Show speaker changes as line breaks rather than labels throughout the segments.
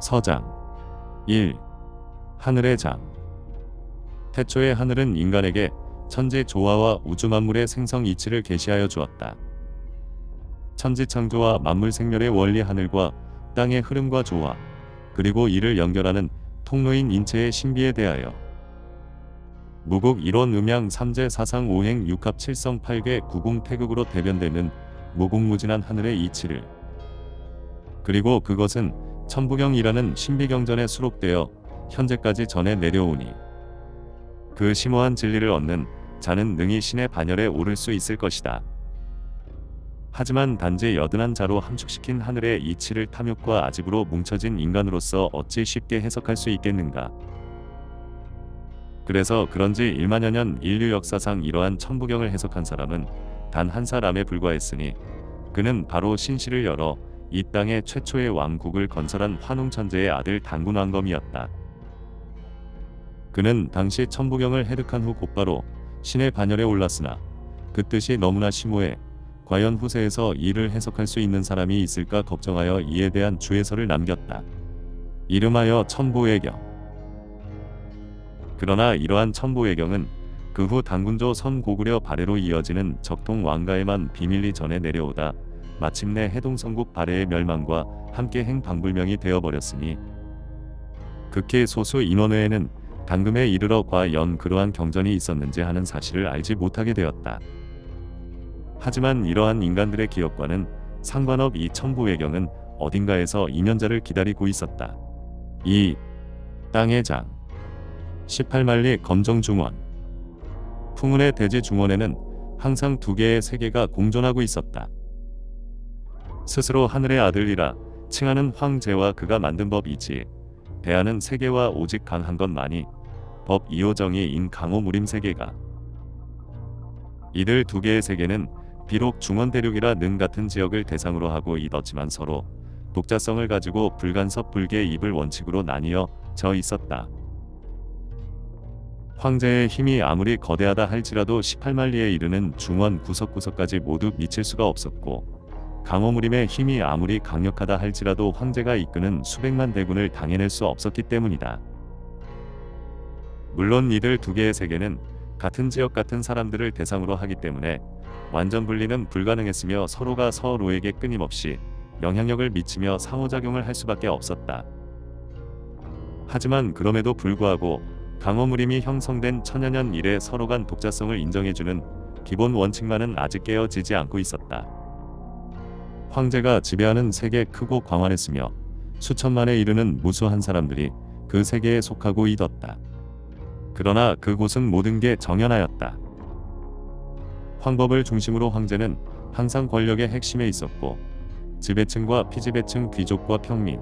서장 1. 하늘의 장 태초의 하늘은 인간에게 천지 조화와 우주 만물의 생성 이치를 계시하여 주었다. 천지 창조와 만물 생멸의 원리 하늘과 땅의 흐름과 조화, 그리고 이를 연결하는 통로인 인체의 신비에 대하여 무국 일원 음양 삼재 사상 오행 육합 칠성 팔괴 구궁 태극으로 대변되는 무궁무진한 하늘의 이치를 그리고 그것은 천부경이라는 신비경전에 수록되어 현재까지 전해 내려오니 그 심오한 진리를 얻는 자는 능히 신의 반열에 오를 수 있을 것이다. 하지만 단지 여든한 자로 함축시킨 하늘의 이치를 탐욕과 아집으로 뭉쳐진 인간으로서 어찌 쉽게 해석할 수 있겠는가? 그래서 그런지 1만여 년 인류 역사상 이러한 천부경을 해석한 사람은 단 한 사람에 불과했으니 그는 바로 신실을 열어 이 땅의 최초의 왕국을 건설한 환웅천재의 아들 당군왕검이었다. 그는 당시 천부경을 해득한 후 곧바로 신의 반열에 올랐으나 그 뜻이 너무나 심오해 과연 후세에서 이를 해석할 수 있는 사람이 있을까 걱정하여 이에 대한 주해설을 남겼다. 이름하여 천보외경. 그러나 이러한 천보외경은 그 후 당군조 선고구려 발해로 이어지는 적통 왕가에만 비밀리 전해 내려오다 마침내 해동성국 발해의 멸망과 함께 행방불명이 되어버렸으니 극히 소수 인원 외에는 당금에 이르러 과연 그러한 경전이 있었는지 하는 사실을 알지 못하게 되었다. 하지만 이러한 인간들의 기억과는 상관없 이 천부외경은 어딘가에서 인연자를 기다리고 있었다. 이 땅의 장 18만리 검정중원 풍운의 대지 중원에는 항상 두 개의 세계가 공존하고 있었다. 스스로 하늘의 아들이라 칭하는 황제와 그가 만든 법이지 대하는 세계와 오직 강한 것만이 법 이호정이 인 강호 무림 세계가 이들 두 개의 세계는 비록 중원 대륙이라 능 같은 지역을 대상으로 하고 있었지만 서로 독자성을 가지고 불간섭 불계 입을 원칙으로 나뉘어 져 있었다. 황제의 힘이 아무리 거대하다 할지라도 18만리에 이르는 중원 구석구석까지 모두 미칠 수가 없었고 강호무림의 힘이 아무리 강력하다 할지라도 황제가 이끄는 수백만 대군을 당해낼 수 없었기 때문이다. 물론 이들 두 개의 세계는 같은 지역 같은 사람들을 대상으로 하기 때문에 완전 분리는 불가능했으며 서로가 서로에게 끊임없이 영향력을 미치며 상호작용을 할 수밖에 없었다. 하지만 그럼에도 불구하고 강호무림이 형성된 천여년 이래 서로 간 독자성을 인정해주는 기본 원칙만은 아직 깨어지지 않고 있었다. 황제가 지배하는 세계 크고 광활했으며 수천만에 이르는 무수한 사람들이 그 세계에 속하고 있었다. 그러나 그곳은 모든 게 정연하였다. 황법을 중심으로 황제는 항상 권력의 핵심에 있었고 지배층과 피지배층 귀족과 평민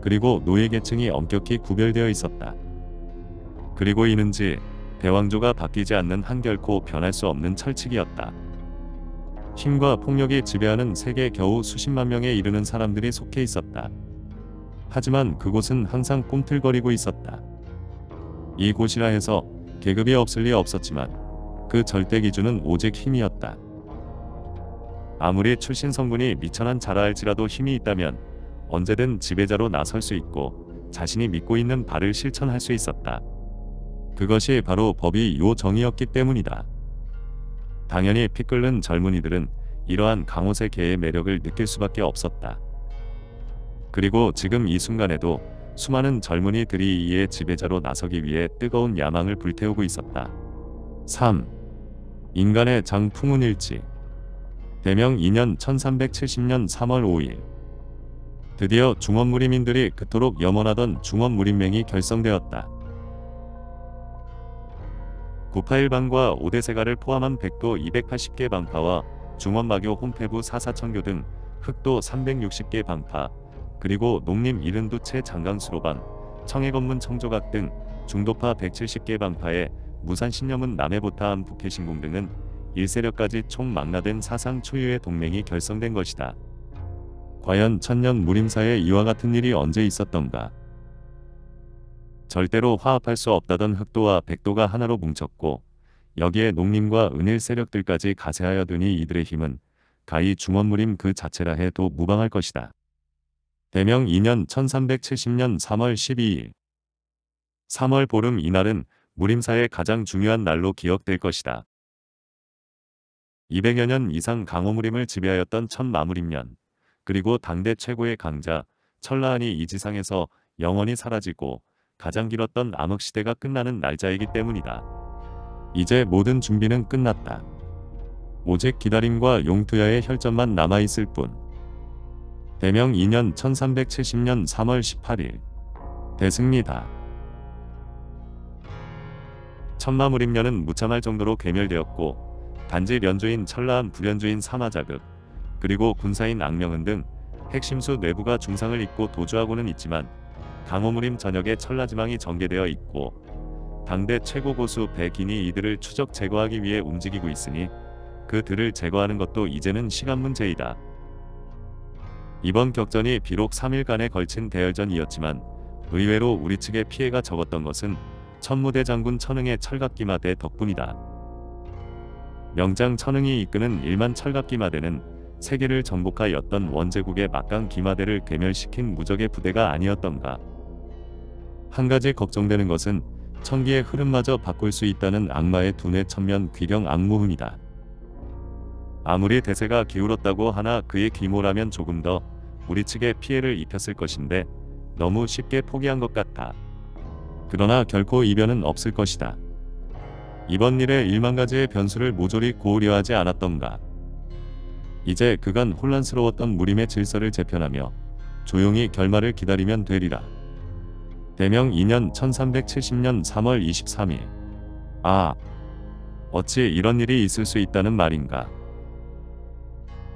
그리고 노예계층이 엄격히 구별되어 있었다. 그리고 이는지 대왕조가 바뀌지 않는 한결코 변할 수 없는 철칙이었다. 힘과 폭력이 지배하는 세계 겨우 수십만 명에 이르는 사람들이 속해 있었다. 하지만 그곳은 항상 꿈틀거리고 있었다. 이곳이라 해서 계급이 없을 리 없었지만 그 절대 기준은 오직 힘이었다. 아무리 출신 성분이 미천한 자라 할지라도 힘이 있다면 언제든 지배자로 나설 수 있고 자신이 믿고 있는 바를 실천할 수 있었다. 그것이 바로 법이 요 정이었기 때문이다. 당연히 피 끓는 젊은이들은 이러한 강호세 개의 매력을 느낄 수밖에 없었다. 그리고 지금 이 순간에도 수많은 젊은이들이 이의 지배자로 나서기 위해 뜨거운 야망을 불태우고 있었다. 3. 인간의 장풍운 일지 대명 2년 1370년 3월 5일 드디어 중원무림인들이 그토록 염원하던 중원무림맹이 결성되었다. 구파일방과 오대세가를 포함한 백도 280개 방파와 중원마교 홍패부 사사천교 등 흑도 360개 방파 그리고 농림 72채 장강수로방 청해건문 청조각 등 중도파 170개 방파에 무산 신념은 남해보타함 북해신궁 등은 1세력까지 총 망라된 사상 초유의 동맹이 결성된 것이다. 과연 천년 무림사에 이와 같은 일이 언제 있었던가? 절대로 화합할 수 없다던 흑도와 백도가 하나로 뭉쳤고 여기에 농림과 은일 세력들까지 가세하여 두니 이들의 힘은 가히 중원무림 그 자체라 해도 무방할 것이다. 대명 2년 1370년 3월 12일 3월 보름 이날은 무림사의 가장 중요한 날로 기억될 것이다. 200여 년 이상 강호무림을 지배하였던 천마무림년 그리고 당대 최고의 강자 천라한이 이 지상에서 영원히 사라지고 가장 길었던 암흑시대가 끝나는 날짜이기 때문이다. 이제 모든 준비는 끝났다. 오직 기다림과 용투야의 혈전만 남아있을 뿐. 대명 2년 1370년 3월 18일 대승리다. 천마무림년은 무참할 정도로 괴멸되었고 단지 련조인 천라한 불련조인 사마자급 그리고 군사인 악명은 등 핵심수 내부가 중상을 입고 도주하고는 있지만 강호무림 전역에 천라지망이 전개되어 있고 당대 최고 고수 백인이 이들을 추적 제거하기 위해 움직이고 있으니 그들을 제거하는 것도 이제는 시간 문제이다. 이번 격전이 비록 3일간에 걸친 대열전이었지만 의외로 우리 측의 피해가 적었던 것은 천무대 장군 천흥의 철갑기마대 덕분이다. 명장 천흥이 이끄는 1만 철갑기마대는 세계를 정복하였던 원제국의 막강 기마대를 괴멸시킨 무적의 부대가 아니었던가. 한 가지 걱정되는 것은 천기의 흐름마저 바꿀 수 있다는 악마의 두뇌 천면 귀령 악무훈이다. 아무리 대세가 기울었다고 하나 그의 기모라면 조금 더 우리 측에 피해를 입혔을 것인데 너무 쉽게 포기한 것 같아. 그러나 결코 이변은 없을 것이다. 이번 일에 일만 가지의 변수를 모조리 고우려하지 않았던가. 이제 그간 혼란스러웠던 무림의 질서를 재편하며 조용히 결말을 기다리면 되리라. 대명 2년 1370년 3월 23일. 아, 어찌 이런 일이 있을 수 있다는 말인가.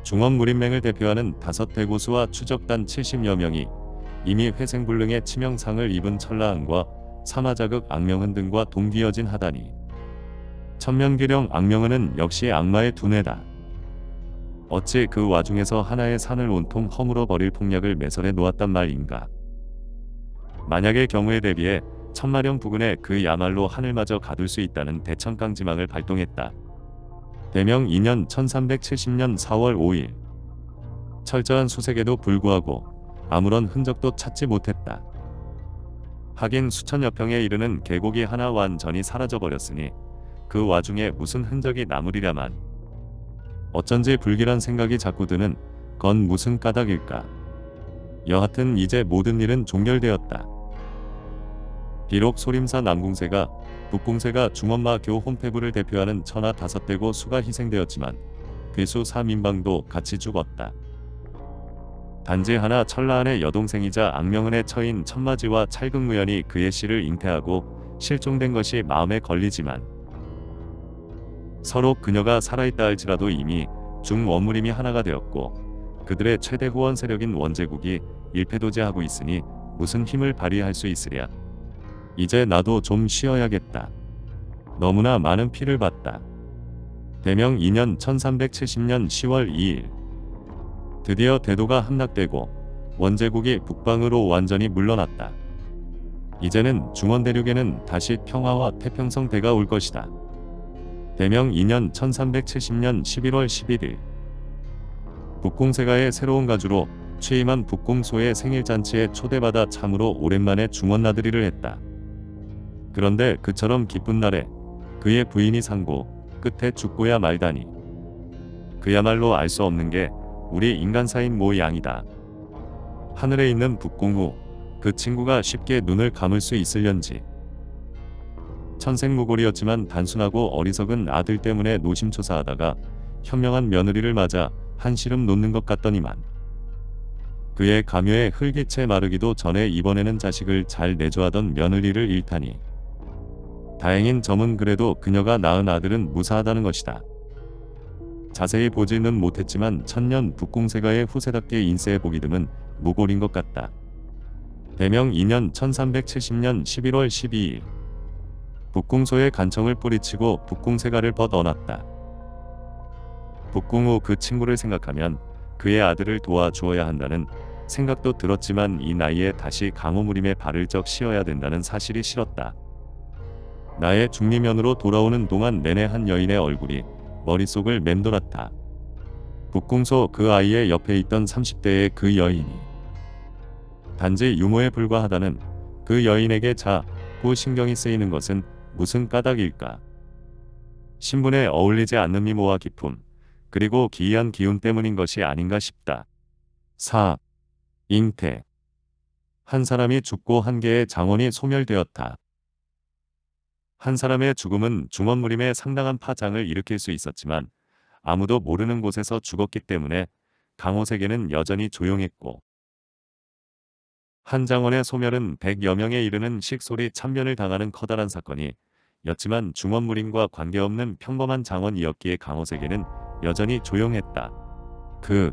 중원무림맹을 대표하는 다섯 대고수와 추적단 70여 명이 이미 회생불능의 치명상을 입은 천라한과 사마자극 악명은 등과 동기어진 하다니. 천면기령 악명은은 역시 악마의 두뇌다. 어찌 그 와중에서 하나의 산을 온통 허물어 버릴 폭력을 매설해 놓았단 말인가. 만약의 경우에 대비해 천마령 부근에 그야말로 하늘마저 가둘 수 있다는 대천강지망을 발동했다. 대명 2년 1370년 4월 5일 철저한 수색에도 불구하고 아무런 흔적도 찾지 못했다. 하긴 수천여 평에 이르는 계곡이 하나 완전히 사라져버렸으니 그 와중에 무슨 흔적이 남으리라만 어쩐지 불길한 생각이 자꾸 드는 건 무슨 까닭일까. 여하튼 이제 모든 일은 종결되었다. 비록 소림사 남궁세가 북궁세가 중원마 교 혼패부를 대표하는 천하 다섯 대고 수가 희생되었지만 괴수 사민방도 같이 죽었다. 단지 하나 천라한의 여동생이자 악명은의 처인 천마지와 찰극무연이 그의 씨를 잉태하고 실종된 것이 마음에 걸리지만 서로 그녀가 살아있다 할지라도 이미 중원무림이 하나가 되었고 그들의 최대 후원 세력인 원제국이 일패도제하고 있으니 무슨 힘을 발휘할 수 있으랴. 이제 나도 좀 쉬어야겠다. 너무나 많은 피를 봤다. 대명 2년 1370년 10월 2일 드디어 대도가 함락되고 원제국이 북방으로 완전히 물러났다. 이제는 중원대륙에는 다시 평화와 태평성 대가 올 것이다. 대명 2년 1370년 11월 11일 북공세가의 새로운 가주로 취임한 북공소의 생일잔치에 초대받아 참으로 오랜만에 중원 나들이를 했다. 그런데 그처럼 기쁜 날에 그의 부인이 상고 끝에 죽고야 말다니. 그야말로 알 수 없는 게 우리 인간사인 모양이다. 하늘에 있는 북공후 그 친구가 쉽게 눈을 감을 수 있을련지. 천생무골이었지만 단순하고 어리석은 아들 때문에 노심초사하다가 현명한 며느리를 맞아 한시름 놓는 것 같더니만. 그의 감효에 흘기채 마르기도 전에 이번에는 자식을 잘 내조하던 며느리를 잃다니. 다행인 점은 그래도 그녀가 낳은 아들은 무사하다는 것이다. 자세히 보지는 못했지만 천년 북공세가의 후세답게 인쇄해 보기 듬은 무골인 것 같다. 대명 2년 1370년 11월 12일 북궁소의 간청을 뿌리치고 북궁세가를 벗어났다. 북궁 후 그 친구를 생각하면 그의 아들을 도와주어야 한다는 생각도 들었지만 이 나이에 다시 강호무림에 발을 적 씌어야 된다는 사실이 싫었다. 나의 중리면으로 돌아오는 동안 내내 한 여인의 얼굴이 머릿속을 맴돌았다. 북궁소 그 아이의 옆에 있던 30대의 그 여인이 단지 유머에 불과하다는 그 여인에게 자꾸 신경이 쓰이는 것은 무슨 까닭일까? 신분에 어울리지 않는 미모와 기품, 그리고 기이한 기운 때문인 것이 아닌가 싶다. 4. 잉태 한 사람이 죽고 한 개의 장원이 소멸되었다. 한 사람의 죽음은 중원무림에 상당한 파장을 일으킬 수 있었지만 아무도 모르는 곳에서 죽었기 때문에 강호세계는 여전히 조용했고 한 장원의 소멸은 100여 명에 이르는 식솔이 참변을 당하는 커다란 사건이 였지만 중원무림과 관계없는 평범한 장원이었기에 강호세계는 여전히 조용했다. 그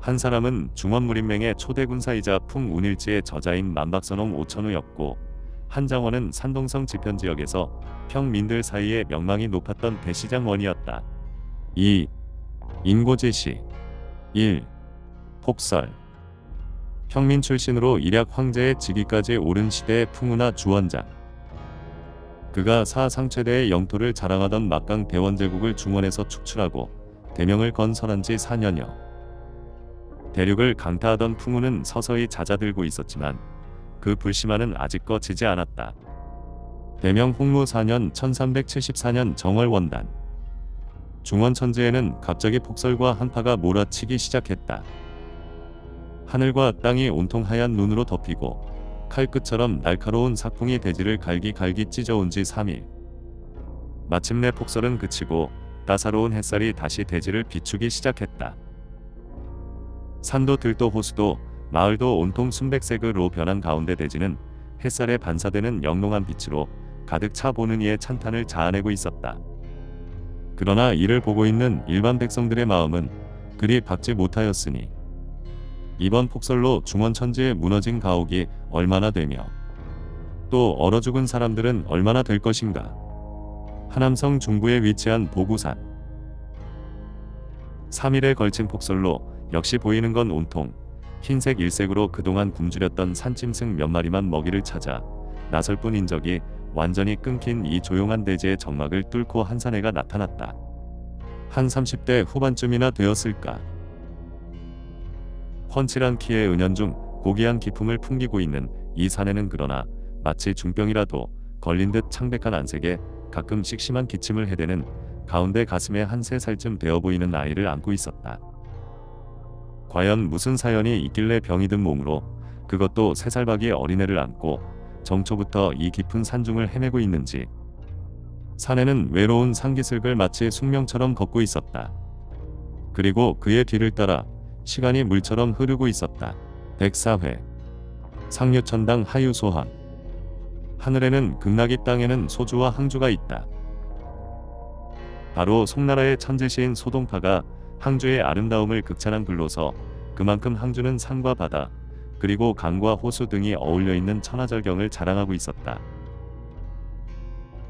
한 사람은 중원무림맹의 초대 군사이자 풍운일지의 저자인 만박선홍 오천우였고 한장원은 산동성 지편지역에서 평민들 사이에 명망이 높았던 대시장원이었다. 2. 인고지시 1. 폭설 평민 출신으로 일약 황제의 직위까지 오른 시대의 풍우나 주원장 그가 사상 최대의 영토를 자랑하던 막강 대원제국을 중원에서 축출하고 대명을 건설한 지 4년여 대륙을 강타하던 풍우는 서서히 잦아들고 있었지만 그 불심화는 아직 꺼지지 않았다. 대명 홍무 4년 1374년 정월원단 중원 천지에는 갑자기 폭설과 한파가 몰아치기 시작했다. 하늘과 땅이 온통 하얀 눈으로 덮이고 칼끝처럼 날카로운 사풍이 대지를 갈기갈기 찢어온 지 3일. 마침내 폭설은 그치고 따사로운 햇살이 다시 대지를 비추기 시작했다. 산도 들도 호수도 마을도 온통 순백색으로 변한 가운데 대지는 햇살에 반사되는 영롱한 빛으로 가득 차 보는 이의 찬탄을 자아내고 있었다. 그러나 이를 보고 있는 일반 백성들의 마음은 그리 박지 못하였으니 이번 폭설로 중원 천지에 무너진 가옥이 얼마나 되며 또 얼어 죽은 사람들은 얼마나 될 것인가. 하남성 중부에 위치한 보구산 3일에 걸친 폭설로 역시 보이는 건 온통 흰색 일색으로 그동안 굶주렸던 산짐승 몇 마리만 먹이를 찾아 나설 뿐 인 적이 완전히 끊긴 이 조용한 대지의 정막을 뚫고 한 사내가 나타났다. 한 30대 후반쯤이나 되었을까. 훤칠한 키의 은연중 고귀한 기품을 풍기고 있는 이 사내는 그러나 마치 중병이라도 걸린 듯 창백한 안색에 가끔씩 심한 기침을 해대는 가운데 가슴에 한 세 살쯤 되어 보이는 아이를 안고 있었다. 과연 무슨 사연이 있길래 병이 든 몸으로 그것도 세 살박이 어린애를 안고 정초부터 이 깊은 산중을 헤매고 있는지 사내는 외로운 상기슬글 마치 숙명처럼 걷고 있었다. 그리고 그의 뒤를 따라 시간이 물처럼 흐르고 있었다. 백사회 상류천당 하유소헌 하늘에는 극락이 땅에는 소주와 항주가 있다. 바로 송나라의 천재시인 소동파가 항주의 아름다움을 극찬한 글로서 그만큼 항주는 산과 바다 그리고 강과 호수 등이 어울려 있는 천하절경을 자랑하고 있었다.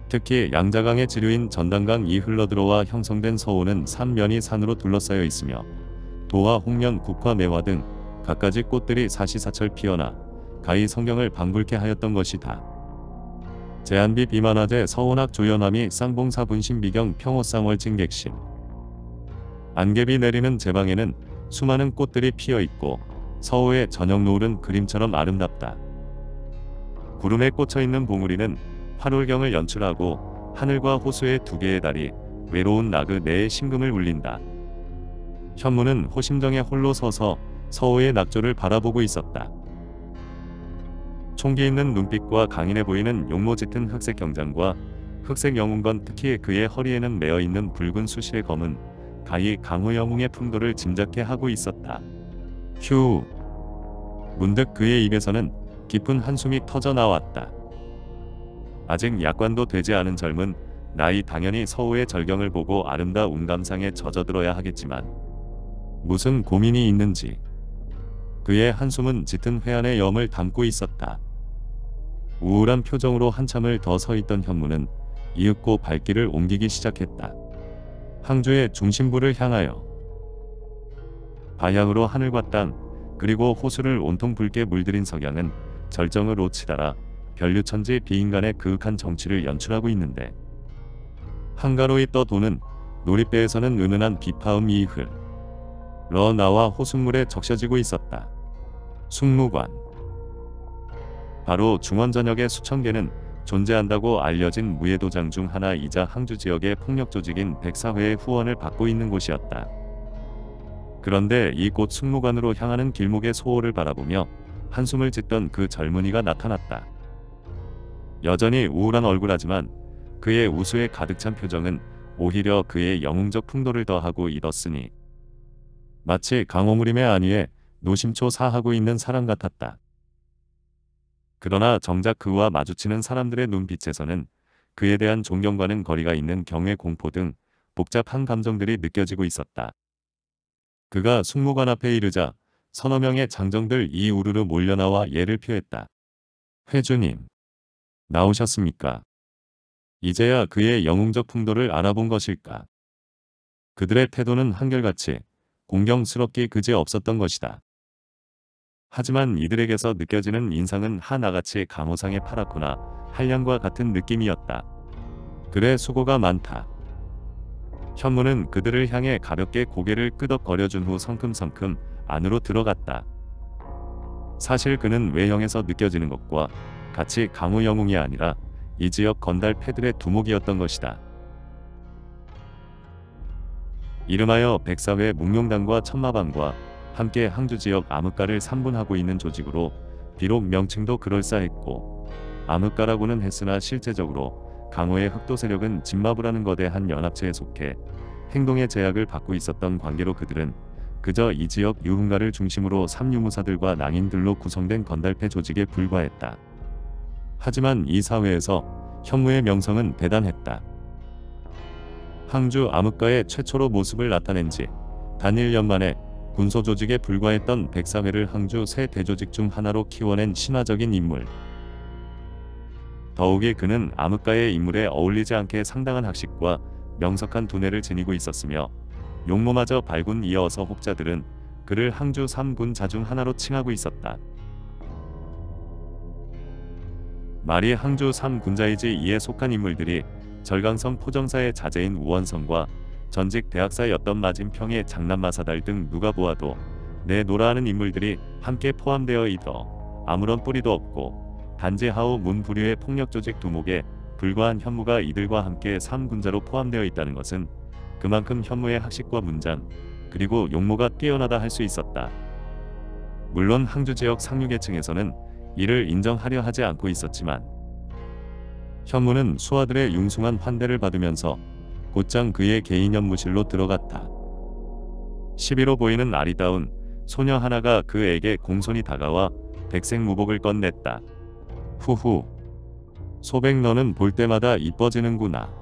특히 양자강의 지류인 전당강 이 흘러들어와 형성된 서호는 삼면이 산으로 둘러싸여 있으며 도화, 홍련, 국화, 매화 등 갖가지 꽃들이 사시사철 피어나 가히 성경을 방불케 하였던 것이다. 제한비 비만화제 서원학 조연함이 쌍봉사 분신 비경 평호쌍월 징객심 안개비 내리는 제 방에는 수많은 꽃들이 피어 있고 서호의 저녁 노을은 그림처럼 아름답다. 구름에 꽂혀 있는 봉우리는 화롤경을 연출하고 하늘과 호수의 두 개의 달이 외로운 나그 내의 심금을 울린다. 현무는 호심정에 홀로 서서 서호의 낙조를 바라보고 있었다. 총기 있는 눈빛과 강인해 보이는 용모 짙은 흑색 경장과 흑색 영웅건 특히 그의 허리에는 매어 있는 붉은 수실의 검은 가히 강호 영웅의 풍도를 짐작해 하고 있었다. 휴. 문득 그의 입에서는 깊은 한숨이 터져 나왔다. 아직 약관도 되지 않은 젊은 나이 당연히 서우의 절경을 보고 아름다운 감상에 젖어들어야 하겠지만 무슨 고민이 있는지 그의 한숨은 짙은 회한의 염을 담고 있었다. 우울한 표정으로 한참을 더 서 있던 현무는 이윽고 발길을 옮기기 시작했다. 항주의 중심부를 향하여 바향으로 하늘과 땅 그리고 호수를 온통 붉게 물들인 석양은 절정을 치달아 별류천지 비인간의 그윽한 정치를 연출하고 있는데 한가로이 떠도는 놀이배에서는 은은한 비파음 이 흘 러 나와 호숫물에 적셔지고 있었다. 숙무관 바로 중원 전역의 수천 개는 존재한다고 알려진 무예도장 중 하나이자 항주 지역의 폭력 조직인 백사회의 후원을 받고 있는 곳이었다. 그런데 이곳 숙무관으로 향하는 길목의 소호를 바라보며 한숨을 짓던 그 젊은이가 나타났다. 여전히 우울한 얼굴하지만 그의 우수에 가득 찬 표정은 오히려 그의 영웅적 풍도를 더하고 잃었으니 마치 강호무림의 안위에 노심초 사하고 있는 사람 같았다. 그러나 정작 그와 마주치는 사람들의 눈빛에서는 그에 대한 존경과는 거리가 있는 경외 공포 등 복잡한 감정들이 느껴지고 있었다. 그가 숙무관 앞에 이르자 서너 명의 장정들 이 우르르 몰려나와 예를 표했다. 회주님, 나오셨습니까? 이제야 그의 영웅적 풍도를 알아본 것일까? 그들의 태도는 한결같이 공경스럽기 그지 없었던 것이다. 하지만 이들에게서 느껴지는 인상은 하나같이 감호상의 파랗구나 한량과 같은 느낌이었다. 그래 수고가 많다. 현무는 그들을 향해 가볍게 고개를 끄덕거려준 후 성큼성큼 안으로 들어갔다. 사실 그는 외형에서 느껴지는 것과 같이 강우 영웅이 아니라 이 지역 건달 패들의 두목이었던 것이다. 이름하여 백사회 묵룡당과 천마방과 함께 항주 지역 암흑가를 삼분하고 있는 조직으로 비록 명칭도 그럴싸했고 암흑가라고는 했으나 실제적으로 강호의 흑도 세력은 진마부라는 거대한 연합체에 속해 행동의 제약을 받고 있었던 관계로 그들은 그저 이 지역 유흥가를 중심으로 삼유무사들과 낭인들로 구성된 건달패 조직에 불과했다. 하지만 이 사회에서 현무의 명성은 대단했다. 항주 암흑가의 최초로 모습을 나타낸 지단 1년 만에 군소 조직에 불과했던 백사회를 항주 새 대조직 중 하나로 키워낸 신화적인 인물. 더욱이 그는 암흑가의 인물에 어울리지 않게 상당한 학식과 명석한 두뇌를 지니고 있었으며 용모마저 발군 이어서 혹자들은 그를 항주 3군 자중 하나로 칭하고 있었다. 말이 항주 3군자이지 이에 속한 인물들이 절강성 포정사의 자제인 우원성과 전직 대학사였던 맞은평의 장남마사달 등 누가 보아도 내 노라하는 인물들이 함께 포함되어 있어 아무런 뿌리도 없고 단지 하우 문 부류의 폭력 조직 두목에 불과한 현무가 이들과 함께 3군자로 포함되어 있다는 것은 그만큼 현무의 학식과 문장 그리고 용모가 뛰어나다 할 수 있었다. 물론 항주 지역 상류계층에서는 이를 인정하려 하지 않고 있었지만 현무는 수하들의 융숭한 환대를 받으면서 곧장 그의 개인 연무실로 들어갔다. 11호 보이는 아리따운 소녀 하나가 그에게 공손히 다가와 백색 무복을 건넸다. 후후. 소백 너는 볼 때마다 이뻐지는구나.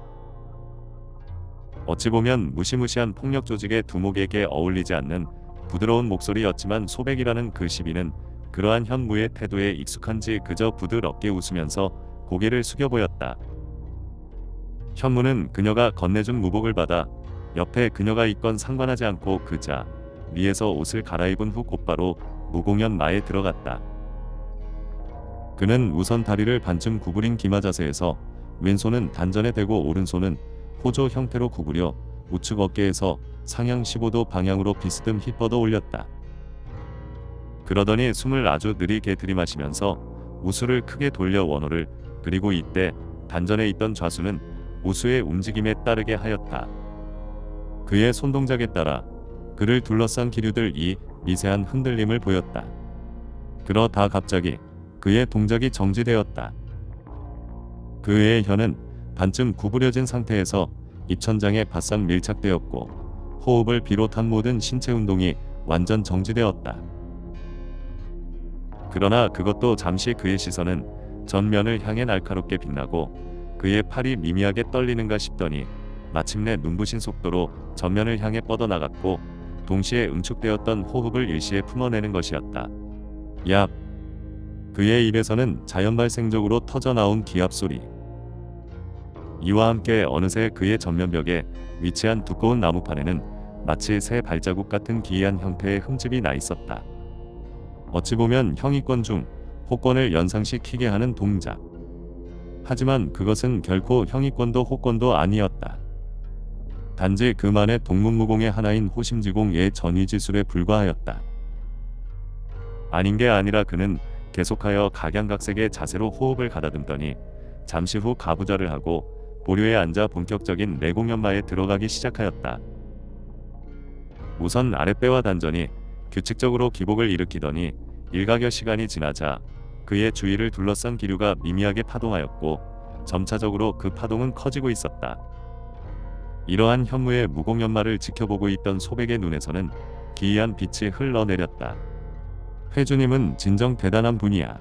어찌 보면 무시무시한 폭력 조직의 두목에게 어울리지 않는 부드러운 목소리였지만 소백이라는 그 시비는 그러한 현무의 태도에 익숙한지 그저 부드럽게 웃으면서 고개를 숙여 보였다. 현무는 그녀가 건네준 무복을 받아 옆에 그녀가 있건 상관하지 않고 그자 위에서 옷을 갈아입은 후 곧바로 무공연 마에 들어갔다. 그는 우선 다리를 반쯤 구부린 기마 자세에서 왼손은 단전에 대고 오른손은 호조 형태로 구부려 우측 어깨에서 상향 15도 방향으로 비스듬 힙뻗어 올렸다. 그러더니 숨을 아주 느리게 들이마시면서 우수를 크게 돌려 원호를 그리고 이때 단전에 있던 좌수는 우수의 움직임에 따르게 하였다. 그의 손동작에 따라 그를 둘러싼 기류들 이 미세한 흔들림을 보였다. 그러다 갑자기 그의 동작이 정지되었다. 그의 혀는 반쯤 구부려진 상태에서 입천장에 바싹 밀착되었고 호흡을 비롯한 모든 신체 운동이 완전 정지되었다. 그러나 그것도 잠시 그의 시선은 전면을 향해 날카롭게 빛나고 그의 팔이 미미하게 떨리는가 싶더니 마침내 눈부신 속도로 전면을 향해 뻗어나갔고 동시에 응축되었던 호흡을 일시에 품어내는 것이었다. 야 그의 입에서는 자연 발생적으로 터져나온 기합 소리. 이와 함께 어느새 그의 전면벽에 위치한 두꺼운 나무판에는 마치 새 발자국 같은 기이한 형태의 흠집이 나 있었다. 어찌 보면 형이권 중 호권을 연상시키게 하는 동작. 하지만 그것은 결코 형이권도 호권도 아니었다. 단지 그만의 동문무공의 하나인 호심지공의 전위지술에 불과하였다. 아닌 게 아니라 그는 계속하여 각양각색의 자세로 호흡을 가다듬더니 잠시 후 가부좌를 하고 보류에 앉아 본격적인 내공연마에 들어가기 시작하였다. 우선 아랫배와 단전이 규칙적으로 기복을 일으키더니 일가겨 시간이 지나자 그의 주위를 둘러싼 기류가 미미하게 파동하였고 점차적으로 그 파동은 커지고 있었다. 이러한 현무의 무공연마를 지켜보고 있던 소백의 눈에서는 기이한 빛이 흘러내렸다. 회주님은 진정 대단한 분이야.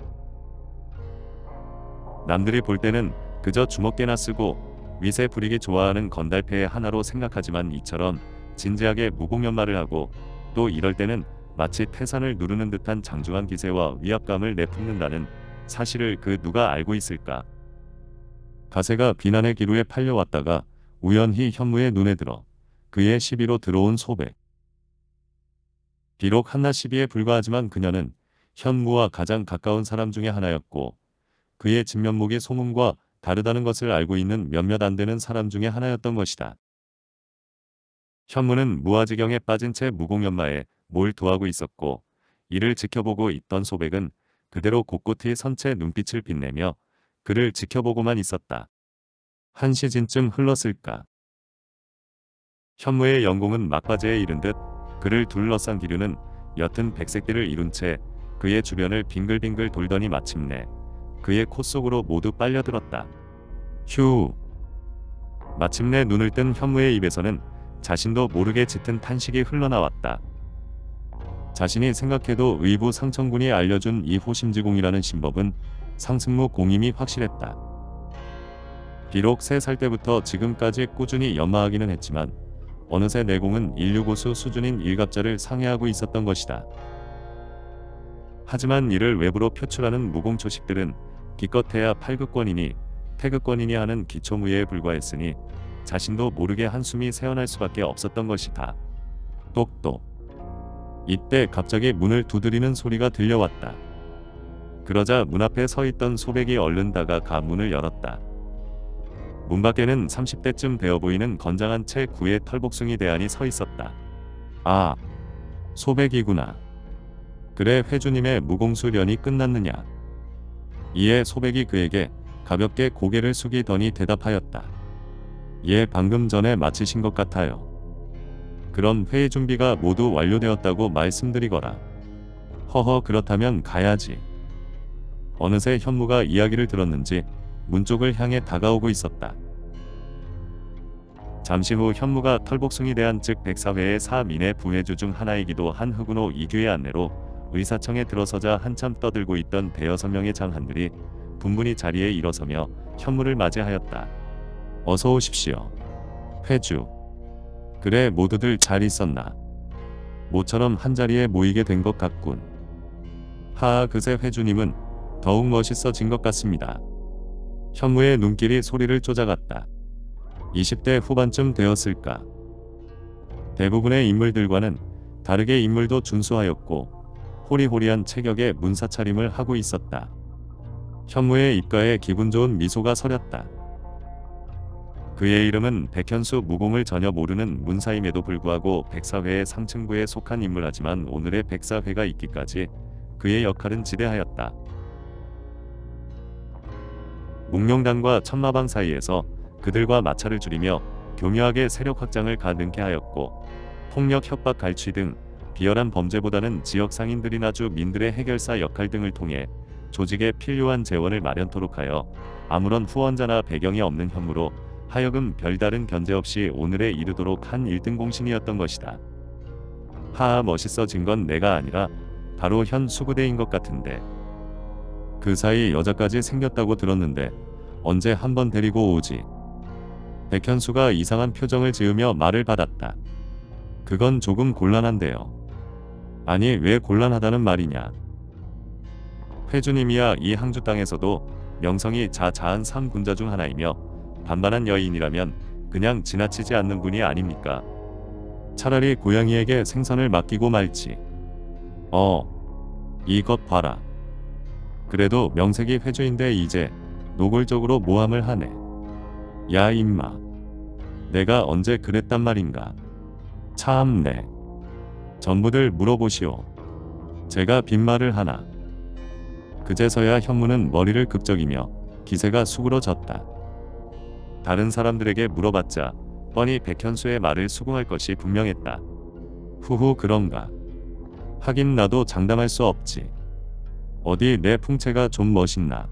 남들이 볼 때는 그저 주먹개나 쓰고 위세 부리기 좋아하는 건달패의 하나로 생각하지만 이처럼 진지하게 무공연마를 하고 또 이럴 때는 마치 태산을 누르는 듯한 장중한 기세와 위압감을 내뿜는다는 사실을 그 누가 알고 있을까? 가세가 비난의 기루에 팔려왔다가 우연히 현무의 눈에 들어 그의 시비로 들어온 소백. 비록 한나 시비에 불과하지만 그녀는 현무와 가장 가까운 사람 중에 하나였고 그의 진면목이 소문과 다르다는 것을 알고 있는 몇몇 안 되는 사람 중에 하나였던 것이다. 현무는 무아지경에 빠진 채 무공연마에 몰두하고 있었고 이를 지켜보고 있던 소백은 그대로 곳곳이 선채 눈빛을 빛내며 그를 지켜보고만 있었다. 한 시즌쯤 흘렀을까. 현무의 영공은 막바지에 이른 듯 그를 둘러싼 기류는 옅은 백색들을 이룬 채 그의 주변을 빙글빙글 돌더니 마침내 그의 코 속으로 모두 빨려들었다. 휴. 마침내 눈을 뜬 현무의 입에서는 자신도 모르게 짙은 탄식이 흘러나왔다. 자신이 생각해도 의부 상천군이 알려준 이 호심지공이라는 신법은 상승무 공임이 확실했다. 비록 3살 때부터 지금까지 꾸준히 연마하기는 했지만 어느새 내공은 인류고수 수준인 일갑자를 상회하고 있었던 것이다. 하지만 이를 외부로 표출하는 무공초식들은 기껏해야 8극권이니 태극권이니 하는 기초무예에 불과했으니 자신도 모르게 한숨이 새어날 수밖에 없었던 것이다. 똑똑. 이때 갑자기 문을 두드리는 소리가 들려왔다. 그러자 문 앞에 서 있던 소백이 얼른 다가가 문을 열었다. 문 밖에는 30대쯤 되어 보이는 건장한 채 구의 털복숭이 대안이 서 있었다. 아, 소백이구나. 그래 회주님의 무공수련이 끝났느냐. 이에 소백이 그에게 가볍게 고개를 숙이더니 대답하였다. 예, 방금 전에 마치신 것 같아요. 그럼 회의 준비가 모두 완료되었다고 말씀드리거라. 허허 그렇다면 가야지. 어느새 현무가 이야기를 들었는지 문 쪽을 향해 다가오고 있었다. 잠시 후 현무가 털복숭이 대한 즉 백사회의 사민의 부회주 중 하나이기도 한 흑운호 이규의 안내로 의사청에 들어서자 한참 떠들고 있던 대여섯 명의 장한들이 분분히 자리에 일어서며 현무를 맞이하였다. 어서 오십시오. 회주. 그래 모두들 잘 있었나. 모처럼 한자리에 모이게 된 것 같군. 하하 그새 회주님은 더욱 멋있어진 것 같습니다. 현무의 눈길이 소리를 쫓아갔다. 20대 후반쯤 되었을까. 대부분의 인물들과는 다르게 인물도 준수하였고 호리호리한 체격의 문사 차림을 하고 있었다. 현무의 입가에 기분 좋은 미소가 서렸다. 그의 이름은 백현수 무공을 전혀 모르는 문사임에도 불구하고 백사회의 상층부에 속한 인물하지만 오늘의 백사회가 있기까지 그의 역할은 지대하였다. 묵룡단과 천마방 사이에서 그들과 마찰을 줄이며 교묘하게 세력 확장을 가능케 하였고 폭력 협박 갈취 등 비열한 범죄보다는 지역 상인들이나 주 민들의 해결사 역할 등을 통해 조직에 필요한 재원을 마련토록 하여 아무런 후원자나 배경이 없는 혐으로 하여금 별다른 견제 없이 오늘에 이르도록 한 1등 공신이었던 것이다. 하하 멋있어진 건 내가 아니라 바로 현 수구대인 것 같은데. 그 사이 여자까지 생겼다고 들었는데 언제 한번 데리고 오지. 백현수가 이상한 표정을 지으며 말을 받았다. 그건 조금 곤란한데요. 아니 왜 곤란하다는 말이냐. 회주님이야 이 항주 땅에서도 명성이 자자한 삼군자 중 하나이며 반반한 여인이라면 그냥 지나치지 않는 분이 아닙니까? 차라리 고양이에게 생선을 맡기고 말지. 어, 이것 봐라. 그래도 명색이 회주인데 이제 노골적으로 모함을 하네. 야 임마. 내가 언제 그랬단 말인가. 참네. 전부들 물어보시오. 제가 빈말을 하나. 그제서야 현무는 머리를 극적이며 기세가 수그러졌다. 다른 사람들에게 물어봤자 뻔히 백현수의 말을 수긍할 것이 분명했다. 후후 그런가. 하긴 나도 장담할 수 없지. 어디 내 풍채가 좀 멋있나.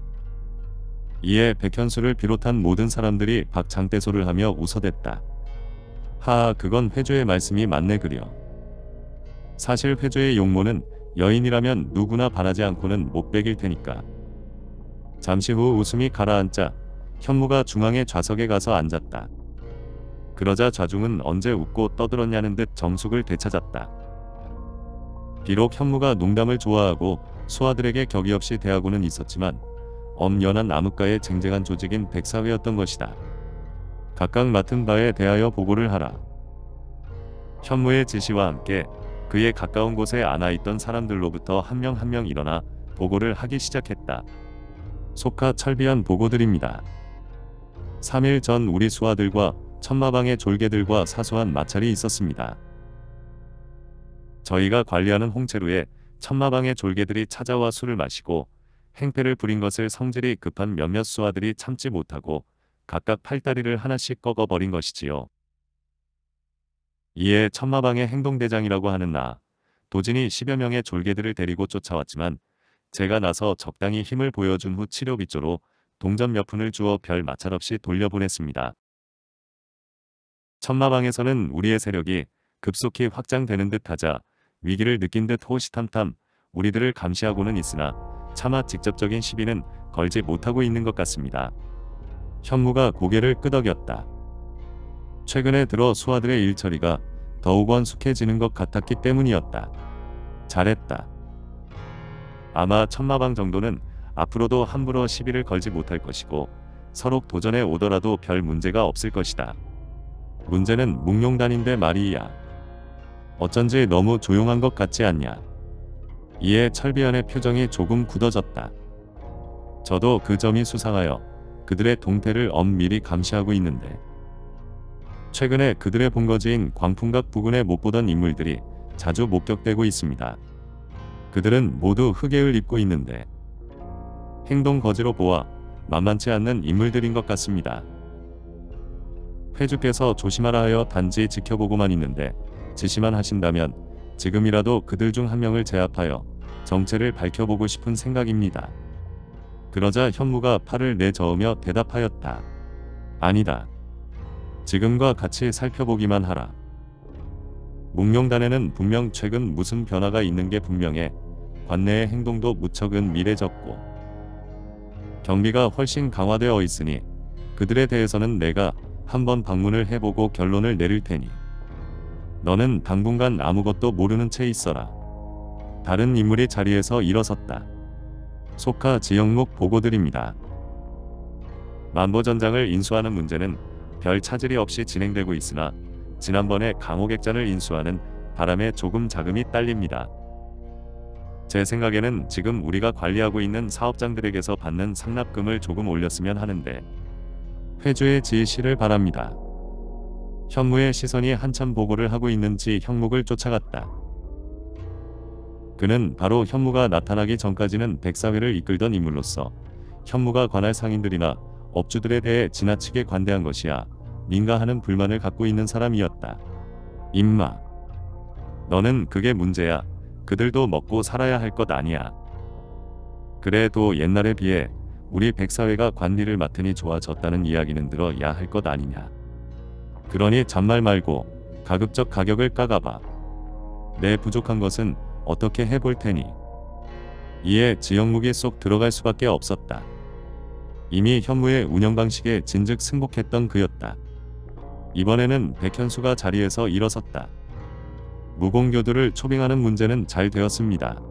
이에 백현수를 비롯한 모든 사람들이 박장대소를 하며 웃어댔다. 하하 그건 회조의 말씀이 맞네 그려. 사실 회조의 용모는 여인이라면 누구나 바라지 않고는 못 베길 테니까. 잠시 후 웃음이 가라앉자 현무가 중앙의 좌석에 가서 앉았다. 그러자 좌중은 언제 웃고 떠들었냐는 듯 정숙을 되찾았다. 비록 현무가 농담을 좋아하고 수하들에게 격이 없이 대하고는 있었지만 엄연한 암흑가의 쟁쟁한 조직인 백사회였던 것이다. 각각 맡은 바에 대하여 보고를 하라. 현무의 지시와 함께 그의 가까운 곳에 안아 있던 사람들로부터 한명 한 명 일어나 보고를 하기 시작했다. 속하 철비한 보고드립니다. 3일 전 우리 수하들과 천마방의 졸개들과 사소한 마찰이 있었습니다. 저희가 관리하는 홍채루에 천마방의 졸개들이 찾아와 술을 마시고 행패를 부린 것을 성질이 급한 몇몇 수하들이 참지 못하고 각각 팔다리를 하나씩 꺾어버린 것이지요. 이에 천마방의 행동대장이라고 하는 나, 도진이 10여 명의 졸개들을 데리고 쫓아왔지만 제가 나서 적당히 힘을 보여준 후 치료 빗조로 동전 몇 푼을 주어 별 마찰 없이 돌려보냈습니다. 천마방에서는 우리의 세력이 급속히 확장되는 듯 하자 위기를 느낀 듯 호시탐탐 우리들을 감시하고는 있으나 차마 직접적인 시비는 걸지 못하고 있는 것 같습니다. 현무가 고개를 끄덕였다. 최근에 들어 수하들의 일처리가 더욱 원숙해지는 것 같았기 때문이었다. 잘했다. 아마 천마방 정도는 앞으로도 함부로 시비를 걸지 못할 것이고 서로 도전에 오더라도 별 문제가 없을 것이다. 문제는 묵룡단인데 말이야. 어쩐지 너무 조용한 것 같지 않냐. 이에 철비안의 표정이 조금 굳어졌다. 저도 그 점이 수상하여 그들의 동태를 엄밀히 감시하고 있는데 최근에 그들의 본거지인 광풍각 부근에 못 보던 인물들이 자주 목격되고 있습니다. 그들은 모두 흑해을 입고 있는데 행동 거지로 보아 만만치 않는 인물들인 것 같습니다. 회주께서 조심하라 하여 단지 지켜보고만 있는데 지시만 하신다면 지금이라도 그들 중 한 명을 제압하여 정체를 밝혀보고 싶은 생각입니다. 그러자 현무가 팔을 내저으며 대답하였다. 아니다. 지금과 같이 살펴보기만 하라. 묵룡단에는 분명 최근 무슨 변화가 있는 게 분명해 관내의 행동도 무척은 미래졌고 경비가 훨씬 강화되어 있으니 그들에 대해서는 내가 한번 방문을 해보고 결론을 내릴 테니 너는 당분간 아무것도 모르는 채 있어라. 다른 인물이 자리에서 일어섰다. 속하 지영목 보고드립니다. 만보전장을 인수하는 문제는 별 차질이 없이 진행되고 있으나 지난번에 강호객잔을 인수하는 바람에 조금 자금이 딸립니다. 제 생각에는 지금 우리가 관리하고 있는 사업장들에게서 받는 상납금을 조금 올렸으면 하는데 회주의 지시를 바랍니다. 현무의 시선이 한참 보고를 하고 있는지 형목을 쫓아갔다. 그는 바로 현무가 나타나기 전까지는 백사회를 이끌던 인물로서 현무가 관할 상인들이나 업주들에 대해 지나치게 관대한 것이야 민가하는 불만을 갖고 있는 사람이었다. 임마. 너는 그게 문제야. 그들도 먹고 살아야 할 것 아니야. 그래도 옛날에 비해 우리 백사회가 관리를 맡으니 좋아졌다는 이야기는 들어야 할 것 아니냐. 그러니 잔말 말고 가급적 가격을 까가봐. 내 부족한 것은 어떻게 해볼 테니. 이에 지역무기 속 들어갈 수밖에 없었다. 이미 현무의 운영 방식에 진즉 승복했던 그였다. 이번에는 백현수가 자리에서 일어섰다. 무공교도를 초빙하는 문제는 잘 되었습니다.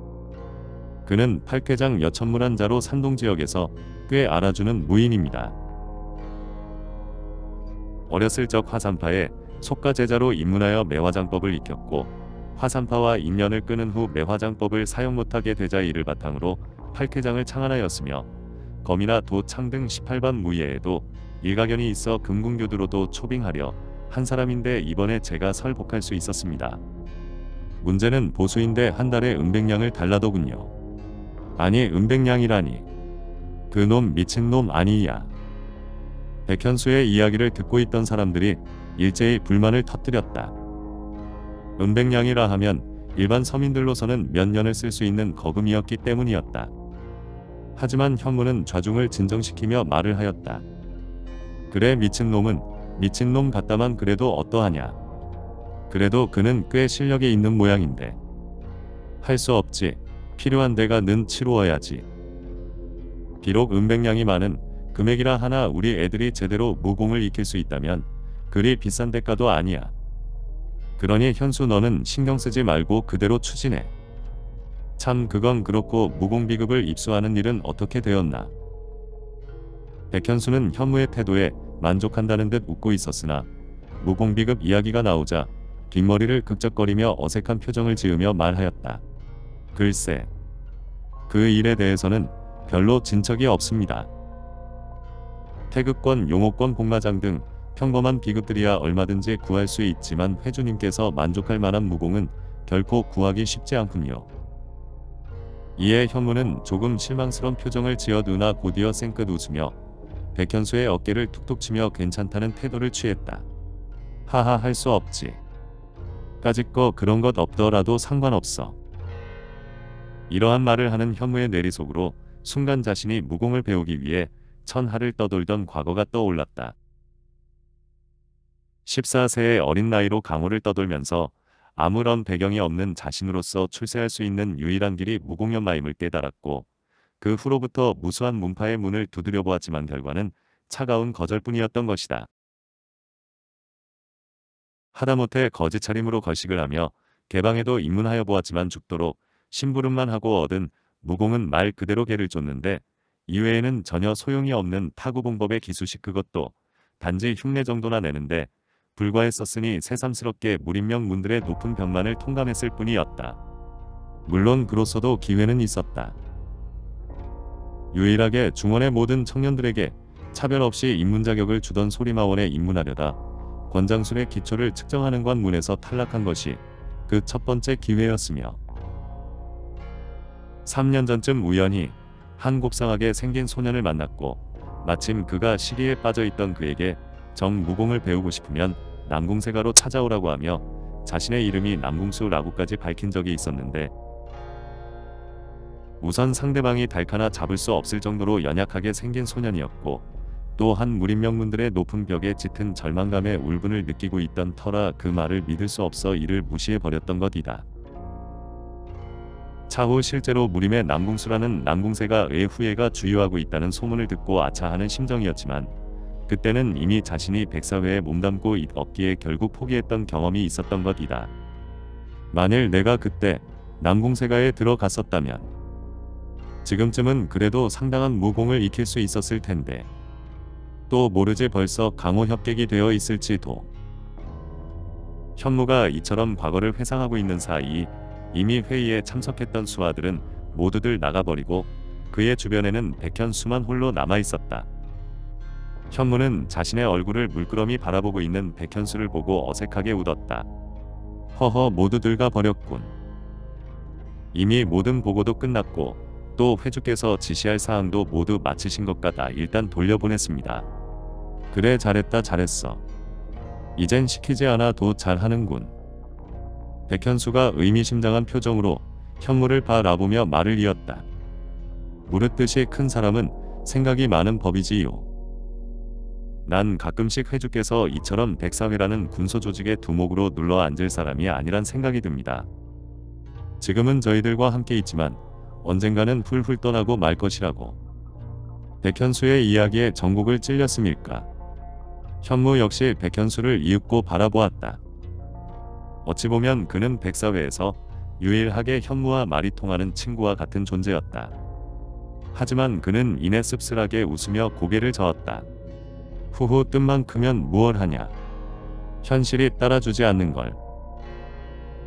그는 팔쾌장 여천물한자로 산동 지역에서 꽤 알아주는 무인입니다. 어렸을 적 화산파에 속가 제자로 입문하여 매화장법을 익혔고 화산파와 인연을 끊은 후 매화장법을 사용 못하게 되자 이를 바탕으로 팔쾌장을 창안하였으며 검이나 도 창 등 18반 무예에도 일가견이 있어 금궁교두로도 초빙하려 한 사람인데 이번에 제가 설복할 수 있었습니다. 문제는 보수인데 한 달에 은백냥을 달라더군요. 아니 은백냥이라니. 그놈 미친놈 아니야. 백현수의 이야기를 듣고 있던 사람들이 일제히 불만을 터뜨렸다. 은백냥이라 하면 일반 서민들로서는 몇 년을 쓸 수 있는 거금이었기 때문이었다. 하지만 현무는 좌중을 진정시키며 말을 하였다. 그래 미친놈은 미친놈 같다만 그래도 어떠하냐. 그래도 그는 꽤 실력이 있는 모양인데. 할 수 없지. 필요한 데가 는 치루어야지. 비록 은백량이 많은 금액이라 하나 우리 애들이 제대로 무공을 익힐 수 있다면 그리 비싼 대가도 아니야. 그러니 현수 너는 신경 쓰지 말고 그대로 추진해. 참 그건 그렇고 무공 비급을 입수하는 일은 어떻게 되었나. 백현수는 현무의 태도에 만족한다는 듯 웃고 있었으나 무공 비급 이야기가 나오자 뒷머리를 극적거리며 어색한 표정을 지으며 말하였다. 글쎄, 그 일에 대해서는 별로 진척이 없습니다. 태극권, 용호권, 복마장 등 평범한 비급들이야 얼마든지 구할 수 있지만 회주님께서 만족할 만한 무공은 결코 구하기 쉽지 않군요. 이에 현무는 조금 실망스러운 표정을 지어두나 곧이어 쌩끗 웃으며 백현수의 어깨를 툭툭 치며 괜찮다는 태도를 취했다. 하하 할 수 없지. 까짓 거 그런 것 없더라도 상관없어. 이러한 말을 하는 현무의 내리 속으로 순간 자신이 무공을 배우기 위해 천하를 떠돌던 과거가 떠올랐다. 14세의 어린 나이로 강호를 떠돌면서 아무런 배경이 없는 자신으로서 출세할 수 있는 유일한 길이 무공연마임을 깨달았고 그 후로부터 무수한 문파의 문을 두드려 보았지만 결과는 차가운 거절뿐이었던 것이다. 하다못해 거짓 차림으로 거식을 하며 개방에도 입문하여 보았지만 죽도록 심부름만 하고 얻은 무공은 말 그대로 개를 쫓는데 이외에는 전혀 소용이 없는 타구봉법의 기수식 그것도 단지 흉내 정도나 내는데 불과했었으니 새삼스럽게 무림명 문들의 높은 벽만을 통감했을 뿐이었다. 물론 그로서도 기회는 있었다. 유일하게 중원의 모든 청년들에게 차별 없이 입문 자격을 주던 소리마원에 입문하려다 권장술의 기초를 측정하는 관문에서 탈락한 것이 그 첫 번째 기회였으며 3년 전쯤 우연히 한 곱상하게 생긴 소년을 만났고 마침 그가 시리에 빠져 있던 그에게 정무공을 배우고 싶으면 남궁세가로 찾아오라고 하며 자신의 이름이 남궁수라고까지 밝힌 적이 있었는데 우선 상대방이 달카나 잡을 수 없을 정도로 연약하게 생긴 소년이었고 또한 무림명문들의 높은 벽에 짙은 절망감의 울분을 느끼고 있던 터라 그 말을 믿을 수 없어 이를 무시해 버렸던 것이다. 차후 실제로 무림의 남궁수라는 남궁세가 의 후예가 주유하고 있다는 소문을 듣고 아차하는 심정이었지만 그때는 이미 자신이 백사회에 몸담고 없기에 결국 포기했던 경험이 있었던 것이다. 만일 내가 그때 남궁세가에 들어갔었다면 지금쯤은 그래도 상당한 무공을 익힐 수 있었을 텐데 또 모르지 벌써 강호 협객이 되어 있을지도. 현무가 이처럼 과거를 회상하고 있는 사이 이미 회의에 참석했던 수하들은 모두들 나가버리고 그의 주변에는 백현수만 홀로 남아 있었다. 현무는 자신의 얼굴을 물끄러미 바라보고 있는 백현수를 보고 어색하게 웃었다. 허허 모두들 가버렸군. 이미 모든 보고도 끝났고 또 회주께서 지시할 사항도 모두 마치신 것 같아 일단 돌려보냈습니다. 그래 잘했다 잘했어. 이젠 시키지 않아도 잘하는군. 백현수가 의미심장한 표정으로 현무를 바라보며 말을 이었다. 무릇듯이 큰 사람은 생각이 많은 법이지요. 난 가끔씩 회주께서 이처럼 백사회라는 군소 조직의 두목으로 눌러 앉을 사람이 아니란 생각이 듭니다. 지금은 저희들과 함께 있지만 언젠가는 훌훌 떠나고 말 것이라고. 백현수의 이야기에 전국을 찔렸음일까. 현무 역시 백현수를 이윽고 바라보았다. 어찌 보면 그는 백사회에서 유일하게 현무와 말이 통하는 친구와 같은 존재였다. 하지만 그는 이내 씁쓸하게 웃으며 고개를 저었다. 후후 뜻만 크면 무얼 하냐. 현실이 따라주지 않는 걸.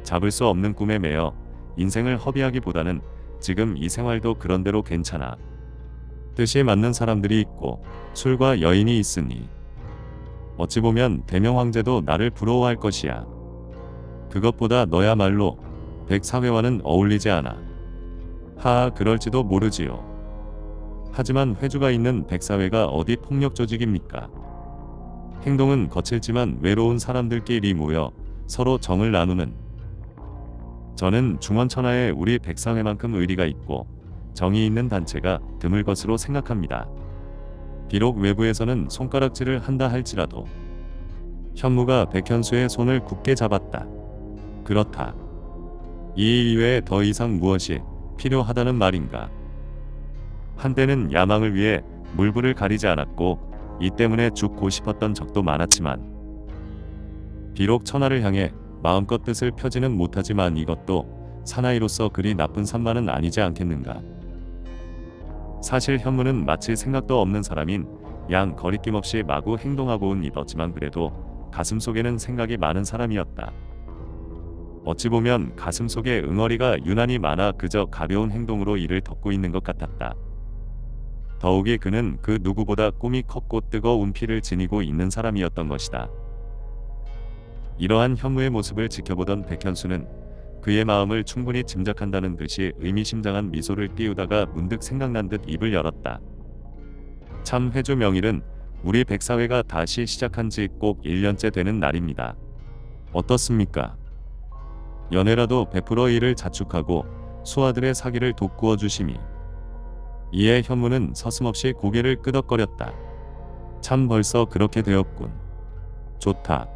잡을 수 없는 꿈에 매여 인생을 허비하기보다는 지금 이 생활도 그런대로 괜찮아. 뜻이 맞는 사람들이 있고 술과 여인이 있으니 어찌 보면 대명 황제도 나를 부러워할 것이야. 그것보다 너야말로 백사회와는 어울리지 않아. 하하 그럴지도 모르지요. 하지만 회주가 있는 백사회가 어디 폭력 조직입니까? 행동은 거칠지만 외로운 사람들끼리 모여 서로 정을 나누는 저는 중원천하에 우리 백사회만큼 의리가 있고 정이 있는 단체가 드물 것으로 생각합니다. 비록 외부에서는 손가락질을 한다 할지라도 현무가 백현수의 손을 굳게 잡았다. 그렇다. 이 이외에 더 이상 무엇이 필요하다는 말인가? 한때는 야망을 위해 물불을 가리지 않았고 이 때문에 죽고 싶었던 적도 많았지만 비록 천하를 향해 마음껏 뜻을 펴지는 못하지만 이것도 사나이로서 그리 나쁜 산만은 아니지 않겠는가. 사실 현무는 마치 생각도 없는 사람인 양 거리낌 없이 마구 행동하고는 있었지만 그래도 가슴 속에는 생각이 많은 사람이었다. 어찌 보면 가슴 속에 응어리가 유난히 많아 그저 가벼운 행동으로 이를 덮고 있는 것 같았다. 더욱이 그는 그 누구보다 꿈이 컸고 뜨거운 피를 지니고 있는 사람이었던 것이다. 이러한 현무의 모습을 지켜보던 백현수는 그의 마음을 충분히 짐작한다는 듯이 의미심장한 미소를 띄우다가 문득 생각난 듯 입을 열었다. 참 회주 명일은 우리 백사회가 다시 시작한 지 꼭 1년째 되는 날입니다. 어떻습니까? 연애라도 베풀어 이를 자축하고 수아들의 사기를 돋구어 주심이 이에 현무는 서슴없이 고개를 끄덕거렸다. 참 벌써 그렇게 되었군. 좋다.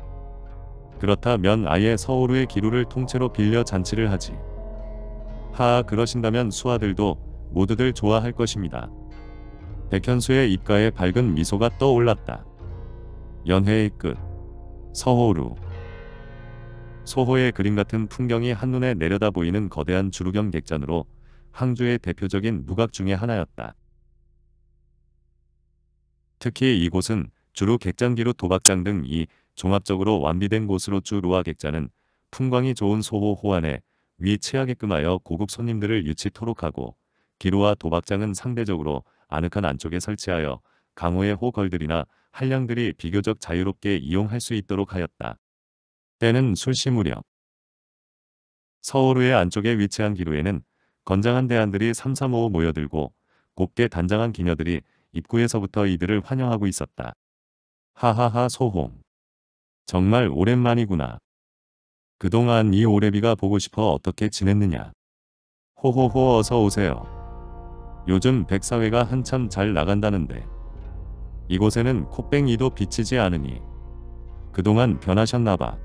그렇다면 아예 서울의 기루를 통째로 빌려 잔치를 하지. 하하 그러신다면 수아들도 모두들 좋아할 것입니다. 백현수의 입가에 밝은 미소가 떠올랐다. 연회의 끝. 서호루. 소호의 그림 같은 풍경이 한눈에 내려다 보이는 거대한 주루경 객잔으로 항주의 대표적인 무각 중의 하나였다. 특히 이곳은 주로 객잔기로 도박장 등 이 종합적으로 완비된 곳으로 주루와 객잔은 풍광이 좋은 소호 호안에 위치하게끔 하여 고급 손님들을 유치토록 하고 기루와 도박장은 상대적으로 아늑한 안쪽에 설치하여 강호의 호걸들이나 한량들이 비교적 자유롭게 이용할 수 있도록 하였다. 때는 술시 무렵 서울의 안쪽에 위치한 기루에는 건장한 대한들이 삼삼오오 모여들고 곱게 단장한 기녀들이 입구에서부터 이들을 환영하고 있었다. 하하하 소홍. 정말 오랜만이구나. 그동안 이 오래비가 보고 싶어 어떻게 지냈느냐. 호호호 어서 오세요. 요즘 백사회가 한참 잘 나간다는데 이곳에는 콧뱅이도 비치지 않으니 그동안 변하셨나봐.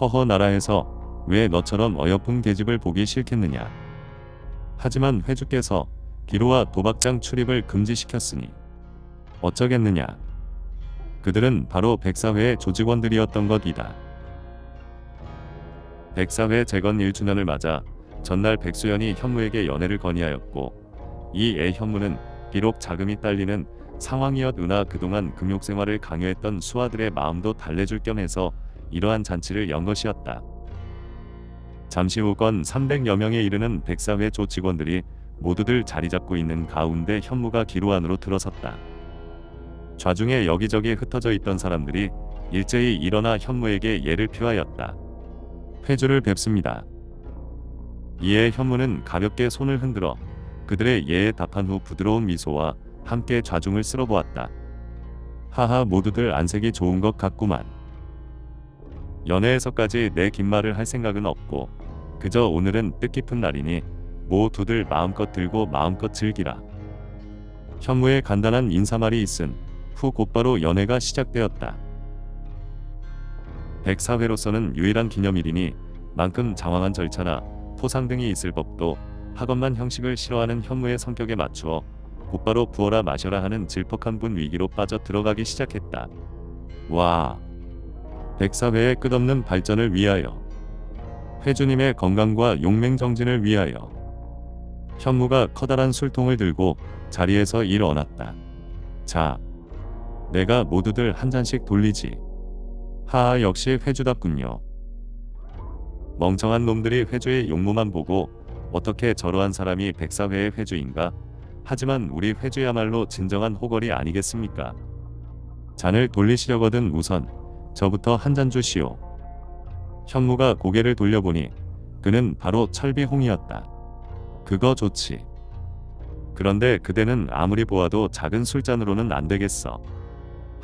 허허 나라에서 왜 너처럼 어여쁜 계집을 보기 싫겠느냐. 하지만 회주께서 기로와 도박장 출입을 금지시켰으니 어쩌겠느냐. 그들은 바로 백사회의 조직원들이었던 것이다. 백사회 재건 1주년을 맞아 전날 백수연이 현무에게 연애를 건의하였고 이 애 현무는 비록 자금이 딸리는 상황이었으나 그동안 금욕생활을 강요했던 수아들의 마음도 달래줄 겸 해서 이러한 잔치를 연 것이었다. 잠시 후 건 300여 명에 이르는 백사회 조 직원들이 모두들 자리 잡고 있는 가운데 현무가 기로 안으로 들어섰다. 좌중에 여기저기 흩어져 있던 사람들이 일제히 일어나 현무에게 예를 표하였다. 회주를 뵙습니다. 이에 현무는 가볍게 손을 흔들어 그들의 예에 답한 후 부드러운 미소와 함께 좌중을 쓸어보았다. 하하 모두들 안색이 좋은 것 같구만. 연애에서까지 내 긴 말을 할 생각은 없고 그저 오늘은 뜻깊은 날이니 모두들 마음껏 들고 마음껏 즐기라. 현무의 간단한 인사말이 있은 후 곧바로 연애가 시작되었다. 백사회로서는 유일한 기념일이니 만큼 장황한 절차나 포상 등이 있을 법도 학원만 형식을 싫어하는 현무의 성격에 맞추어 곧바로 부어라 마셔라 하는 질퍽한 분 위기로 빠져 들어가기 시작했다. 와. 백사회의 끝없는 발전을 위하여 회주님의 건강과 용맹정진을 위하여 현무가 커다란 술통을 들고 자리에서 일어났다. 자, 내가 모두들 한 잔씩 돌리지. 하하 역시 회주답군요. 멍청한 놈들이 회주의 용모만 보고 어떻게 저러한 사람이 백사회의 회주인가? 하지만 우리 회주야말로 진정한 호걸이 아니겠습니까? 잔을 돌리시려거든 우선 저부터 한 잔 주시오. 현무가 고개를 돌려보니 그는 바로 철비홍이었다. 그거 좋지. 그런데 그대는 아무리 보아도 작은 술잔으로는 안 되겠어.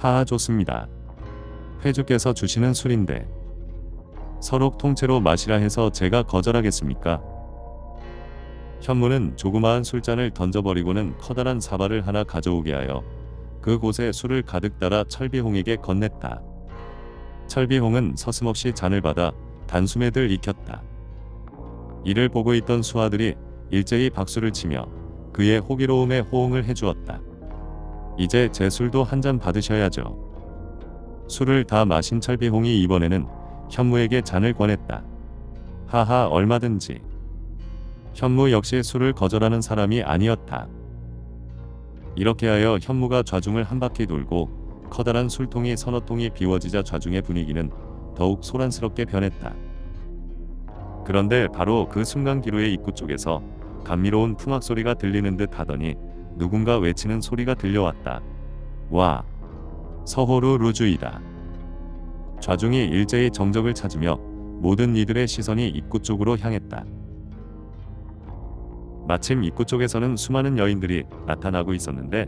하하 좋습니다. 회주께서 주시는 술인데 서로 통째로 마시라 해서 제가 거절하겠습니까? 현무는 조그마한 술잔을 던져버리고는 커다란 사발을 하나 가져오게 하여 그곳에 술을 가득 따라 철비홍에게 건넸다. 철비홍은 서슴없이 잔을 받아 단숨에들 익혔다. 이를 보고 있던 수하들이 일제히 박수를 치며 그의 호기로움에 호응을 해주었다. 이제 제 술도 한 잔 받으셔야죠. 술을 다 마신 철비홍이 이번에는 현무에게 잔을 권했다. 하하 얼마든지. 현무 역시 술을 거절하는 사람이 아니었다. 이렇게 하여 현무가 좌중을 한 바퀴 돌고 커다란 술통이 서너 통이 비워지자 좌중의 분위기는 더욱 소란스럽게 변했다. 그런데 바로 그 순간 기로의 입구 쪽에서 감미로운 풍악 소리가 들리는 듯 하더니 누군가 외치는 소리가 들려왔다. 와, 서호루 루주이다. 좌중이 일제히 정적을 찾으며 모든 이들의 시선이 입구 쪽으로 향했다. 마침 입구 쪽에서는 수많은 여인들이 나타나고 있었는데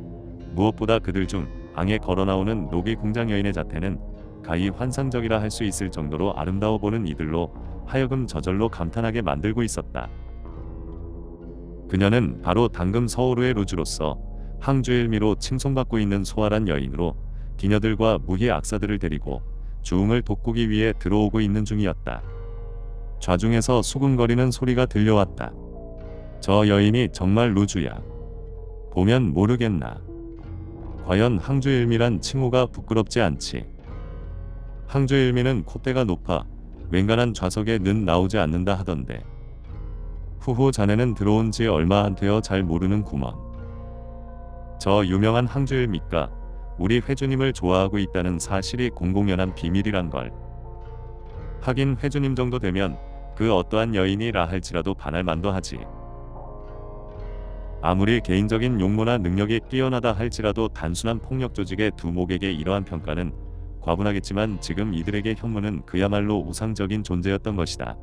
무엇보다 그들 중 앙에 걸어나오는 노비 공장 여인의 자태는 가히 환상적이라 할 수 있을 정도로 아름다워 보는 이들로 하여금 저절로 감탄하게 만들고 있었다. 그녀는 바로 당금 서울의 루즈로서 항주일미로 칭송받고 있는 소활한 여인으로 기녀들과 무희 악사들을 데리고 주웅을 돋구기 위해 들어오고 있는 중이었다. 좌중에서 수근거리는 소리가 들려왔다. 저 여인이 정말 루주야. 보면 모르겠나. 과연 항주일미란 칭호가 부끄럽지 않지. 항주일미는 콧대가 높아 웬간한 좌석에 는 나오지 않는다 하던데. 후후 자네는 들어온 지 얼마 안 되어 잘 모르는 구먼. 저 유명한 항주일미가 우리 회주님을 좋아하고 있다는 사실이 공공연한 비밀이란 걸. 하긴 회주님 정도 되면 그 어떠한 여인이라 할지라도 반할 만도 하지. 아무리 개인적인 용모나 능력이 뛰어나다 할지라도 단순한 폭력 조직의 두 목에게 이러한 평가는 과분하겠지만 지금 이들에게 현무는 그야말로 우상적인 존재였던 것이다.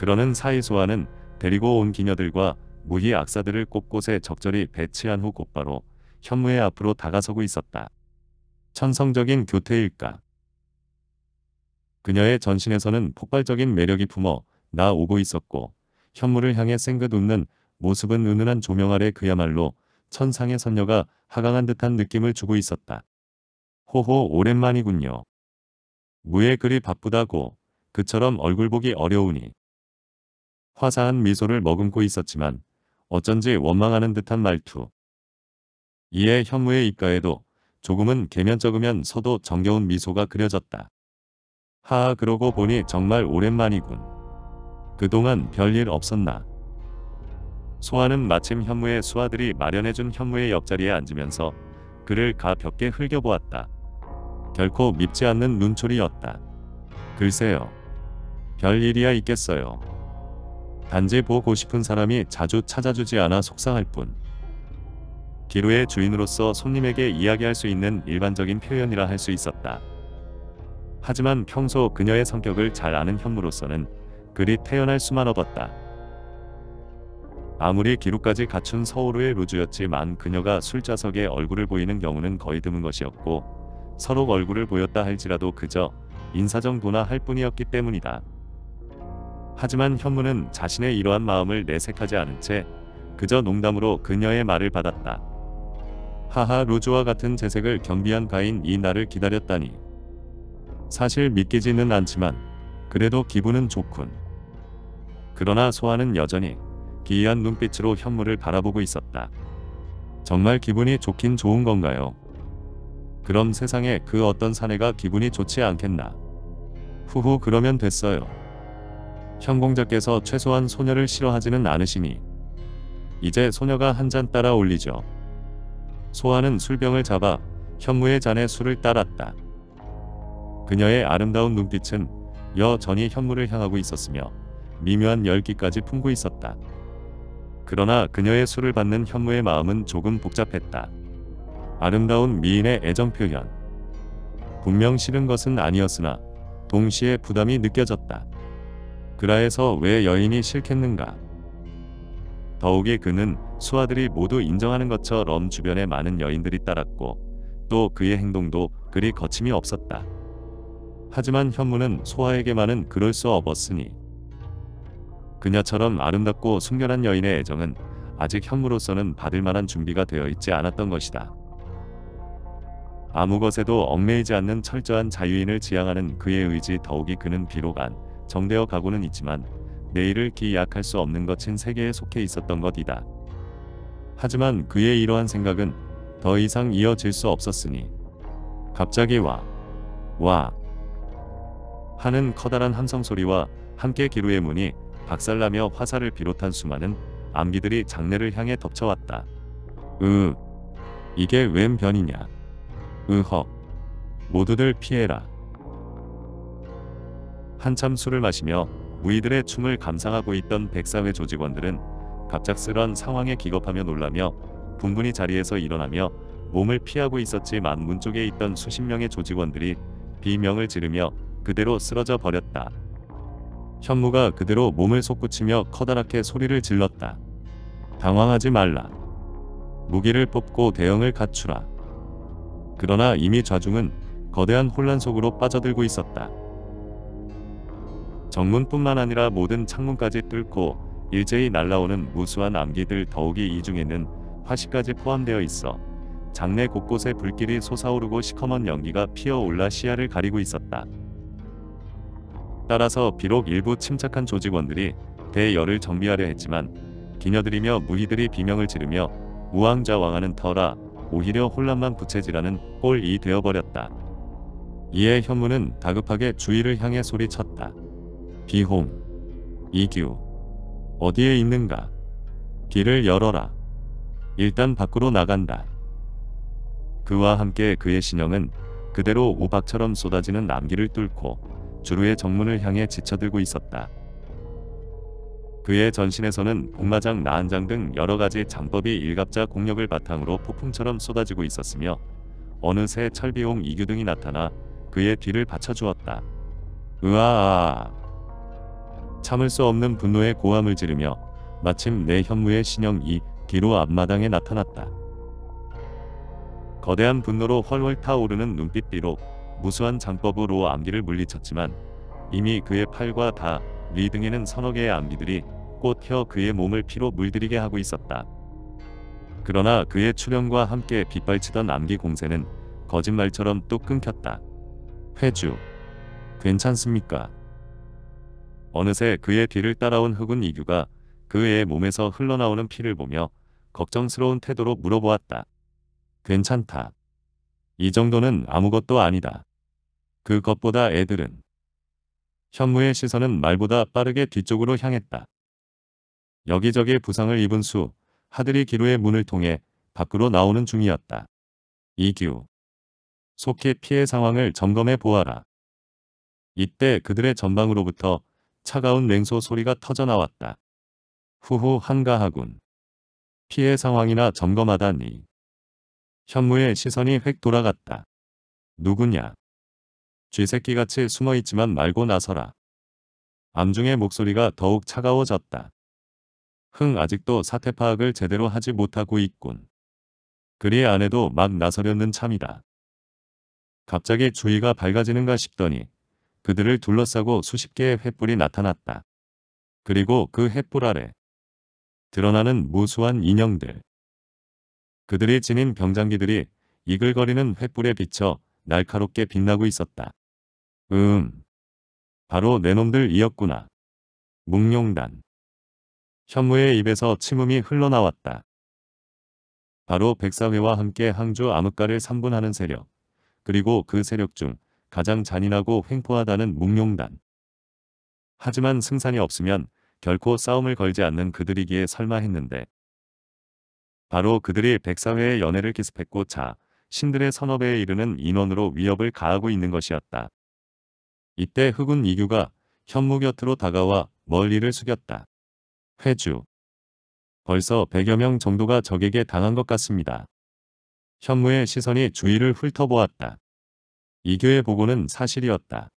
그러는 사이 소아는 데리고 온 기녀들과 무희 악사들을 곳곳에 적절히 배치한 후 곧바로 현무의 앞으로 다가서고 있었다. 천성적인 교태일까? 그녀의 전신에서는 폭발적인 매력이 품어 나오고 있었고 현무를 향해 생긋 웃는 모습은 은은한 조명 아래 그야말로 천상의 선녀가 하강한 듯한 느낌을 주고 있었다. 호호 오랜만이군요. 무에 그리 바쁘다고 그처럼 얼굴 보기 어려우니. 화사한 미소를 머금고 있었지만 어쩐지 원망하는 듯한 말투. 이에 현무의 입가에도 조금은 개면적으면 서도 정겨운 미소가 그려졌다. 하하 그러고 보니 정말 오랜만이군. 그동안 별일 없었나. 소아는 마침 현무의 수아들이 마련해준 현무의 옆자리에 앉으면서 그를 가볍게 흘겨보았다. 결코 밉지 않는 눈초리였다. 글쎄요. 별일이야 있겠어요. 단지 보고 싶은 사람이 자주 찾아주지 않아 속상할 뿐. 기루의 주인으로서 손님에게 이야기할 수 있는 일반적인 표현이라 할 수 있었다. 하지만 평소 그녀의 성격을 잘 아는 현무로서는 그리 태연할 수만 없었다. 아무리 기루까지 갖춘 서울의 루즈였지만 그녀가 술자석에 얼굴을 보이는 경우는 거의 드문 것이었고 서로 얼굴을 보였다 할지라도 그저 인사 정도나 할 뿐이었기 때문이다. 하지만 현무는 자신의 이러한 마음을 내색하지 않은 채 그저 농담으로 그녀의 말을 받았다. 하하 루즈와 같은 재색을 경비한 가인 이 날을 기다렸다니. 사실 믿기지는 않지만 그래도 기분은 좋군. 그러나 소아는 여전히 기이한 눈빛으로 현무를 바라보고 있었다. 정말 기분이 좋긴 좋은 건가요? 그럼 세상에 그 어떤 사내가 기분이 좋지 않겠나? 후후 그러면 됐어요. 현공자께서 최소한 소녀를 싫어하지는 않으시니 이제 소녀가 한 잔 따라 올리죠. 소아는 술병을 잡아 현무의 잔에 술을 따랐다. 그녀의 아름다운 눈빛은 여전히 현무를 향하고 있었으며 미묘한 열기까지 품고 있었다. 그러나 그녀의 술을 받는 현무의 마음은 조금 복잡했다. 아름다운 미인의 애정 표현. 분명 싫은 것은 아니었으나 동시에 부담이 느껴졌다. 그라에서 왜 여인이 싫겠는가? 더욱이 그는 수하들이 모두 인정하는 것처럼 주변에 많은 여인들이 따랐고 또 그의 행동도 그리 거침이 없었다. 하지만 현무는 소하에게만은 그럴 수 없었으니 그녀처럼 아름답고 순결한 여인의 애정은 아직 현무로서는 받을 만한 준비가 되어 있지 않았던 것이다. 아무 것에도 얽매이지 않는 철저한 자유인을 지향하는 그의 의지 더욱이 그는 비록 안 정되어 가고는 있지만 내일을 기약할 수 없는 것인 세계에 속해 있었던 것이다. 하지만 그의 이러한 생각은 더 이상 이어질 수 없었으니 갑자기 와, 와 하는 커다란 함성 소리와 함께 기루의 문이 박살나며 화살을 비롯한 수많은 암기들이 장내를 향해 덮쳐왔다. 으, 이게 웬 변이냐? 으허, 모두들 피해라. 한참 술을 마시며 무이들의 춤을 감상하고 있던 백사회 조직원들은 갑작스런 상황에 기겁하며 놀라며 분분히 자리에서 일어나며 몸을 피하고 있었지만 문 쪽에 있던 수십 명의 조직원들이 비명을 지르며 그대로 쓰러져 버렸다. 현무가 그대로 몸을 솟구치며 커다랗게 소리를 질렀다. 당황하지 말라. 무기를 뽑고 대응을 갖추라. 그러나 이미 좌중은 거대한 혼란 속으로 빠져들고 있었다. 정문뿐만 아니라 모든 창문까지 뚫고 일제히 날라오는 무수한 암기들 더욱이 이 중에는 화시까지 포함되어 있어 장내 곳곳에 불길이 솟아오르고 시커먼 연기가 피어올라 시야를 가리고 있었다. 따라서 비록 일부 침착한 조직원들이 대열을 정비하려 했지만 기녀들이며 무희들이 비명을 지르며 우왕좌왕하는 터라 오히려 혼란만 부채질하는 꼴이 되어버렸다. 이에 현무는 다급하게 주위를 향해 소리쳤다. 비홍, 이규, 어디에 있는가? 길을 열어라. 일단 밖으로 나간다. 그와 함께 그의 신형은 그대로 우박처럼 쏟아지는 남기를 뚫고 주루의 정문을 향해 지쳐들고 있었다. 그의 전신에서는 복마장, 나한장 등 여러 가지 장법이 일갑자 공력을 바탕으로 폭풍처럼 쏟아지고 있었으며 어느새 철비홍 이규 등이 나타나 그의 뒤를 받쳐주었다. 으아아 참을 수 없는 분노의 고함을 지르며 마침 내 현무의 신형이 기로 앞마당에 나타났다. 거대한 분노로 훨훨 타오르는 눈빛비로 무수한 장법으로 암기를 물리쳤지만 이미 그의 팔과 다, 리 등에는 서너 개의 암기들이 꽃혀 그의 몸을 피로 물들이게 하고 있었다. 그러나 그의 출현과 함께 빗발치던 암기 공세는 거짓말처럼 뚝 끊겼다. 회주, 괜찮습니까? 어느새 그의 뒤를 따라온 흑운 이규가 그의 몸에서 흘러나오는 피를 보며 걱정스러운 태도로 물어보았다. 괜찮다. 이 정도는 아무것도 아니다. 그것보다 애들은 현무의 시선은 말보다 빠르게 뒤쪽으로 향했다. 여기저기 부상을 입은 수, 하들이 기루의 문을 통해 밖으로 나오는 중이었다. 이규. 속히 피해 상황을 점검해 보아라. 이때 그들의 전방으로부터 차가운 냉소 소리가 터져 나왔다. 후후 한가하군. 피해 상황이나 점검하다니. 현무의 시선이 획 돌아갔다. 누구냐? 쥐새끼같이 숨어있지만 말고 나서라. 암중의 목소리가 더욱 차가워졌다. 흥 아직도 사태 파악을 제대로 하지 못하고 있군. 그리 안 해도 막 나서려는 참이다. 갑자기 주위가 밝아지는가 싶더니 그들을 둘러싸고 수십 개의 횃불이 나타났다. 그리고 그 횃불 아래 드러나는 무수한 인형들. 그들이 지닌 병장기들이 이글거리는 횃불에 비쳐 날카롭게 빛나고 있었다. 음, 바로 내 놈들이었구나. 묵룡단. 현무의 입에서 침음이 흘러나왔다. 바로 백사회와 함께 항주 암흑가를 3분하는 세력, 그리고 그 세력 중 가장 잔인하고 횡포하다는 묵룡단. 하지만 승산이 없으면 결코 싸움을 걸지 않는 그들이기에 설마 했는데 바로 그들이 백사회의 연애를 기습했고 자 신들의 선업에 이르는 인원으로 위협을 가하고 있는 것이었다. 이때 흑운 이규가 현무 곁으로 다가와 멀리를 숙였다. 회주. 벌써 100여 명 정도가 적에게 당한 것 같습니다. 현무의 시선이 주위를 훑어보았다. 이교의 보고는 사실이었다.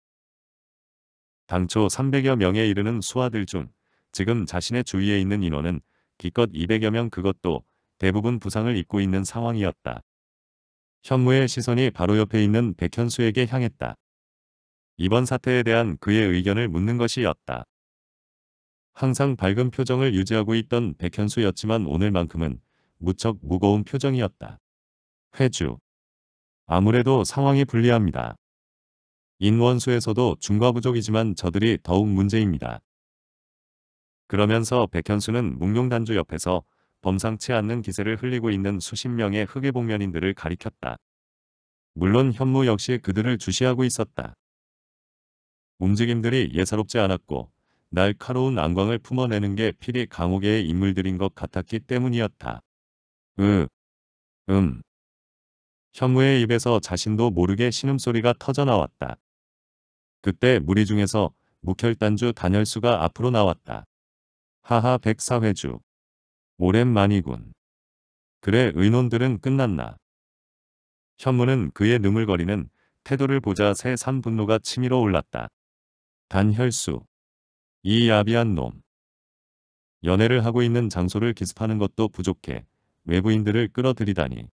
당초 300여 명에 이르는 수하들 중 지금 자신의 주위에 있는 인원은 기껏 200여 명 그것도 대부분 부상을 입고 있는 상황이었다. 현무의 시선이 바로 옆에 있는 백현수에게 향했다. 이번 사태에 대한 그의 의견을 묻는 것이었다. 항상 밝은 표정을 유지하고 있던 백현수였지만 오늘만큼은 무척 무거운 표정이었다. 회주. 아무래도 상황이 불리합니다. 인원수에서도 중과 부족이지만 저들이 더욱 문제입니다. 그러면서 백현수는 묵룡단주 옆에서 범상치 않는 기세를 흘리고 있는 수십 명의 흑의복면인들을 가리켰다. 물론 현무 역시 그들을 주시하고 있었다. 움직임들이 예사롭지 않았고 날카로운 안광을 품어내는 게 필히 강호계의 인물들인 것 같았기 때문이었다. 으, 음. 현무의 입에서 자신도 모르게 신음소리가 터져나왔다. 그때 무리 중에서 묵혈단주 단열수가 앞으로 나왔다. 하하 백사회주. 오랜만이군. 그래 의논들은 끝났나. 현무는 그의 느물거리는 태도를 보자 새삼 분노가 치밀어 올랐다. 단혈수. 이 야비한 놈. 연애를 하고 있는 장소를 기습하는 것도 부족해 외부인들을 끌어들이다니.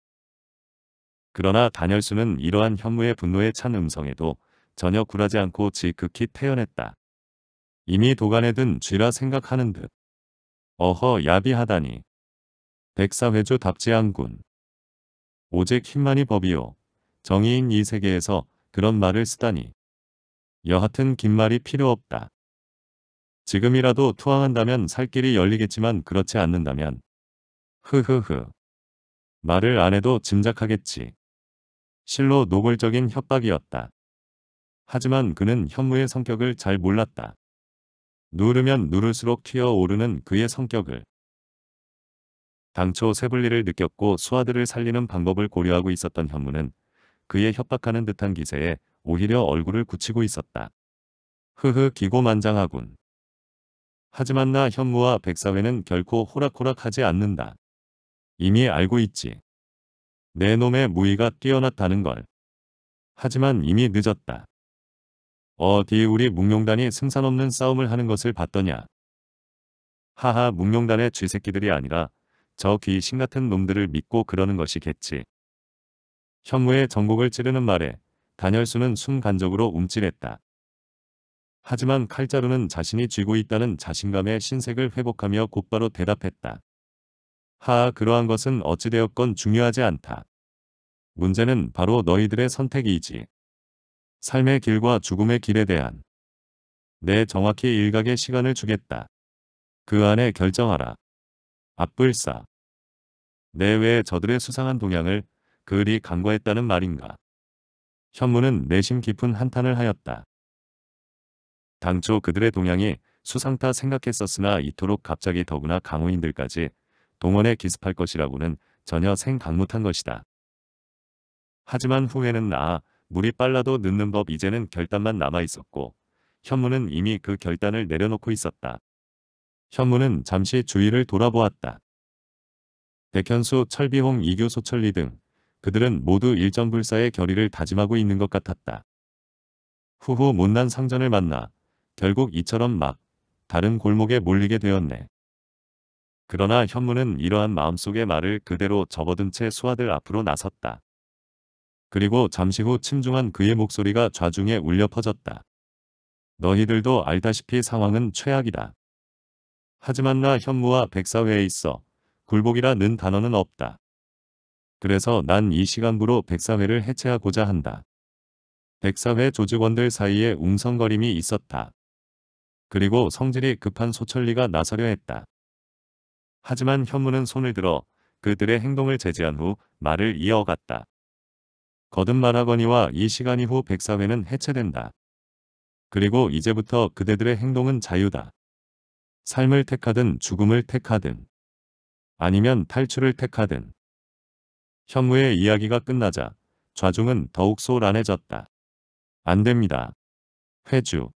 그러나 단열수는 이러한 현무의 분노에 찬 음성에도 전혀 굴하지 않고 지극히 태연했다. 이미 도간에 든 쥐라 생각하는 듯. 어허 야비하다니. 백사회주 답지한군. 오직 힘만이 법이요. 정의인 이 세계에서 그런 말을 쓰다니. 여하튼 긴 말이 필요 없다. 지금이라도 투항한다면 살 길이 열리겠지만 그렇지 않는다면 흐흐흐. 말을 안 해도 짐작하겠지. 실로 노골적인 협박이었다. 하지만 그는 현무의 성격을 잘 몰랐다. 누르면 누를수록 튀어오르는 그의 성격을. 당초 세불리를 느꼈고 수하들을 살리는 방법을 고려하고 있었던 현무는 그의 협박하는 듯한 기세에 오히려 얼굴을 굳히고 있었다. 흐흐 기고만장하군. 하지만 나 현무와 백사회는 결코 호락호락하지 않는다. 이미 알고 있지. 내 놈의 무의가 뛰어났다는 걸. 하지만 이미 늦었다. 어디 우리 묵룡단이 승산 없는 싸움을 하는 것을 봤더냐. 하하 묵룡단의 쥐새끼들이 아니라 저 귀신 같은 놈들을 믿고 그러는 것이겠지. 현무의 전곡을 찌르는 말에 단열수는 순간적으로 움찔했다. 하지만 칼자루는 자신이 쥐고 있다는 자신감의 신색을 회복하며 곧바로 대답했다. 하하 그러한 것은 어찌되었건 중요하지 않다. 문제는 바로 너희들의 선택이지. 삶의 길과 죽음의 길에 대한 내 정확히 일각의 시간을 주겠다. 그 안에 결정하라. 앞불사. 내외에 저들의 수상한 동향을 그리 간과했다는 말인가. 현무는 내심 깊은 한탄을 하였다. 당초 그들의 동향이 수상타 생각했었으나 이토록 갑자기 더구나 강호인들까지 동원에 기습할 것이라고는 전혀 생각 못한 것이다. 하지만 후회는 나아 물이 빨라도 늦는 법 이제는 결단만 남아 있었고 현무는 이미 그 결단을 내려놓고 있었다. 현무는 잠시 주위를 돌아보았다. 백현수, 철비홍, 이교, 소철리 등 그들은 모두 일전불사의 결의를 다짐하고 있는 것 같았다. 후후 못난 상전을 만나 결국 이처럼 막 다른 골목에 몰리게 되었네. 그러나 현무는 이러한 마음속의 말을 그대로 접어든 채 수하들 앞으로 나섰다. 그리고 잠시 후 침중한 그의 목소리가 좌중에 울려 퍼졌다. 너희들도 알다시피 상황은 최악이다. 하지만 나 현무와 백사회에 있어 굴복이라는 단어는 없다. 그래서 난 이 시간부로 백사회를 해체하고자 한다. 백사회 조직원들 사이에 웅성거림이 있었다. 그리고 성질이 급한 소철리가 나서려 했다. 하지만 현무는 손을 들어 그들의 행동을 제지한 후 말을 이어갔다. 거듭말하거니와 이 시간 이후 백사회는 해체된다. 그리고 이제부터 그대들의 행동은 자유다. 삶을 택하든 죽음을 택하든 아니면 탈출을 택하든 현무의 이야기가 끝나자 좌중은 더욱 소란해졌다. 안됩니다. 회주.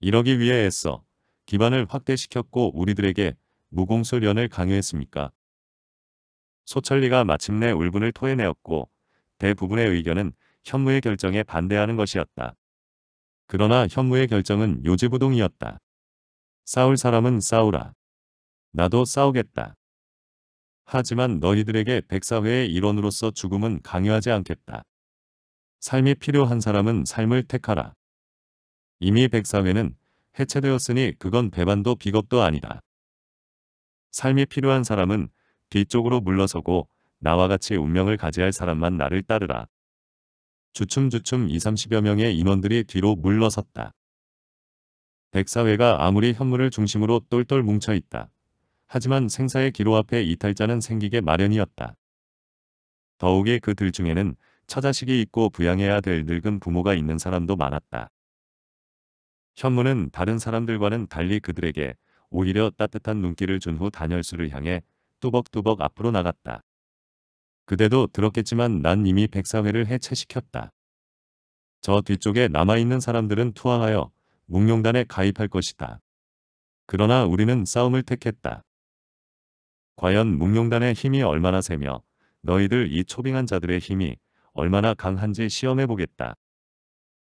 이러기 위해 애써 기반을 확대시켰고 우리들에게 무공술련을 강요했습니까? 소철리가 마침내 울분을 토해내었고 대부분의 의견은 현무의 결정에 반대하는 것이었다. 그러나 현무의 결정은 요지부동이었다. 싸울 사람은 싸우라. 나도 싸우겠다. 하지만 너희들에게 백사회의 일원으로서 죽음은 강요하지 않겠다. 삶이 필요한 사람은 삶을 택하라. 이미 백사회는 해체되었으니 그건 배반도 비겁도 아니다. 삶이 필요한 사람은 뒤쪽으로 물러서고 나와 같이 운명을 가지할 사람만 나를 따르라. 주춤주춤 2, 30여 명의 인원들이 뒤로 물러섰다. 백사회가 아무리 현무를 중심으로 똘똘 뭉쳐 있다. 하지만 생사의 기로 앞에 이탈자는 생기게 마련이었다. 더욱이 그들 중에는 처자식이 있고 부양해야 될 늙은 부모가 있는 사람도 많았다. 현무는 다른 사람들과는 달리 그들에게 오히려 따뜻한 눈길을 준 후 단열수를 향해 뚜벅뚜벅 앞으로 나갔다. 그대도 들었겠지만 난 이미 백사회를 해체시켰다. 저 뒤쪽에 남아있는 사람들은 투항하여 묵룡단에 가입할 것이다. 그러나 우리는 싸움을 택했다. 과연 묵룡단의 힘이 얼마나 세며 너희들 이 초빙한 자들의 힘이 얼마나 강한지 시험해보겠다.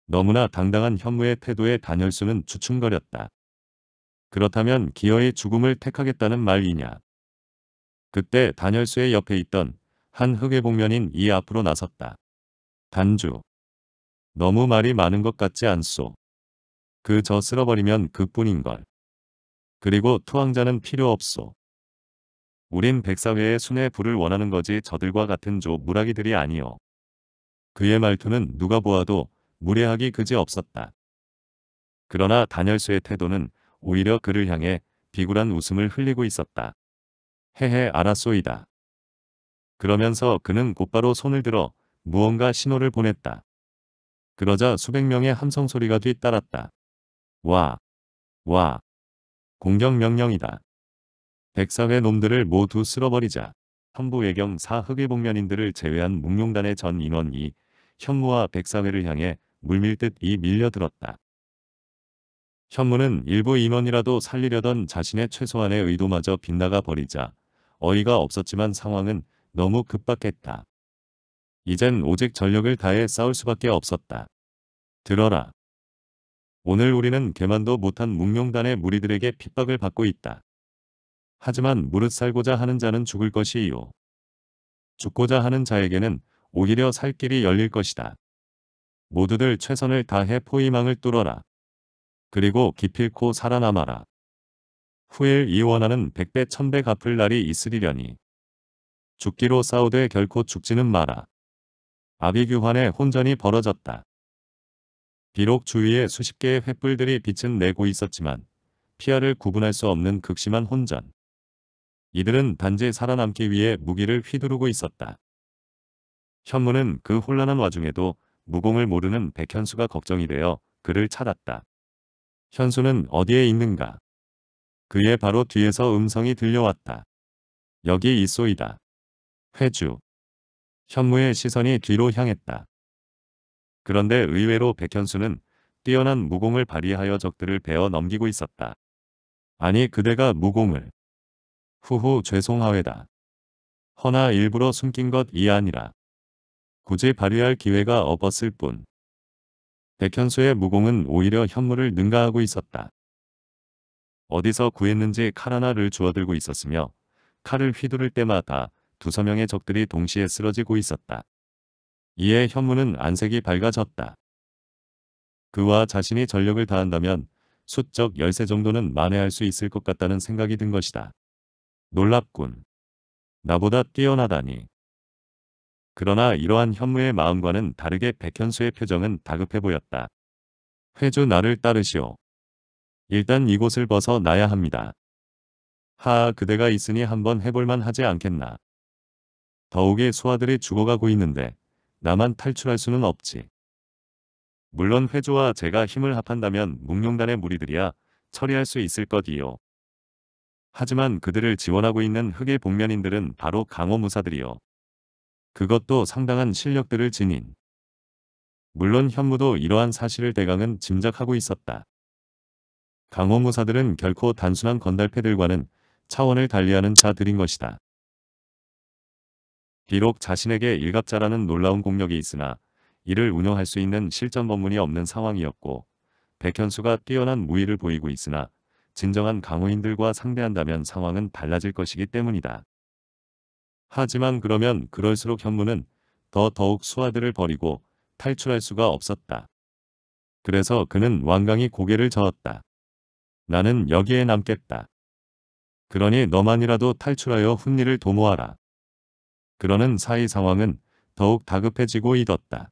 너무나 당당한 현무의 태도에 단열수는 주춤거렸다. 그렇다면 기어의 죽음을 택하겠다는 말이냐. 그때 단열수의 옆에 있던 한 흑의 복면인 이 앞으로 나섰다. 단주. 너무 말이 많은 것 같지 않소. 그 저 쓸어버리면 그뿐인걸. 그리고 투항자는 필요 없소. 우린 백사회의 순회 불을 원하는 거지 저들과 같은 조 무라기들이 아니오. 그의 말투는 누가 보아도 무례하기 그지 없었다. 그러나 단열수의 태도는 오히려 그를 향해 비굴한 웃음을 흘리고 있었다. 헤헤 알았소이다. 그러면서 그는 곧바로 손을 들어 무언가 신호를 보냈다. 그러자 수백 명의 함성 소리가 뒤따랐다. 와, 와, 공격 명령이다. 백사회 놈들을 모두 쓸어버리자. 현부 외경 사흑의 복면인들을 제외한 묵룡단의 전 인원이 현무와 백사회를 향해 물밀듯 이 밀려들었다. 현무는 일부 인원이라도 살리려던 자신의 최소한의 의도마저 빗나가 버리자 어이가 없었지만 상황은 너무 급박했다. 이젠 오직 전력을 다해 싸울 수밖에 없었다. 들어라. 오늘 우리는 개만도 못한 묵룡단의 무리들에게 핍박을 받고 있다. 하지만 무릇 살고자 하는 자는 죽을 것이요. 죽고자 하는 자에게는 오히려 살 길이 열릴 것이다. 모두들 최선을 다해 포위망을 뚫어라. 그리고 기필코 살아남아라. 후일 이원하는 백배 천배 갚을 날이 있으리려니. 죽기로 싸우되 결코 죽지는 마라. 아비규환의 혼전이 벌어졌다. 비록 주위에 수십 개의 횃불들이 빛은 내고 있었지만 피아를 구분할 수 없는 극심한 혼전. 이들은 단지 살아남기 위해 무기를 휘두르고 있었다. 현무는 그 혼란한 와중에도 무공을 모르는 백현수가 걱정이 되어 그를 찾았다. 현수는 어디에 있는가? 그의 바로 뒤에서 음성이 들려왔다. 여기 있소이다. 회주. 현무의 시선이 뒤로 향했다. 그런데 의외로 백현수는 뛰어난 무공을 발휘하여 적들을 베어 넘기고 있었다. 아니 그대가 무공을. 후후 죄송하외다. 허나 일부러 숨긴 것이 아니라 굳이 발휘할 기회가 없었을 뿐. 백현수의 무공은 오히려 현무를 능가하고 있었다. 어디서 구했는지 칼 하나를 주워들고 있었으며 칼을 휘두를 때마다 두서 명의 적들이 동시에 쓰러지고 있었다. 이에 현무는 안색이 밝아졌다. 그와 자신이 전력을 다한다면 수적 열세 정도는 만회할 수 있을 것 같다는 생각이 든 것이다. 놀랍군. 나보다 뛰어나다니. 그러나 이러한 현무의 마음과는 다르게 백현수의 표정은 다급해 보였다. 회주 나를 따르시오. 일단 이곳을 벗어 나야 합니다. 하아 그대가 있으니 한번 해볼만 하지 않겠나. 더욱이 수하들이 죽어가고 있는데 나만 탈출할 수는 없지. 물론 회주와 제가 힘을 합한다면 묵룡단의 무리들이야 처리할 수 있을 것이요. 하지만 그들을 지원하고 있는 흑의 복면인들은 바로 강호무사들이요. 그것도 상당한 실력들을 지닌. 물론 현무도 이러한 사실을 대강은 짐작하고 있었다. 강호무사들은 결코 단순한 건달패들과는 차원을 달리하는 자들인 것이다. 비록 자신에게 일갑자라는 놀라운 공력이 있으나 이를 운영할 수 있는 실전 법문이 없는 상황이었고 백현수가 뛰어난 무의를 보이고 있으나 진정한 강호인들과 상대한다면 상황은 달라질 것이기 때문이다. 하지만 그러면 그럴수록 현무는 더 더욱 수하들을 버리고 탈출할 수가 없었다. 그래서 그는 완강히 고개를 저었다. 나는 여기에 남겠다. 그러니 너만이라도 탈출하여 훈리를 도모하라. 그러는 사이 상황은 더욱 다급해지고 있었다.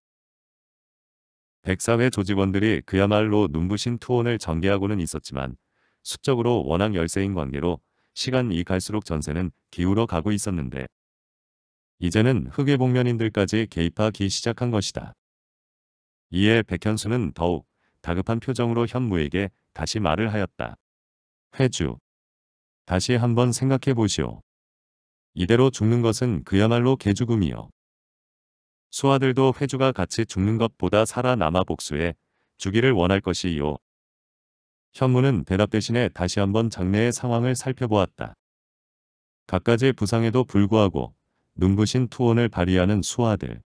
백사회 조직원들이 그야말로 눈부신 투혼을 전개하고는 있었지만 수적으로 워낙 열세인 관계로 시간이 갈수록 전세는 기울어 가고 있었는데 이제는 흑의 복면인들까지 개입하기 시작한 것이다. 이에 백현수는 더욱 다급한 표정으로 현무에게 다시 말을 하였다. 회주. 다시 한번 생각해 보시오. 이대로 죽는 것은 그야말로 개죽음이요. 수아들도 회주가 같이 죽는 것보다 살아남아 복수해 주기를 원할 것이요. 현무는 대답 대신에 다시 한번 장래의 상황을 살펴보았다. 갖가지 부상에도 불구하고 눈부신 투혼을 발휘하는 수아들.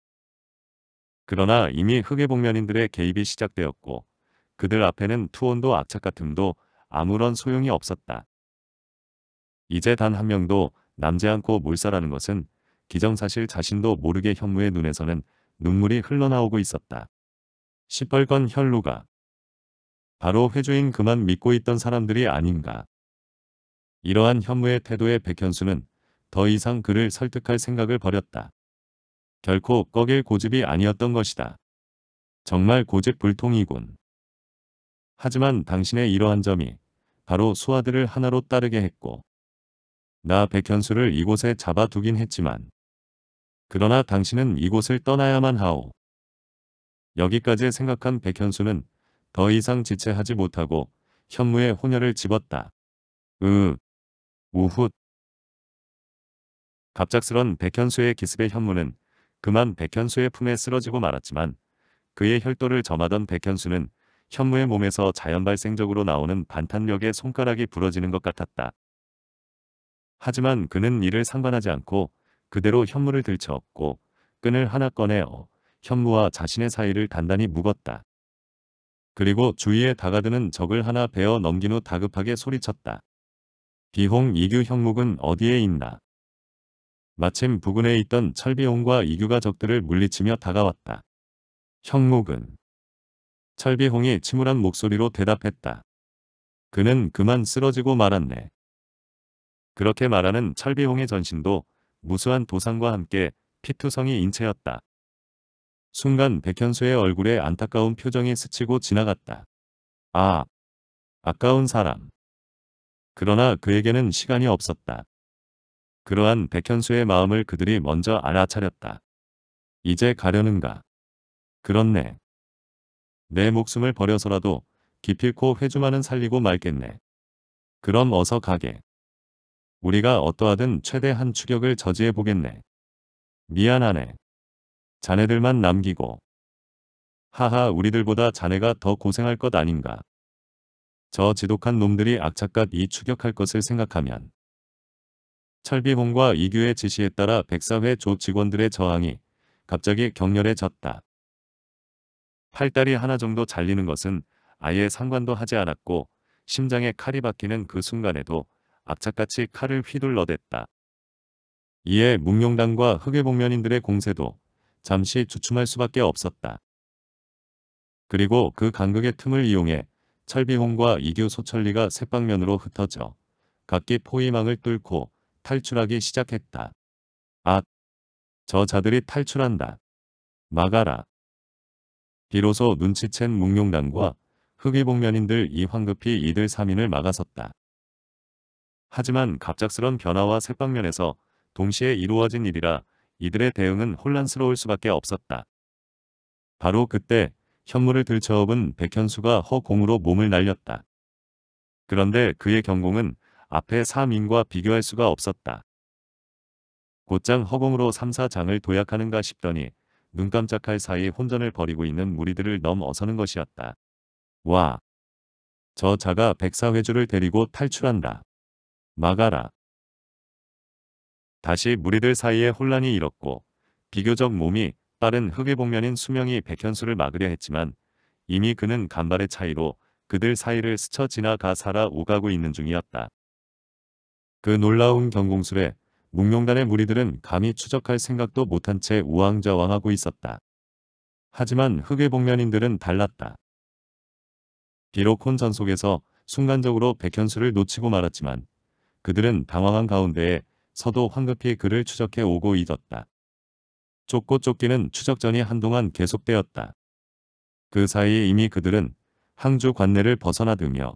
그러나 이미 흑의 복면인들의 개입이 시작되었고 그들 앞에는 투혼도 악착 같음도 아무런 소용이 없었다. 이제 단 한 명도 남지 않고 몰살하는 것은 기정사실 자신도 모르게 현무의 눈에서는 눈물이 흘러나오고 있었다. 시뻘건 혈루가 바로 회주인 그만 믿고 있던 사람들이 아닌가. 이러한 현무의 태도에 백현수는 더 이상 그를 설득할 생각을 버렸다. 결코 꺾일 고집이 아니었던 것이다. 정말 고집불통이군. 하지만 당신의 이러한 점이 바로 수아들을 하나로 따르게 했고 나 백현수를 이곳에 잡아두긴 했지만 그러나 당신은 이곳을 떠나야만 하오. 여기까지 생각한 백현수는 더 이상 지체하지 못하고 현무의 혼혈을 집었다. 으, 우훗. 갑작스런 백현수의 기습의 현무는 그만 백현수의 품에 쓰러지고 말았지만 그의 혈도를 점하던 백현수는 현무의 몸에서 자연 발생적으로 나오는 반탄력의 손가락이 부러지는 것 같았다. 하지만 그는 이를 상관하지 않고 그대로 현무를 들쳐업고 끈을 하나 꺼내어 현무와 자신의 사이를 단단히 묶었다. 그리고 주위에 다가드는 적을 하나 베어 넘긴 후 다급하게 소리쳤다. 비홍 이규 형묵은 어디에 있나? 마침 부근에 있던 철비홍과 이규가 적들을 물리치며 다가왔다. 형묵은 철비홍이 침울한 목소리로 대답했다. 그는 그만 쓰러지고 말았네. 그렇게 말하는 철비홍의 전신도 무수한 도상과 함께 피투성이 인체였다. 순간 백현수의 얼굴에 안타까운 표정이 스치고 지나갔다. 아, 아까운 사람. 그러나 그에게는 시간이 없었다. 그러한 백현수의 마음을 그들이 먼저 알아차렸다. 이제 가려는가? 그렇네. 내 목숨을 버려서라도 기필코 회주만은 살리고 말겠네. 그럼 어서 가게. 우리가 어떠하든 최대한 추격을 저지해 보겠네. 미안하네. 자네들만 남기고. 하하 우리들보다 자네가 더 고생할 것 아닌가. 저 지독한 놈들이 악착같 이 추격할 것을 생각하면. 철비홍과 이규의 지시에 따라 백사회 조 직원들의 저항이 갑자기 격렬해졌다. 팔다리 하나 정도 잘리는 것은 아예 상관도 하지 않았고 심장에 칼이 박히는 그 순간에도 악착같이 칼을 휘둘러댔다. 이에 묵룡당과 흑의복면인들의 공세도 잠시 주춤할 수밖에 없었다. 그리고 그 간극의 틈을 이용해 철비홍과 이규 소천리가 새방면으로 흩어져 각기 포위망을 뚫고 탈출하기 시작했다. 아, 저 자들이 탈출한다. 막아라. 비로소 눈치챈 묵룡당과 흑의복면인들 이 황급히 이들 3인을 막아섰다. 하지만 갑작스런 변화와 색방면에서 동시에 이루어진 일이라 이들의 대응은 혼란스러울 수밖에 없었다. 바로 그때 현무를 들쳐업은 백현수가 허공으로 몸을 날렸다. 그런데 그의 경공은 앞에 사민과 비교할 수가 없었다. 곧장 허공으로 3, 4장을 도약하는가 싶더니 눈 깜짝할 사이 혼전을 벌이고 있는 무리들을 넘어서는 것이었다. 와! 저 자가 백사회주를 데리고 탈출한다. 막아라. 다시 무리들 사이에 혼란이 일었고 비교적 몸이 빠른 흑의 복면인 수명이 백현수를 막으려 했지만 이미 그는 간발의 차이로 그들 사이를 스쳐 지나가 살아 오가고 있는 중이었다. 그 놀라운 경공술에 묵룡단의 무리들은 감히 추적할 생각도 못한 채 우왕좌왕하고 있었다. 하지만 흑의 복면인들은 달랐다. 비록 혼전 속에서 순간적으로 백현수를 놓치고 말았지만 그들은 당황한 가운데에 서도 황급히 그를 추적해 오고 있었다. 쫓고 쫓기는 추적전이 한동안 계속되었다. 그 사이에 이미 그들은 항주 관내를 벗어나들며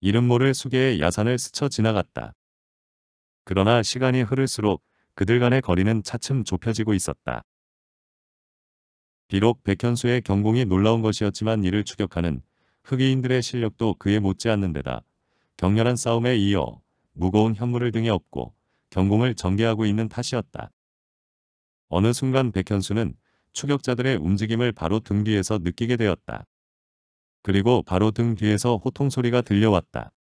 이름 모를 수계의 야산을 스쳐 지나갔다. 그러나 시간이 흐를수록 그들 간의 거리는 차츰 좁혀지고 있었다. 비록 백현수의 경공이 놀라운 것이었지만 이를 추격하는 흑의인들의 실력도 그에 못지않는 데다 격렬한 싸움에 이어 무거운 현물을 등에 업고 경공을 전개하고 있는 탓이었다. 어느 순간 백현수는 추격자들의 움직임을 바로 등 뒤에서 느끼게 되었다. 그리고 바로 등 뒤에서 호통 소리가 들려왔다.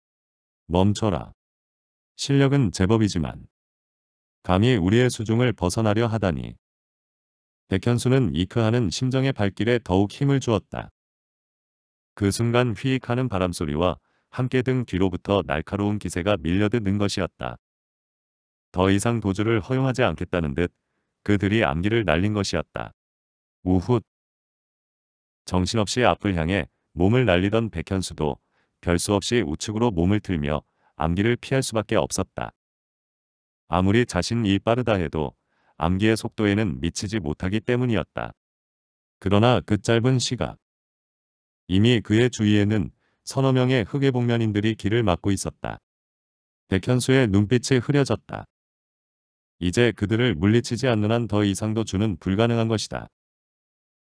멈춰라. 실력은 제법이지만 감히 우리의 수중을 벗어나려 하다니. 백현수는 이크하는 심정의 발길에 더욱 힘을 주었다. 그 순간 휘익하는 바람소리와 함께 등 뒤로부터 날카로운 기세가 밀려드는 것이었다. 더 이상 도주를 허용하지 않겠다는 듯 그들이 암기를 날린 것이었다. 우훗. 정신없이 앞을 향해 몸을 날리던 백현수도 별수 없이 우측으로 몸을 틀며 암기를 피할 수밖에 없었다. 아무리 자신이 빠르다 해도 암기의 속도에는 미치지 못하기 때문이었다. 그러나 그 짧은 시각 이미 그의 주위에는 서너 명의 흑의 복면인들이 길을 막고 있었다. 백현수의 눈빛이 흐려졌다. 이제 그들을 물리치지 않는 한 더 이상도 주는 불가능한 것이다.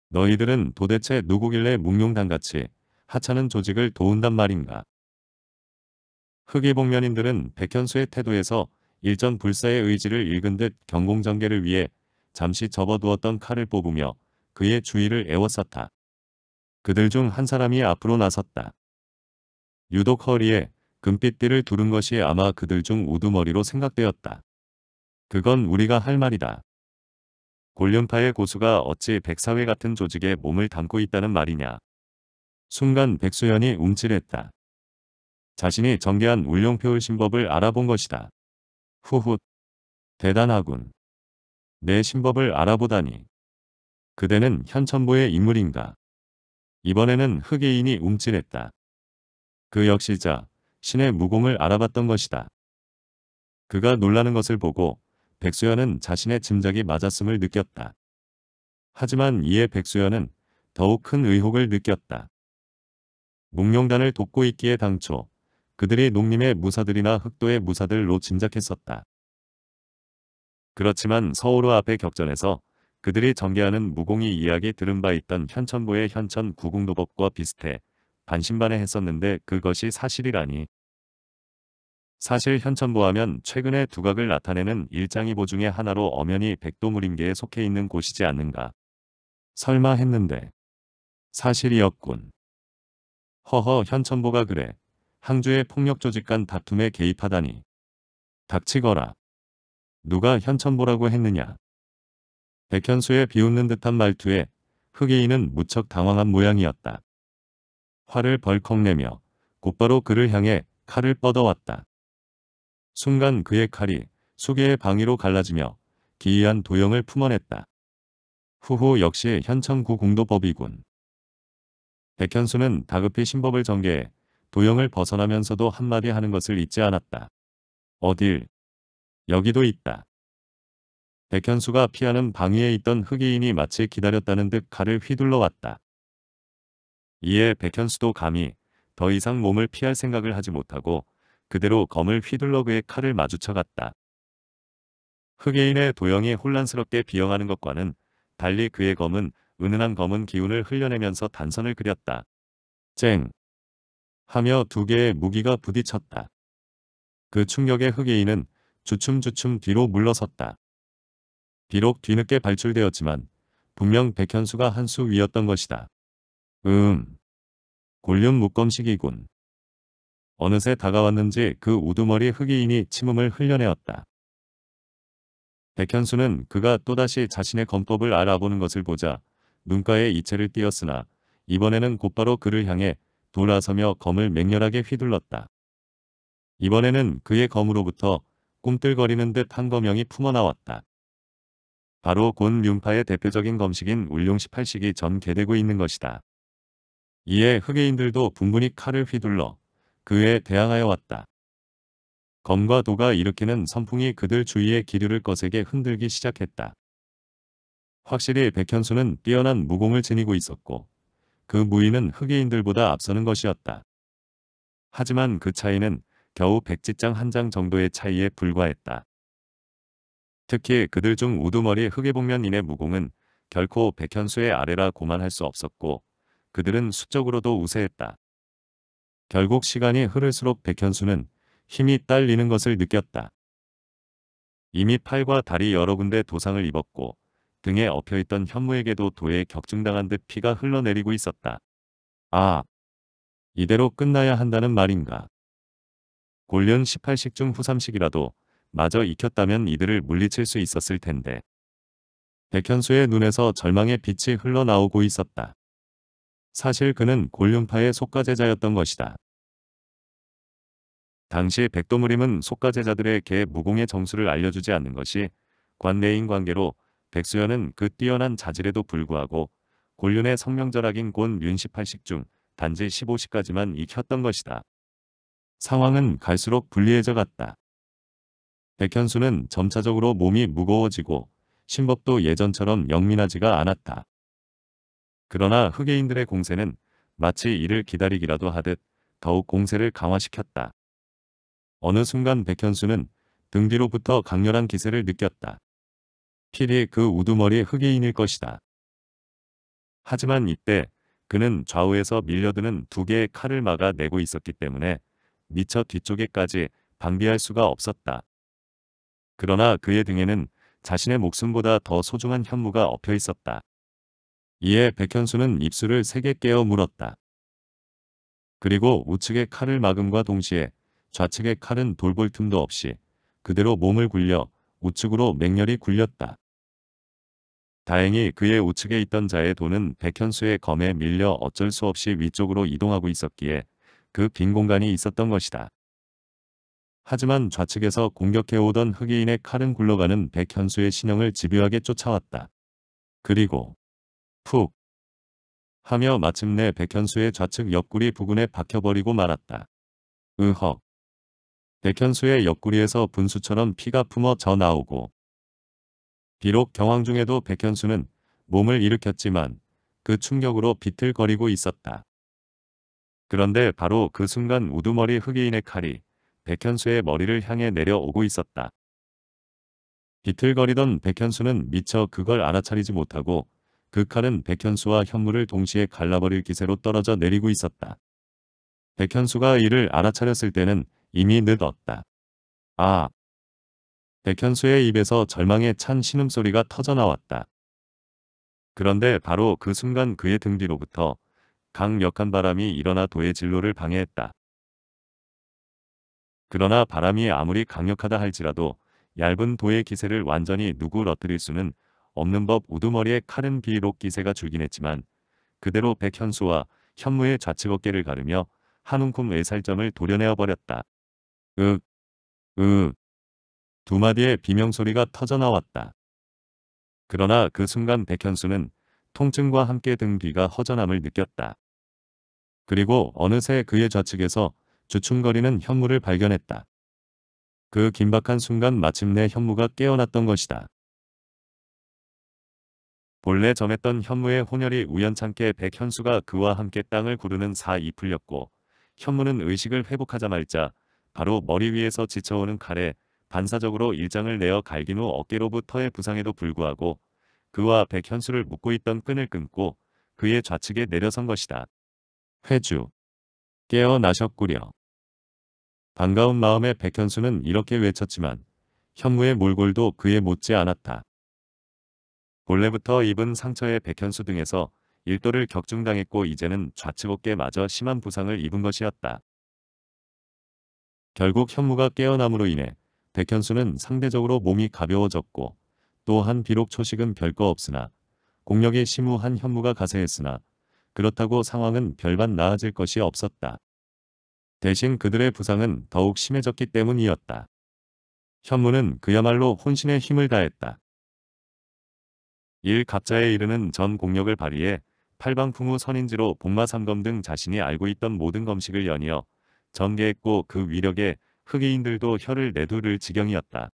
너희들은 도대체 누구길래 묵룡단같이 하찮은 조직을 도운단 말인가. 흑의 복면인들은 백현수의 태도에서 일전 불사의 의지를 읽은 듯 경공전개를 위해 잠시 접어두었던 칼을 뽑으며 그의 주위를 애워쌌다. 그들 중 한 사람이 앞으로 나섰다. 유독 허리에 금빛띠를 두른 것이 아마 그들 중 우두머리로 생각되었다. 그건 우리가 할 말이다. 골륜파의 고수가 어찌 백사회 같은 조직에 몸을 담고 있다는 말이냐. 순간 백수연이 움찔했다. 자신이 전개한 울룡표의 신법을 알아본 것이다. 후훗. 대단하군. 내 신법을 알아보다니. 그대는 현천보의 인물인가. 이번에는 흑의인이 움찔했다. 그 역시자 신의 무공을 알아봤던 것이다. 그가 놀라는 것을 보고 백수연은 자신의 짐작이 맞았음을 느꼈다. 하지만 이에 백수연은 더욱 큰 의혹을 느꼈다. 묵룡단을 돕고 있기에 당초 그들이 농림의 무사들이나 흑도의 무사들로 짐작했었다. 그렇지만 서오르 앞의 격전에서 그들이 전개하는 무공이 이야기 들은 바 있던 현천보의 현천 구궁도법과 비슷해 반신반의 했었는데 그것이 사실이라니. 사실 현천보하면 최근에 두각을 나타내는 일장이보 중의 하나로 엄연히 백도무림계에 속해 있는 곳이지 않는가. 설마 했는데 사실이었군. 허허 현천보가 그래. 항주의 폭력 조직 간 다툼에 개입하다니. 닥치거라. 누가 현천보라고 했느냐. 백현수의 비웃는 듯한 말투에 흑의인은 무척 당황한 모양이었다. 화를 벌컥 내며 곧바로 그를 향해 칼을 뻗어왔다. 순간 그의 칼이 수개의 방위로 갈라지며 기이한 도형을 품어냈다. 후후 역시 현천구 공도법이군. 백현수는 다급히 신법을 전개해 도형을 벗어나면서도 한마디 하는 것을 잊지 않았다. 어딜? 여기도 있다. 백현수가 피하는 방위에 있던 흑의인이 마치 기다렸다는 듯 칼을 휘둘러 왔다. 이에 백현수도 감히 더 이상 몸을 피할 생각을 하지 못하고 그대로 검을 휘둘러 그의 칼을 마주쳐 갔다. 흑의인의 도형이 혼란스럽게 비영하는 것과는 달리 그의 검은 은은한 검은 기운을 흘려내면서 단선을 그렸다. 쨍! 하며 두 개의 무기가 부딪혔다. 그 충격에 흑의인은 주춤주춤 뒤로 물러섰다. 비록 뒤늦게 발출되었지만 분명 백현수가 한 수 위였던 것이다. 음. 골륜 묶검식이군. 어느새 다가왔는지 그 우두머리 흑의인이 침음을 흘려내었다. 백현수는 그가 또다시 자신의 검법을 알아보는 것을 보자 눈가에 이체를 띄었으나 이번에는 곧바로 그를 향해 돌아서며 검을 맹렬하게 휘둘렀다. 이번에는 그의 검으로부터 꿈틀거리는 듯한 거명이 품어나왔다. 바로 곤 륜파의 대표적인 검식인 울룡 18식이 전개되고 있는 것이다. 이에 흑해인들도 분분히 칼을 휘둘러 그에 대항하여 왔다. 검과 도가 일으키는 선풍이 그들 주위의 기류를 거세게 흔들기 시작했다. 확실히 백현수는 뛰어난 무공을 지니고 있었고 그 무인은 흑해인들보다 앞서는 것이었다. 하지만 그 차이는 겨우 백지장 한 장 정도의 차이에 불과했다. 특히 그들 중 우두머리 흑해복면인의 무공은 결코 백현수의 아래라 고만할 수 없었고 그들은 수적으로도 우세했다. 결국 시간이 흐를수록 백현수는 힘이 딸리는 것을 느꼈다. 이미 팔과 다리 여러 군데 도상을 입었고 등에 엎여있던 현무에게도 도에 격증당한 듯 피가 흘러내리고 있었다. 아, 이대로 끝나야 한다는 말인가. 골련 18식 중 후삼식이라도 마저 익혔다면 이들을 물리칠 수 있었을 텐데. 백현수의 눈에서 절망의 빛이 흘러나오고 있었다. 사실 그는 골륜파의 속가제자였던 것이다. 당시 백도무림은 속가제자들의 개 무공의 정수를 알려주지 않는 것이 관내인 관계로 백수연은 그 뛰어난 자질에도 불구하고 골륜의 성명절학인 곤 윤18식 중 단지 15식까지만 익혔던 것이다. 상황은 갈수록 불리해져 갔다. 백현수는 점차적으로 몸이 무거워지고 신법도 예전처럼 영민하지가 않았다. 그러나 흑해인들의 공세는 마치 이를 기다리기라도 하듯 더욱 공세를 강화시켰다. 어느 순간 백현수는 등 뒤로부터 강렬한 기세를 느꼈다. 필히 그 우두머리 흑해인일 것이다. 하지만 이때 그는 좌우에서 밀려드는 두 개의 칼을 막아 내고 있었기 때문에 미처 뒤쪽에까지 방비할 수가 없었다. 그러나 그의 등에는 자신의 목숨보다 더 소중한 현무가 엎여 있었다. 이에 백현수는 입술을 세게 깨어 물었다. 그리고 우측의 칼을 막음과 동시에 좌측의 칼은 돌볼 틈도 없이 그대로 몸을 굴려 우측으로 맹렬히 굴렸다. 다행히 그의 우측에 있던 자의 돈은 백현수의 검에 밀려 어쩔 수 없이 위쪽으로 이동하고 있었기에 그 빈 공간이 있었던 것이다. 하지만 좌측에서 공격해오던 흑의인의 칼은 굴러가는 백현수의 신형을 집요하게 쫓아왔다. 그리고 푹 하며 마침내 백현수의 좌측 옆구리 부근에 박혀버리고 말았다. 으헉. 백현수의 옆구리에서 분수처럼 피가 품어 져 나오고 비록 경황 중에도 백현수는 몸을 일으켰지만 그 충격으로 비틀거리고 있었다. 그런데 바로 그 순간 우두머리 흑의인의 칼이 백현수의 머리를 향해 내려오고 있었다. 비틀거리던 백현수는 미처 그걸 알아차리지 못하고 그 칼은 백현수와 현무를 동시에 갈라버릴 기세로 떨어져 내리고 있었다. 백현수가 이를 알아차렸을 때는 이미 늦었다. 아! 백현수의 입에서 절망에 찬 신음소리가 터져나왔다. 그런데 바로 그 순간 그의 등 뒤로부터 강력한 바람이 일어나 도의 진로를 방해했다. 그러나 바람이 아무리 강력하다 할지라도 얇은 도의 기세를 완전히 누구러뜨릴 수는 없는 법 우두머리의 칼은 비록 기세가 줄긴 했지만 그대로 백현수와 현무의 좌측 어깨를 가르며 한 움큼 외살점을 도려내어 버렸다. 으, 으. 두 마디의 비명소리가 터져나왔다. 그러나 그 순간 백현수는 통증과 함께 등 뒤가 허전함을 느꼈다. 그리고 어느새 그의 좌측에서 주춤거리는 현무를 발견했다. 그 긴박한 순간 마침내 현무가 깨어났던 것이다. 본래 점했던 현무의 혼혈이 우연찮게 백현수가 그와 함께 땅을 구르는 사이 풀렸고 현무는 의식을 회복하자 말자 바로 머리 위에서 지쳐오는 칼에 반사적으로 일장을 내어 갈긴 후 어깨로부터의 부상에도 불구하고 그와 백현수를 묶고 있던 끈을 끊고 그의 좌측에 내려선 것이다. 회주. 깨어나셨구려. 반가운 마음에 백현수는 이렇게 외쳤지만 현무의 몰골도 그에 못지 않았다. 본래부터 입은 상처에 백현수 등에서 일도를 격중당했고 이제는 좌측 어깨마저 심한 부상을 입은 것이었다. 결국 현무가 깨어남으로 인해 백현수는 상대적으로 몸이 가벼워졌고 또한 비록 초식은 별거 없으나 공력이 심우한 현무가 가세했으나 그렇다고 상황은 별반 나아질 것이 없었다. 대신 그들의 부상은 더욱 심해졌기 때문이었다. 현무는 그야말로 혼신의 힘을 다했다. 일 갑자에 이르는 전 공력을 발휘해 팔방풍우 선인지로 복마삼검 등 자신이 알고 있던 모든 검식을 연이어 전개했고 그 위력에 흑의인들도 혀를 내두를 지경이었다.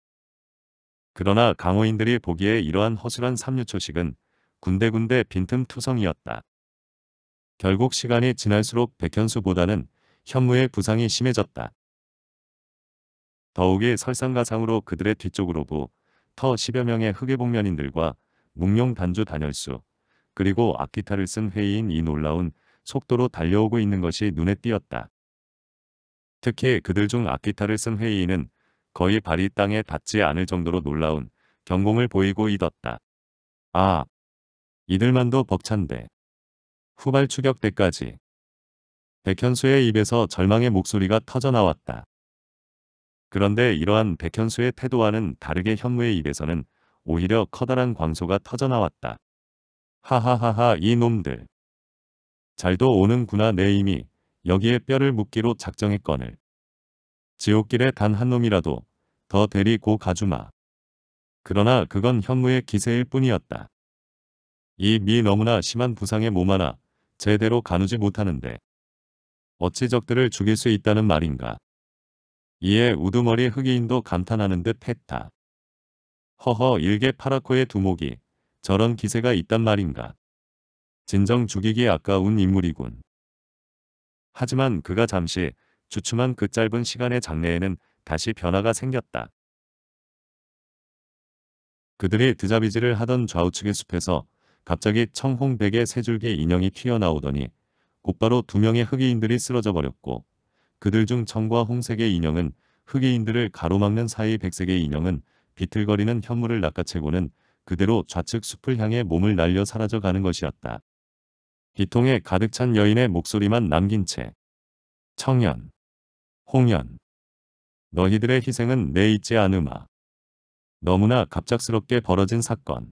그러나 강호인들이 보기에 이러한 허술한 삼류초식은 군데군데 빈틈투성이었다. 결국 시간이 지날수록 백현수보다는 현무의 부상이 심해졌다. 더욱이 설상가상으로 그들의 뒤쪽으로 부 터 10여 명의 흑의복면인들과 묵룡 단주 단열수 그리고 악기타를 쓴 회의인 이 놀라운 속도로 달려오고 있는 것이 눈에 띄었다. 특히 그들 중 악기타를 쓴 회의인은 거의 발이 땅에 닿지 않을 정도로 놀라운 경공을 보이고 있었다. 아, 이들만도 벅찬데. 후발 추격 때까지. 백현수의 입에서 절망의 목소리가 터져나왔다. 그런데 이러한 백현수의 태도와는 다르게 현무의 입에서는 오히려 커다란 광소가 터져나왔다. 하하하하 이 놈들. 잘도 오는구나 내 이미 여기에 뼈를 묻기로 작정했거늘. 지옥길에 단 한 놈이라도 더 데리고 가주마. 그러나 그건 현무의 기세일 뿐이었다. 이 미 너무나 심한 부상의 몸 하나 제대로 가누지 못하는데 어찌 적들을 죽일 수 있다는 말인가. 이에 우두머리 흑이인도 감탄하는 듯 했다. 허허 일개 파라코의 두목이 저런 기세가 있단 말인가. 진정 죽이기 아까운 인물이군. 하지만 그가 잠시 주춤한 그 짧은 시간의 장래에는 다시 변화가 생겼다. 그들이 드자비지를 하던 좌우측의 숲에서 갑자기 청홍백의 세 줄기 인형이 튀어나오더니 곧바로 두 명의 흑의인들이 쓰러져 버렸고 그들 중 청과 홍색의 인형은 흑의인들을 가로막는 사이 백색의 인형은 비틀거리는 현물을 낚아채고는 그대로 좌측 숲을 향해 몸을 날려 사라져 가는 것이었다. 비통에 가득 찬 여인의 목소리만 남긴 채 청년, 홍연, 너희들의 희생은 내 잊지 않으마. 너무나 갑작스럽게 벌어진 사건.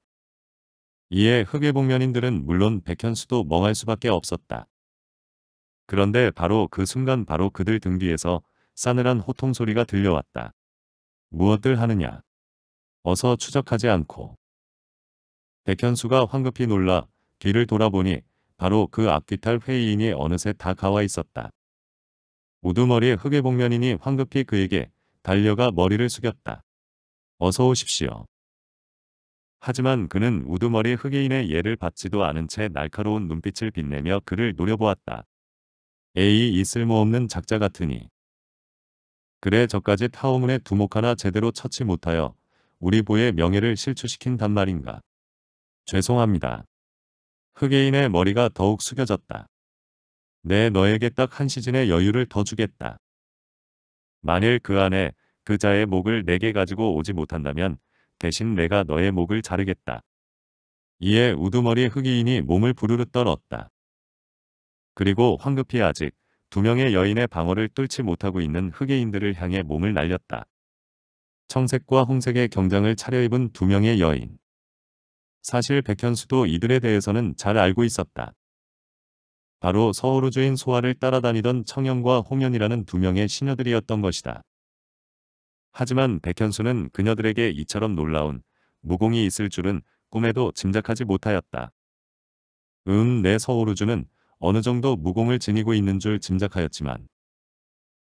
이에 흑의 복면인들은 물론 백현수도 멍할 수밖에 없었다. 그런데 바로 그 순간 바로 그들 등 뒤에서 싸늘한 호통 소리가 들려왔다. 무엇들 하느냐. 어서 추적하지 않고. 백현수가 황급히 놀라 뒤를 돌아보니 바로 그 앞뒤탈 회의인이 어느새 다 가와 있었다. 우두머리의 흑의 복면인이 황급히 그에게 달려가 머리를 숙였다. 어서 오십시오. 하지만 그는 우두머리 흑의인의 예를 받지도 않은 채 날카로운 눈빛을 빛내며 그를 노려보았다. 에이 이 쓸모없는 작자 같으니. 그래 저까지 타오문의 두목 하나 제대로 처치 못하여 우리 보의 명예를 실추시킨단 말인가. 죄송합니다. 흑의인의 머리가 더욱 숙여졌다. 내 너에게 딱 한 시즌의 여유를 더 주겠다. 만일 그 안에 그 자의 목을 내게 가지고 오지 못한다면 대신 내가 너의 목을 자르겠다. 이에 우두머리 흑의인이 몸을 부르르 떨었다. 그리고 황급히 아직 두 명의 여인의 방어를 뚫지 못하고 있는 흑의인들을 향해 몸을 날렸다. 청색과 홍색의 경장을 차려입은 두 명의 여인. 사실 백현수도 이들에 대해서는 잘 알고 있었다. 바로 서울우주인 소아를 따라다니던 청년과 홍연이라는 두 명의 시녀들이었던 것이다. 하지만 백현수는 그녀들에게 이처럼 놀라운 무공이 있을 줄은 꿈에도 짐작하지 못하였다. 음, 내 서울우주는 어느 정도 무공을 지니고 있는 줄 짐작하였지만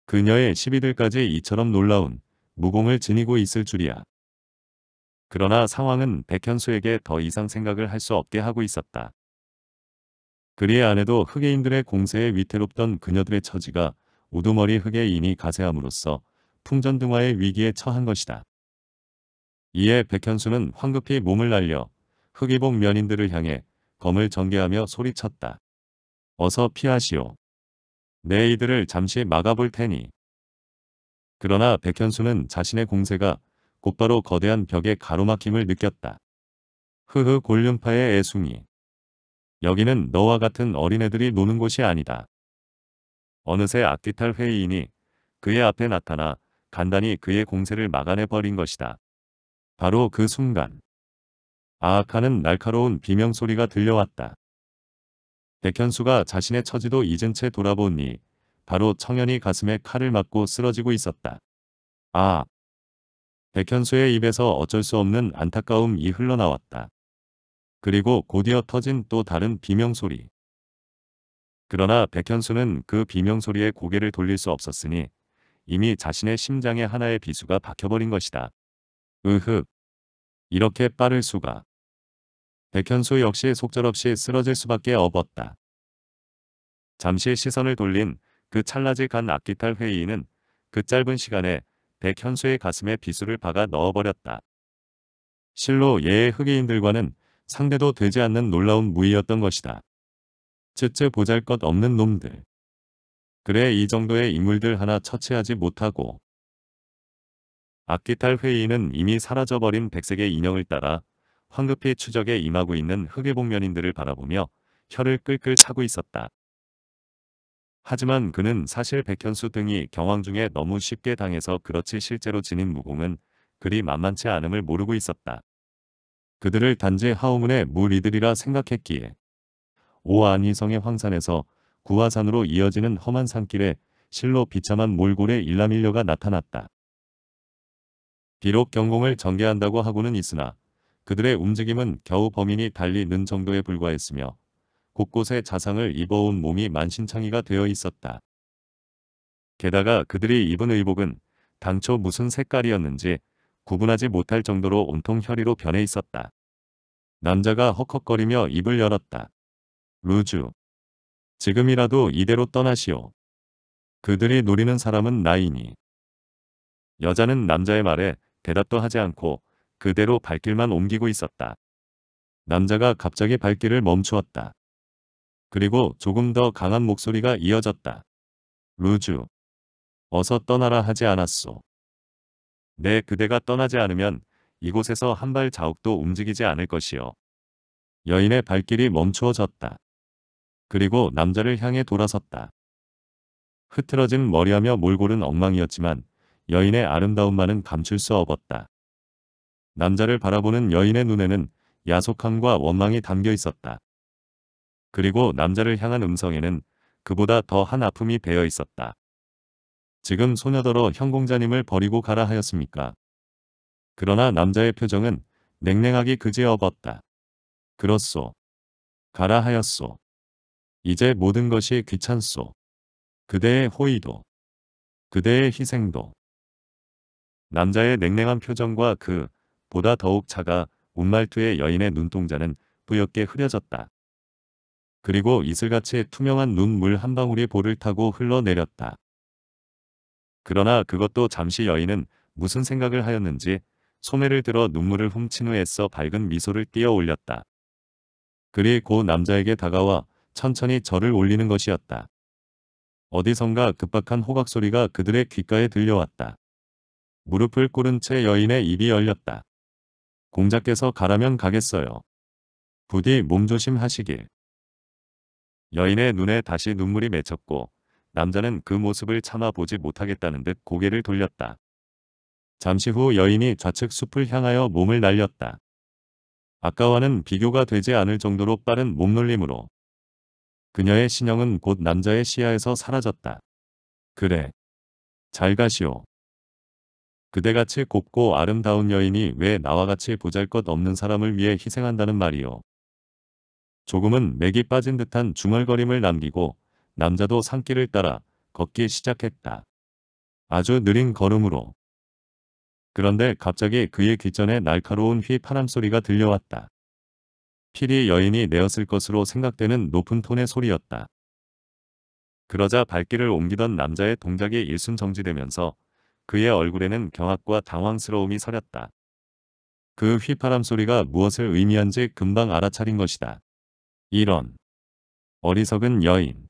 그녀의 12들까지 이처럼 놀라운 무공을 지니고 있을 줄이야. 그러나 상황은 백현수에게 더 이상 생각을 할 수 없게 하고 있었다. 그리 안에도 흑의인들의 공세에 위태롭던 그녀들의 처지가 우두머리 흑의인이 가세함으로써 풍전등화의 위기에 처한 것이다. 이에 백현수는 황급히 몸을 날려 흑의복 면인들을 향해 검을 전개하며 소리쳤다. 어서 피하시오. 내 이들을 잠시 막아볼 테니. 그러나 백현수는 자신의 공세가 곧바로 거대한 벽에 가로막힘을 느꼈다. 흐흐 골륜파의 애숭이. 여기는 너와 같은 어린애들이 노는 곳이 아니다. 어느새 악기탈 회의인이 그의 앞에 나타나 간단히 그의 공세를 막아내 버린 것이다. 바로 그 순간 아악하는 날카로운 비명소리가 들려왔다. 백현수가 자신의 처지도 잊은 채 돌아보니 바로 청년이 가슴에 칼을 맞고 쓰러지고 있었다. 아! 백현수의 입에서 어쩔 수 없는 안타까움이 흘러나왔다. 그리고 곧이어 터진 또 다른 비명소리. 그러나 백현수는 그 비명소리에 고개를 돌릴 수 없었으니 이미 자신의 심장에 하나의 비수가 박혀버린 것이다. 으흑. 이렇게 빠를 수가. 백현수 역시 속절없이 쓰러질 수밖에 없었다. 잠시 시선을 돌린 그 찰나직한 악기탈 회의는 그 짧은 시간에 백현수의 가슴에 비수를 박아 넣어버렸다. 실로 예의 흑의인들과는 상대도 되지 않는 놀라운 무의였던 것이다. 쯔쯔 보잘것 없는 놈들. 그래 이 정도의 인물들 하나 처치하지 못하고 악기탈 회의는 이미 사라져버린 백색의 인형을 따라 황급히 추적에 임하고 있는 흑의복면인들을 바라보며 혀를 끌끌 차고 있었다. 하지만 그는 사실 백현수 등이 경황 중에 너무 쉽게 당해서 그렇지 실제로 지닌 무공은 그리 만만치 않음을 모르고 있었다. 그들을 단지 하우문의 무리들이라 생각했기에 오안이성의 황산에서 구화산으로 이어지는 험한 산길에 실로 비참한 몰골의 일남일녀가 나타났다. 비록 경공을 전개한다고 하고는 있으나 그들의 움직임은 겨우 범인이 달리 는 정도에 불과했으며 곳곳에 자상을 입어온 몸이 만신창이가 되어 있었다. 게다가 그들이 입은 의복은 당초 무슨 색깔이었는지 구분하지 못할 정도로 온통 혈의로 변해 있었다. 남자가 헉헉거리며 입을 열었다. 루주. 지금이라도 이대로 떠나시오. 그들이 노리는 사람은 나이니. 여자는 남자의 말에 대답도 하지 않고 그대로 발길만 옮기고 있었다. 남자가 갑자기 발길을 멈추었다. 그리고 조금 더 강한 목소리가 이어졌다. 루주. 어서 떠나라 하지 않았소. 내 그대가 떠나지 않으면 이곳에서 한 발 자욱도 움직이지 않을 것이요. 여인의 발길이 멈추어졌다. 그리고 남자를 향해 돌아섰다. 흐트러진 머리하며 몰골은 엉망이었지만 여인의 아름다움만은 감출 수 없었다. 남자를 바라보는 여인의 눈에는 야속함과 원망이 담겨 있었다. 그리고 남자를 향한 음성에는 그보다 더 한 아픔이 배어 있었다. 지금 소녀더러 현공자님을 버리고 가라 하였습니까? 그러나 남자의 표정은 냉랭하기 그지없었다. 그렇소. 가라 하였소. 이제 모든 것이 귀찮소. 그대의 호의도. 그대의 희생도. 남자의 냉랭한 표정과 그 보다 더욱 차가 운말투의 여인의 눈동자는 뿌옇게 흐려졌다. 그리고 이슬같이 투명한 눈물 한 방울이 볼을 타고 흘러내렸다. 그러나 그것도 잠시 여인은 무슨 생각을 하였는지 소매를 들어 눈물을 훔친 후 애써 밝은 미소를 띄어 올렸다. 그리 고 남자에게 다가와 천천히 절을 올리는 것이었다. 어디선가 급박한 호각 소리가 그들의 귓가에 들려왔다. 무릎을 꿇은 채 여인의 입이 열렸다. 공자께서 가라면 가겠어요. 부디 몸조심 하시길. 여인의 눈에 다시 눈물이 맺혔고 남자는 그 모습을 참아보지 못하겠다는 듯 고개를 돌렸다. 잠시 후 여인이 좌측 숲을 향하여 몸을 날렸다. 아까와는 비교가 되지 않을 정도로 빠른 몸놀림으로 그녀의 신형은 곧 남자의 시야에서 사라졌다. 그래. 잘 가시오. 그대같이 곱고 아름다운 여인이 왜 나와 같이 보잘것 없는 사람을 위해 희생한다는 말이오. 조금은 맥이 빠진 듯한 중얼거림을 남기고 남자도 산길을 따라 걷기 시작했다. 아주 느린 걸음으로. 그런데 갑자기 그의 귓전에 날카로운 휘 파람 소리가 들려왔다. 필히 여인이 내었을 것으로 생각되는 높은 톤의 소리였다. 그러자 발길을 옮기던 남자의 동작이 일순정지되면서 그의 얼굴에는 경악과 당황스러움이 서렸다. 그 휘파람 소리가 무엇을 의미한지 금방 알아차린 것이다. 이런 어리석은 여인.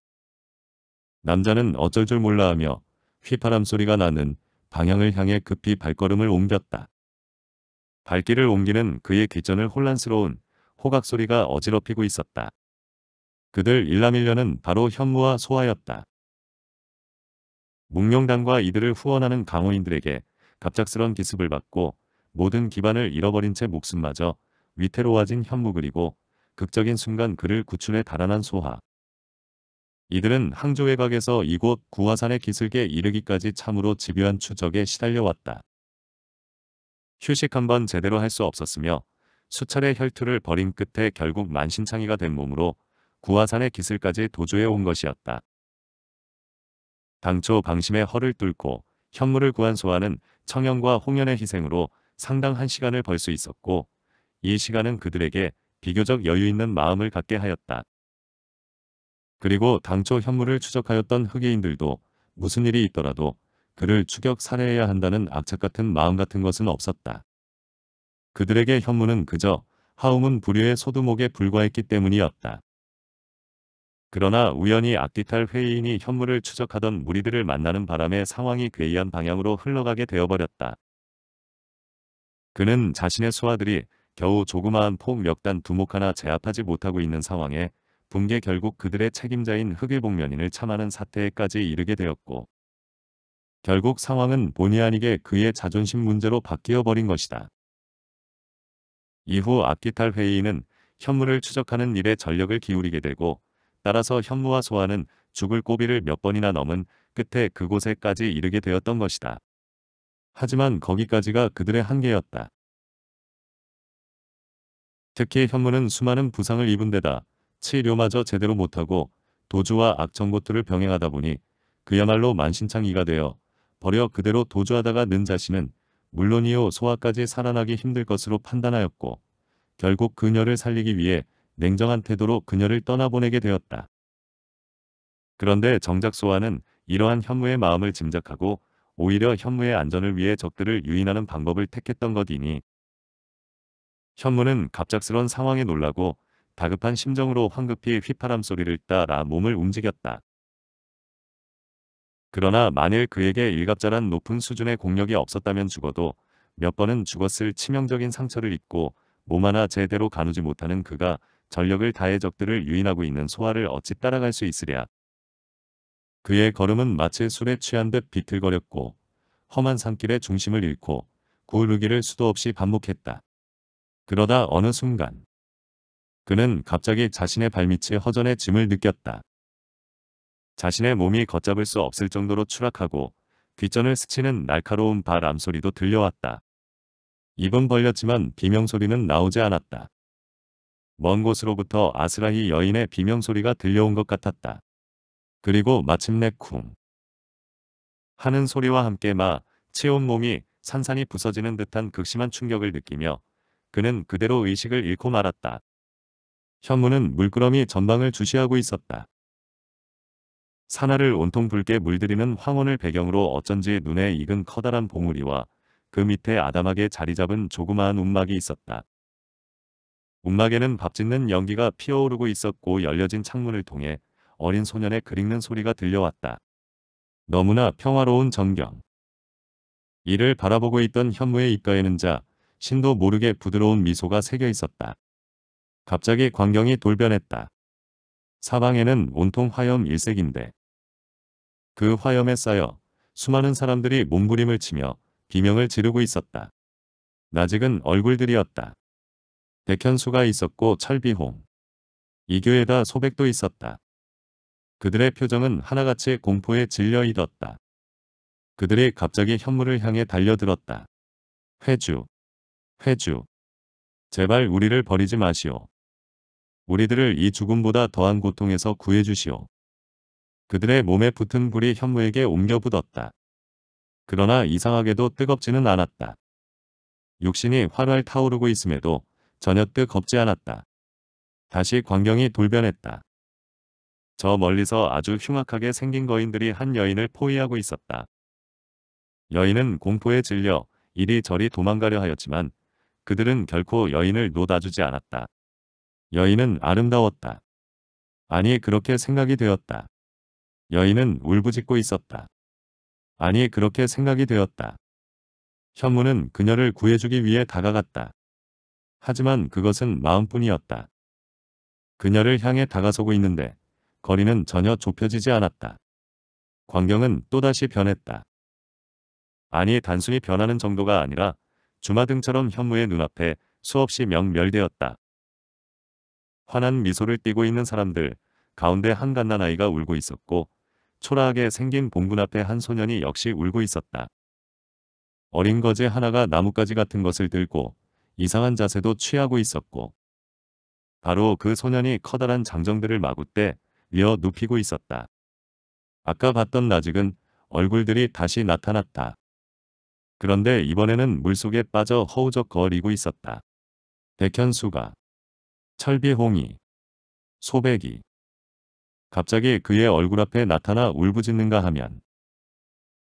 남자는 어쩔 줄 몰라 하며 휘파람 소리가 나는 방향을 향해 급히 발걸음을 옮겼다. 발길을 옮기는 그의 귓전을 혼란스러운 호각 소리가 어지럽히고 있었다. 그들 일남일녀는 바로 현무와 소아였다. 묵룡단과 이들을 후원하는 강호인들에게 갑작스런 기습을 받고 모든 기반을 잃어버린 채 목숨마저 위태로워진 현무 그리고 극적인 순간 그를 구출해 달아난 소하. 이들은 항조 외곽에서 이곳 구화산의 기슭에 이르기까지 참으로 집요한 추적에 시달려왔다. 휴식 한번 제대로 할 수 없었으며 수차례 혈투를 벌인 끝에 결국 만신창이가 된 몸으로 구화산의 기슭까지 도주해 온 것이었다. 당초 방심의 허를 뚫고 현물을 구한 소아는 청영과 홍연의 희생으로 상당 한 시간을 벌 수 있었고 이 시간은 그들에게 비교적 여유 있는 마음을 갖게 하였다. 그리고 당초 현물을 추적하였던 흑의인들도 무슨 일이 있더라도 그를 추격 살해해야 한다는 악착 같은 마음 같은 것은 없었다. 그들에게 현무는 그저 하우문 부류의 소두목에 불과했기 때문이었다. 그러나 우연히 악디탈 회의인이 현무를 추적하던 무리들을 만나는 바람에 상황이 괴이한 방향으로 흘러가게 되어버렸다. 그는 자신의 수하들이 겨우 조그마한 폭몇단 두목 하나 제압하지 못하고 있는 상황에 붕괴 결국 그들의 책임자인 흑일복면인을 참하는 사태에까지 이르게 되었고 결국 상황은 본의 아니게 그의 자존심 문제로 바뀌어 버린 것이다. 이후 앞기탈 회의는 현무를 추적하는 일에 전력을 기울이게 되고 따라서 현무와 소아는 죽을 고비를 몇 번이나 넘은 끝에 그곳에까지 이르게 되었던 것이다. 하지만 거기까지가 그들의 한계였다. 특히 현무는 수많은 부상을 입은 데다 치료마저 제대로 못하고 도주와 악정보투를 병행하다 보니 그야말로 만신창이가 되어 버려 그대로 도주하다가 는 자신은 물론이요 소아까지 살아나기 힘들 것으로 판단하였고 결국 그녀를 살리기 위해 냉정한 태도로 그녀를 떠나보내게 되었다. 그런데 정작 소아는 이러한 현무의 마음을 짐작하고 오히려 현무의 안전을 위해 적들을 유인하는 방법을 택했던 것이니 현무는 갑작스런 상황에 놀라고 다급한 심정으로 황급히 휘파람 소리를 따라 몸을 움직였다. 그러나 만일 그에게 일갑자란 높은 수준의 공력이 없었다면 죽어도 몇 번은 죽었을 치명적인 상처를 입고 몸 하나 제대로 가누지 못하는 그가 전력을 다해 적들을 유인하고 있는 소화를 어찌 따라갈 수 있으랴. 그의 걸음은 마치 술에 취한 듯 비틀거렸고 험한 산길의 중심을 잃고 구르기를 수도 없이 반복했다. 그러다 어느 순간 그는 갑자기 자신의 발밑이 허전해 짐을 느꼈다. 자신의 몸이 걷잡을 수 없을 정도로 추락하고 귓전을 스치는 날카로운 바람 소리도 들려왔다. 입은 벌렸지만 비명소리는 나오지 않았다. 먼 곳으로부터 아스라히 여인의 비명소리가 들려온 것 같았다. 그리고 마침내 쿵 하는 소리와 함께 마 치온 몸이 산산이 부서지는 듯한 극심한 충격을 느끼며 그는 그대로 의식을 잃고 말았다. 현무는 물끄러미 전방을 주시하고 있었다. 산하를 온통 붉게 물들이는 황혼을 배경으로 어쩐지 눈에 익은 커다란 봉우리와 그 밑에 아담하게 자리 잡은 조그마한 움막이 있었다. 움막에는 밥 짓는 연기가 피어오르고 있었고 열려진 창문을 통해 어린 소년의 그릭는 소리가 들려왔다. 너무나 평화로운 전경. 이를 바라보고 있던 현무의 입가에는 자, 신도 모르게 부드러운 미소가 새겨 있었다. 갑자기 광경이 돌변했다. 사방에는 온통 화염 일색인데 그 화염에 쌓여 수많은 사람들이 몸부림을 치며 비명을 지르고 있었다. 나직은 얼굴들이었다. 백현수가 있었고 철비홍, 이교에다 소백도 있었다. 그들의 표정은 하나같이 공포에 질려 있었다. 그들이 갑자기 현무를 향해 달려들었다. 회주, 회주, 제발 우리를 버리지 마시오. 우리들을 이 죽음보다 더한 고통에서 구해주시오. 그들의 몸에 붙은 불이 현무에게 옮겨 붙었다. 그러나 이상하게도 뜨겁지는 않았다. 육신이 활활 타오르고 있음에도 전혀 뜨겁지 않았다. 다시 광경이 돌변했다. 저 멀리서 아주 흉악하게 생긴 거인들이 한 여인을 포위하고 있었다. 여인은 공포에 질려 이리저리 도망가려 하였지만 그들은 결코 여인을 놓아주지 않았다. 여인은 아름다웠다. 아니 그렇게 생각이 되었다. 여인은 울부짖고 있었다. 아니 그렇게 생각이 되었다. 현무는 그녀를 구해주기 위해 다가갔다. 하지만 그것은 마음뿐이었다. 그녀를 향해 다가서고 있는데 거리는 전혀 좁혀지지 않았다. 광경은 또다시 변했다. 아니 단순히 변하는 정도가 아니라 주마등처럼 현무의 눈앞에 수없이 명멸되었다. 환한 미소를 띠고 있는 사람들, 가운데 한 갓난아이가 울고 있었고 초라하게 생긴 봉군 앞에 한 소년이 역시 울고 있었다. 어린 거지 하나가 나뭇가지 같은 것을 들고 이상한 자세도 취하고 있었고 바로 그 소년이 커다란 장정들을 마구 때 이어 눕히고 있었다. 아까 봤던 나직은 얼굴들이 다시 나타났다. 그런데 이번에는 물속에 빠져 허우적거리고 있었다. 백현수가, 철비홍이, 소백이. 갑자기 그의 얼굴 앞에 나타나 울부짖는가 하면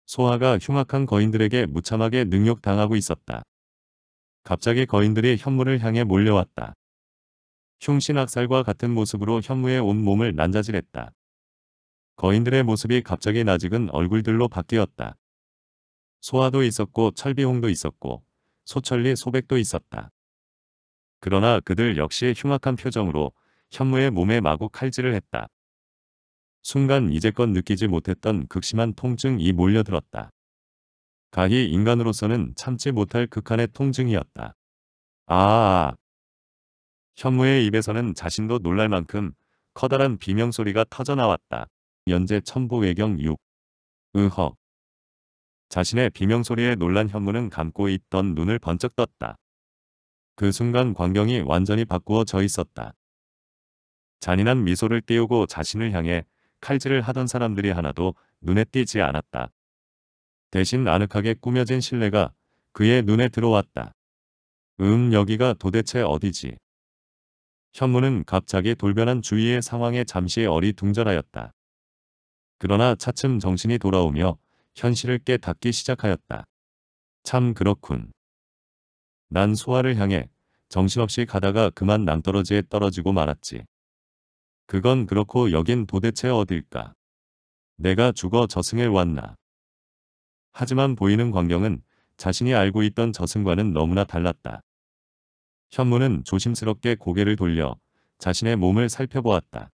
소하가 흉악한 거인들에게 무참하게 능욕당하고 있었다. 갑자기 거인들이 현무를 향해 몰려왔다. 흉신악살과 같은 모습으로 현무의 온 몸을 난자질했다. 거인들의 모습이 갑자기 나직은 얼굴들로 바뀌었다. 소화도 있었고 철비홍도 있었고 소철리 소백도 있었다. 그러나 그들 역시 흉악한 표정으로 현무의 몸에 마구 칼질을 했다. 순간 이제껏 느끼지 못했던 극심한 통증이 몰려들었다. 가히 인간으로서는 참지 못할 극한의 통증이었다. 아아. 현무의 입에서는 자신도 놀랄 만큼 커다란 비명소리가 터져나왔다. 연재 첨부 외경 6. 으허. 자신의 비명소리에 놀란 현무는 감고 있던 눈을 번쩍 떴다. 그 순간 광경이 완전히 바꾸어져 있었다. 잔인한 미소를 띄우고 자신을 향해 칼질을 하던 사람들이 하나도 눈에 띄지 않았다. 대신 아늑하게 꾸며진 실내가 그의 눈에 들어왔다. 음 여기가 도대체 어디지? 현무는 갑자기 돌변한 주위의 상황에 잠시 어리둥절하였다. 그러나 차츰 정신이 돌아오며 현실을 깨닫기 시작하였다. 참 그렇군. 난 소아를 향해 정신없이 가다가 그만 낭떠러지에 떨어지고 말았지. 그건 그렇고 여긴 도대체 어딜까? 내가 죽어 저승에 왔나? 하지만 보이는 광경은 자신이 알고 있던 저승과는 너무나 달랐다. 현무는 조심스럽게 고개를 돌려 자신의 몸을 살펴보았다.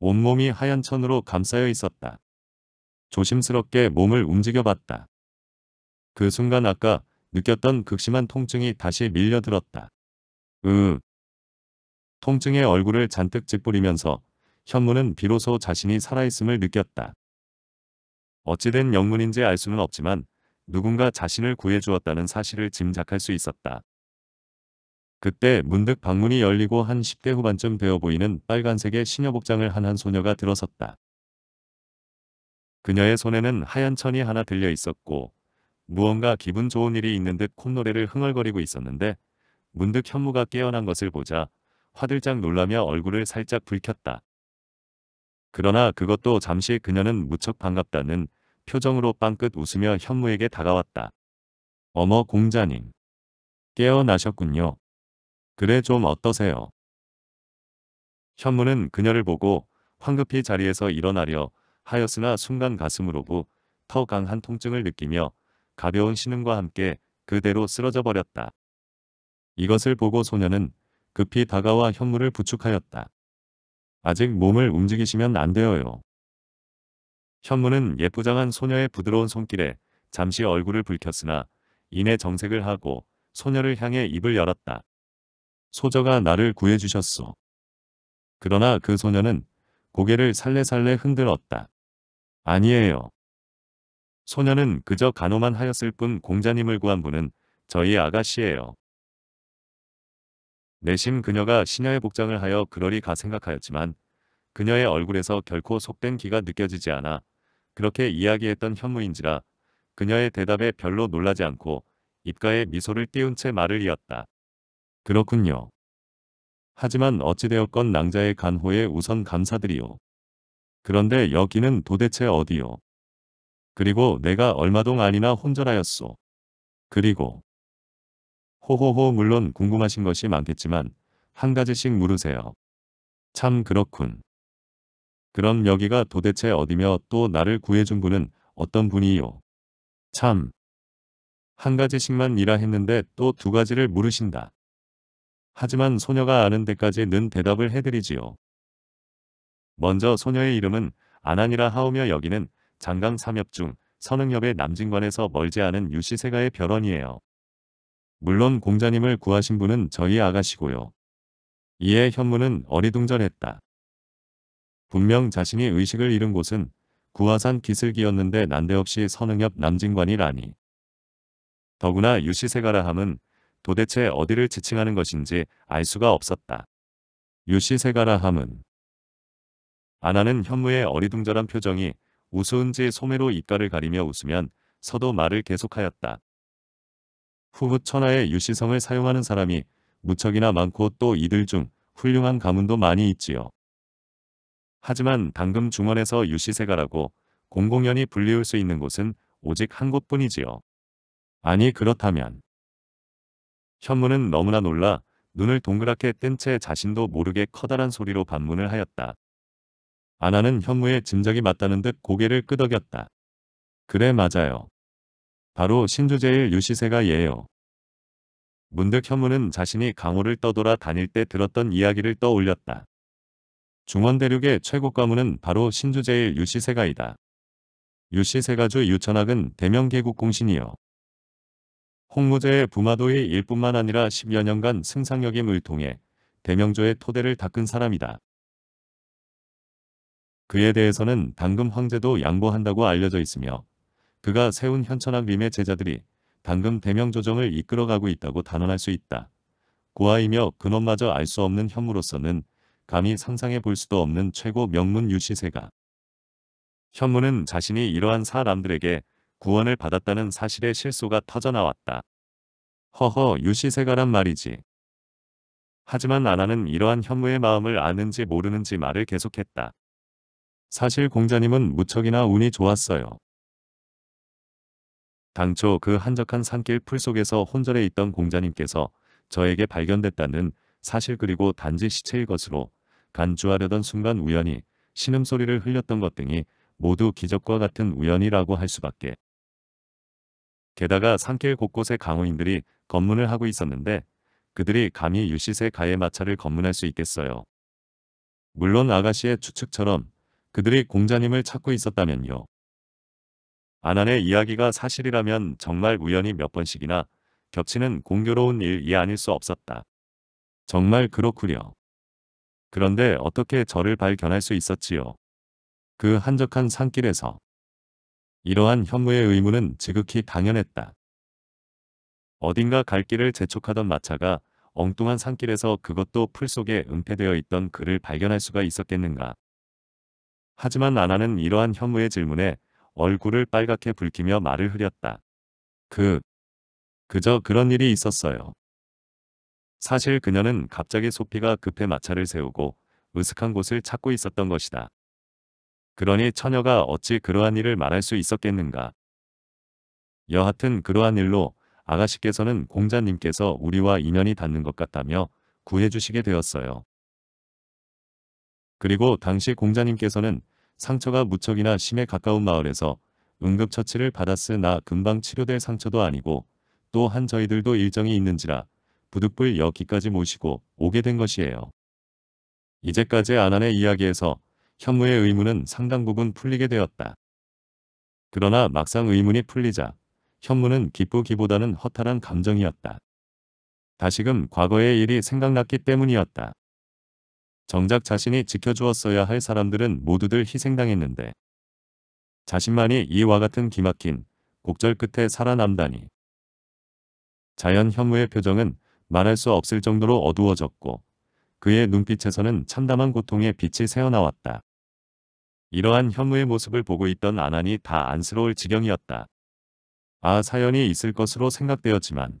온몸이 하얀 천으로 감싸여 있었다. 조심스럽게 몸을 움직여봤다. 그 순간 아까 느꼈던 극심한 통증이 다시 밀려들었다. 으, 통증의 얼굴을 잔뜩 찌푸리면서 현무는 비로소 자신이 살아있음을 느꼈다. 어찌된 영문인지 알 수는 없지만 누군가 자신을 구해주었다는 사실을 짐작할 수 있었다. 그때 문득 방문이 열리고 한 10대 후반쯤 되어 보이는 빨간색의 시녀복장을 한 한 소녀가 들어섰다. 그녀의 손에는 하얀 천이 하나 들려 있었고 무언가 기분 좋은 일이 있는 듯 콧노래를 흥얼거리고 있었는데 문득 현무가 깨어난 것을 보자 화들짝 놀라며 얼굴을 살짝 붉혔다. 그러나 그것도 잠시 그녀는 무척 반갑다는 표정으로 빵긋 웃으며 현무에게 다가왔다. 어머 공자님. 깨어나셨군요. 그래 좀 어떠세요? 현무는 그녀를 보고 황급히 자리에서 일어나려 하였으나 순간 가슴으로부 더 강한 통증을 느끼며 가벼운 신음과 함께 그대로 쓰러져 버렸다. 이것을 보고 소녀는 급히 다가와 현무를 부축하였다. 아직 몸을 움직이시면 안 되어요. 현무는 예쁘장한 소녀의 부드러운 손길에 잠시 얼굴을 붉혔으나 이내 정색을 하고 소녀를 향해 입을 열었다. 소저가 나를 구해주셨소. 그러나 그 소녀는 고개를 살래살래 흔들었다. 아니에요. 소녀는 그저 간호만 하였을 뿐 공자님을 구한 분은 저희 아가씨예요. 내심 그녀가 시녀의 복장을 하여 그러리가 생각하였지만 그녀의 얼굴에서 결코 속된 기가 느껴지지 않아 그렇게 이야기했던 현무인지라 그녀의 대답에 별로 놀라지 않고 입가에 미소를 띄운 채 말을 이었다. 그렇군요. 하지만 어찌되었건 낭자의 간호에 우선 감사드리오. 그런데 여기는 도대체 어디요? 그리고 내가 얼마동 아니나 혼절하였소. 그리고 호호호 물론 궁금하신 것이 많겠지만 한 가지씩 물으세요. 참 그렇군. 그럼 여기가 도대체 어디며 또 나를 구해준 분은 어떤 분이요? 참. 한 가지씩만 이라 했는데 또 두 가지를 물으신다. 하지만 소녀가 아는 데까지 는 대답을 해드리지요. 먼저 소녀의 이름은 아난이라 하오며 여기는 장강 삼엽 중 선흥엽의 남진관에서 멀지 않은 유시세가의 별원이에요. 물론 공자님을 구하신 분은 저희 아가씨고요. 이에 현무는 어리둥절했다. 분명 자신이 의식을 잃은 곳은 구화산 기슭이었는데 난데없이 선흥엽 남진관이라니. 더구나 유시세가라 함은 도대체 어디를 지칭하는 것인지 알 수가 없었다. 유시세가라 함은 아나는 현무의 어리둥절한 표정이 우스운지 소매로 입가를 가리며 웃으면 서도 말을 계속하였다. 후후 천하의 유시성을 사용하는 사람이 무척이나 많고 또 이들 중 훌륭한 가문도 많이 있지요. 하지만 당금 중원에서 유시세가라고 공공연히 불리울 수 있는 곳은 오직 한 곳뿐이지요. 아니 그렇다면 현무는 너무나 놀라 눈을 동그랗게 뜬 채 자신도 모르게 커다란 소리로 반문을 하였다. 아나는 현무의 짐작이 맞다는 듯 고개를 끄덕였다. 그래 맞아요. 바로 신주제일 유시세가 예요. 문득 현무는 자신이 강호를 떠돌아 다닐 때 들었던 이야기를 떠올렸다. 중원대륙의 최고 가문은 바로 신주제일 유시세가이다. 유시세가주 유천학은 대명계국 공신이요. 홍무제의 부마도의 일뿐만 아니라 10여 년간 승상역임을 통해 대명조의 토대를 닦은 사람이다. 그에 대해서는 당금 황제도 양보한다고 알려져 있으며 그가 세운 현천학 림의 제자들이 당금 대명조정을 이끌어가고 있다고 단언할 수 있다. 고아이며 근원마저 알 수 없는 현무로서는 감히 상상해 볼 수도 없는 최고 명문 유시세가. 현무는 자신이 이러한 사람들에게 구원을 받았다는 사실의 실소가 터져나왔다. 허허 유시세가란 말이지. 하지만 아나는 이러한 현무의 마음을 아는지 모르는지 말을 계속했다. 사실 공자님은 무척이나 운이 좋았어요. 당초 그 한적한 산길 풀 속에서 혼절해 있던 공자님께서 저에게 발견됐다는 사실 그리고 단지 시체일 것으로 간주하려던 순간 우연히 신음소리를 흘렸던 것 등이 모두 기적과 같은 우연이라고 할 수밖에. 게다가 산길 곳곳에 강호인들이 검문을 하고 있었는데 그들이 감히 유시세 가의 마차를 검문할 수 있겠어요. 물론 아가씨의 추측처럼 그들이 공자님을 찾고 있었다면요. 아난의 이야기가 사실이라면 정말 우연히 몇 번씩이나 겹치는 공교로운 일이 아닐 수 없었다. 정말 그렇구려. 그런데 어떻게 저를 발견할 수 있었지요? 그 한적한 산길에서. 이러한 현무의 의무는 지극히 당연했다. 어딘가 갈 길을 재촉하던 마차가 엉뚱한 산길에서 그것도 풀 속에 은폐되어 있던 그를 발견할 수가 있었겠는가. 하지만 아나는 이러한 현무의 질문에 얼굴을 빨갛게 붉히며 말을 흐렸다. 그, 그저 그런 일이 있었어요. 사실 그녀는 갑자기 소피가 급해 마차를 세우고 으슥한 곳을 찾고 있었던 것이다. 그러니 처녀가 어찌 그러한 일을 말할 수 있었겠는가. 여하튼 그러한 일로 아가씨께서는 공자님께서 우리와 인연이 닿는 것 같다며 구해주시게 되었어요. 그리고 당시 공자님께서는 상처가 무척이나 심에 가까운 마을에서 응급처치를 받았으나 금방 치료될 상처도 아니고 또한 저희들도 일정이 있는지라 부득불 여기까지 모시고 오게 된 것이에요. 이제까지 아난의 이야기에서 현무의 의문은 상당 부분 풀리게 되었다. 그러나 막상 의문이 풀리자 현무는 기쁘기보다는 허탈한 감정이었다. 다시금 과거의 일이 생각났기 때문이었다. 정작 자신이 지켜주었어야 할 사람들은 모두들 희생당했는데 자신만이 이와 같은 기막힌 곡절 끝에 살아남다니. 자연 현무의 표정은 말할 수 없을 정도로 어두워졌고 그의 눈빛에서는 참담한 고통의 빛이 새어나왔다. 이러한 현무의 모습을 보고 있던 아난이 다 안쓰러울 지경이었다. 아 사연이 있을 것으로 생각되었지만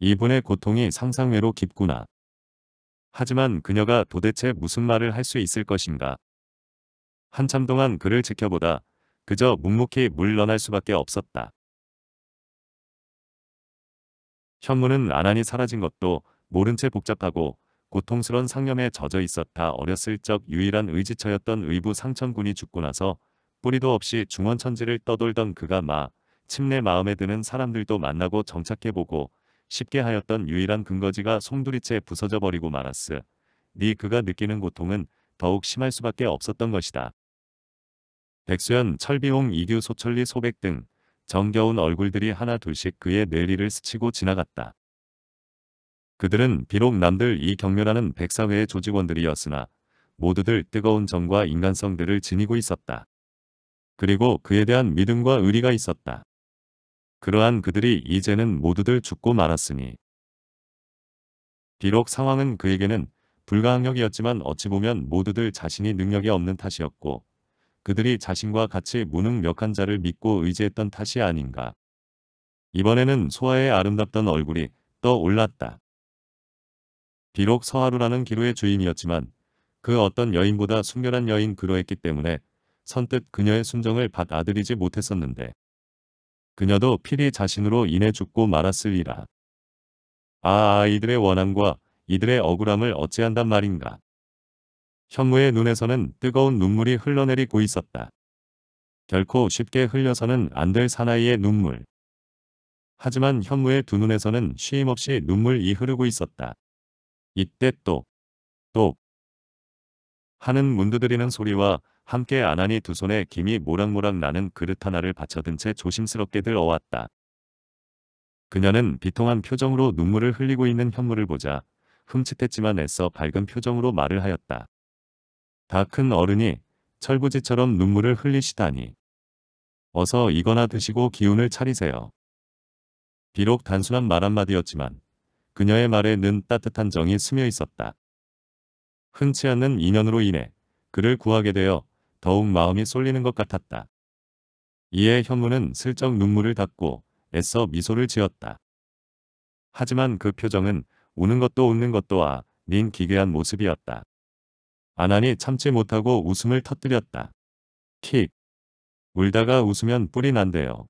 이분의 고통이 상상외로 깊구나. 하지만 그녀가 도대체 무슨 말을 할 수 있을 것인가. 한참 동안 그를 지켜보다 그저 묵묵히 물러날 수밖에 없었다. 현무는 아난이 사라진 것도 모른 채 복잡하고 고통스런 상념에 젖어 있었다. 어렸을 적 유일한 의지처였던 의부 상천군이 죽고 나서 뿌리도 없이 중원천지를 떠돌던 그가 마, 침내 마음에 드는 사람들도 만나고 정착해보고 쉽게 하였던 유일한 근거지가 송두리째 부서져 버리고 말았으. 네 그가 느끼는 고통은 더욱 심할 수밖에 없었던 것이다. 백수연, 철비홍, 이규, 소철리, 소백 등 정겨운 얼굴들이 하나 둘씩 그의 뇌리를 스치고 지나갔다. 그들은 비록 남들 이 경멸하는 백사회의 조직원들이었으나 모두들 뜨거운 정과 인간성들을 지니고 있었다. 그리고 그에 대한 믿음과 의리가 있었다. 그러한 그들이 이제는 모두들 죽고 말았으니 비록 상황은 그에게는 불가항력이었지만 어찌 보면 모두들 자신이 능력이 없는 탓이었고 그들이 자신과 같이 무능력한 자를 믿고 의지했던 탓이 아닌가. 이번에는 소아의 아름답던 얼굴이 떠올랐다. 비록 서하루라는 기로의 주인이었지만 그 어떤 여인보다 순결한 여인 그로했기 때문에 선뜻 그녀의 순정을 받아들이지 못했었는데 그녀도 필히 자신으로 인해 죽고 말았으리라. 아, 아이들의 원함과 이들의 억울함을 어찌한단 말인가. 현무의 눈에서는 뜨거운 눈물이 흘러내리고 있었다. 결코 쉽게 흘려서는 안 될 사나이의 눈물. 하지만 현무의 두 눈에서는 쉼없이 눈물이 흐르고 있었다. 이때 또, 또 하는 문두드리는 소리와 함께 아나니 두 손에 김이 모락모락 나는 그릇 하나를 받쳐든 채 조심스럽게 들 어왔다. 그녀는 비통한 표정으로 눈물을 흘리고 있는 현무를 보자 흠칫했지만 애써 밝은 표정으로 말을 하였다. 다 큰 어른이 철부지처럼 눈물을 흘리시다니. 어서 이거나 드시고 기운을 차리세요. 비록 단순한 말 한마디였지만 그녀의 말에 는 따뜻한 정이 스며 있었다. 흔치 않는 인연으로 인해 그를 구하게 되어 더욱 마음이 쏠리는 것 같았다. 이에 현무는 슬쩍 눈물을 닦고 애써 미소를 지었다. 하지만 그 표정은 우는 것도 웃는 것도 아닌 기괴한 모습이었다. 아난이 참지 못하고 웃음을 터뜨렸다. 킥. 울다가 웃으면 뿔이 난대요.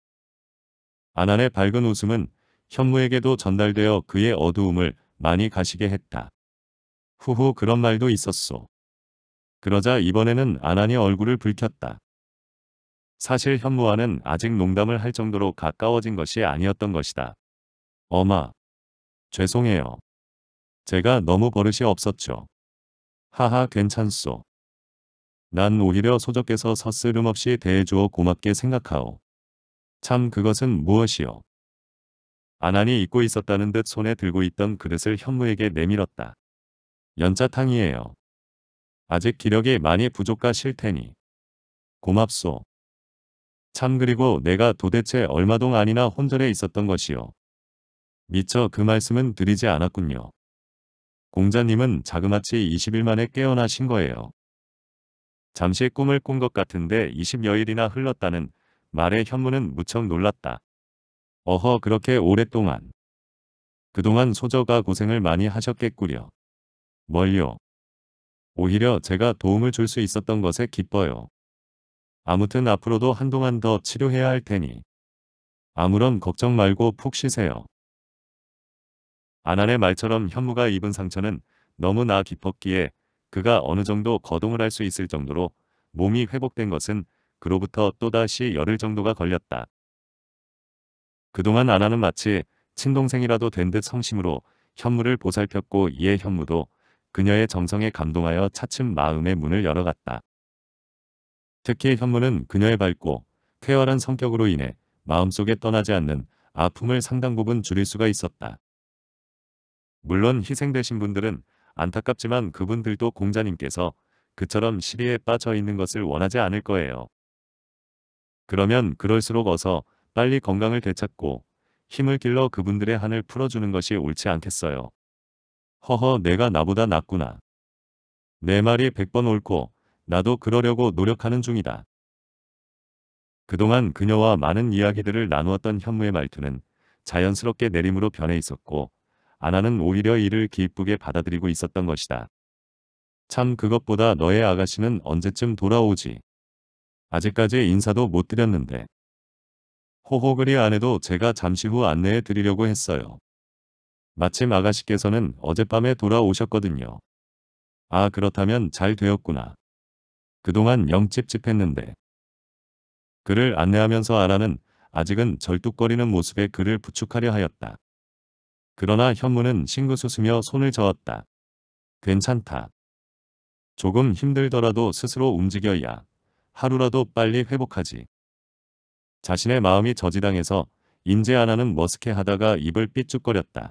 아난의 밝은 웃음은 현무에게도 전달되어 그의 어두움을 많이 가시게 했다. 후후 그런 말도 있었소. 그러자 이번에는 아난이 얼굴을 붉혔다. 사실 현무와는 아직 농담을 할 정도로 가까워진 것이 아니었던 것이다. 어마. 죄송해요. 제가 너무 버릇이 없었죠. 하하 괜찮소. 난 오히려 소적께서 서스름 없이 대해주어 고맙게 생각하오. 참 그것은 무엇이오. 아난이 잊고 있었다는 듯 손에 들고 있던 그릇을 현무에게 내밀었다. 연자탕이에요. 아직 기력이 많이 부족하 실 테니. 고맙소. 참 그리고 내가 도대체 얼마 동안이나 혼전에 있었던 것이요. 미처 그 말씀은 드리지 않았군요. 공자님은 자그마치 20일 만에 깨어나신 거예요. 잠시 꿈을 꾼 것 같은데 20여일이나 흘렀다는 말에 현무는 무척 놀랐다. 어허 그렇게 오랫동안. 그동안 소저가 고생을 많이 하셨겠구려. 뭘요? 오히려 제가 도움을 줄 수 있었던 것에 기뻐요. 아무튼 앞으로도 한동안 더 치료해야 할 테니 아무런 걱정 말고 푹 쉬세요. 아난의 말처럼 현무가 입은 상처는 너무나 깊었기에 그가 어느 정도 거동을 할 수 있을 정도로 몸이 회복된 것은 그로부터 또다시 열흘 정도가 걸렸다. 그동안 아나는 마치 친동생이라도 된 듯 성심으로 현무를 보살폈고 이에 현무도 그녀의 정성에 감동하여 차츰 마음의 문을 열어갔다. 특히 현무는 그녀의 밝고 쾌활한 성격으로 인해 마음속에 떠나지 않는 아픔을 상당 부분 줄일 수가 있었다. 물론 희생되신 분들은 안타깝지만 그분들도 공자님께서 그처럼 시리에 빠져 있는 것을 원하지 않을 거예요. 그러면 그럴수록 어서 빨리 건강을 되찾고 힘을 길러 그분들의 한을 풀어주는 것이 옳지 않겠어요. 허허 내가 나보다 낫구나. 내 말이 백번 옳고 나도 그러려고 노력하는 중이다. 그동안 그녀와 많은 이야기들을 나누었던 현무의 말투는 자연스럽게 내림으로 변해 있었고 아나는 오히려 이를 기쁘게 받아들이고 있었던 것이다. 참 그것보다 너의 아가씨는 언제쯤 돌아오지? 아직까지 인사도 못 드렸는데. 호호 그리 안 해도 제가 잠시 후 안내해 드리려고 했어요. 마침 아가씨께서는 어젯밤에 돌아오셨거든요. 아 그렇다면 잘 되었구나. 그동안 영 찝찝했는데. 그를 안내하면서 아라는 아직은 절뚝거리는 모습에 그를 부축하려 하였다. 그러나 현무는 싱긋웃으며 손을 저었다. 괜찮다. 조금 힘들더라도 스스로 움직여야 하루라도 빨리 회복하지. 자신의 마음이 저지당해서 인제 하나는 머쓱해 하다가 입을 삐죽거렸다.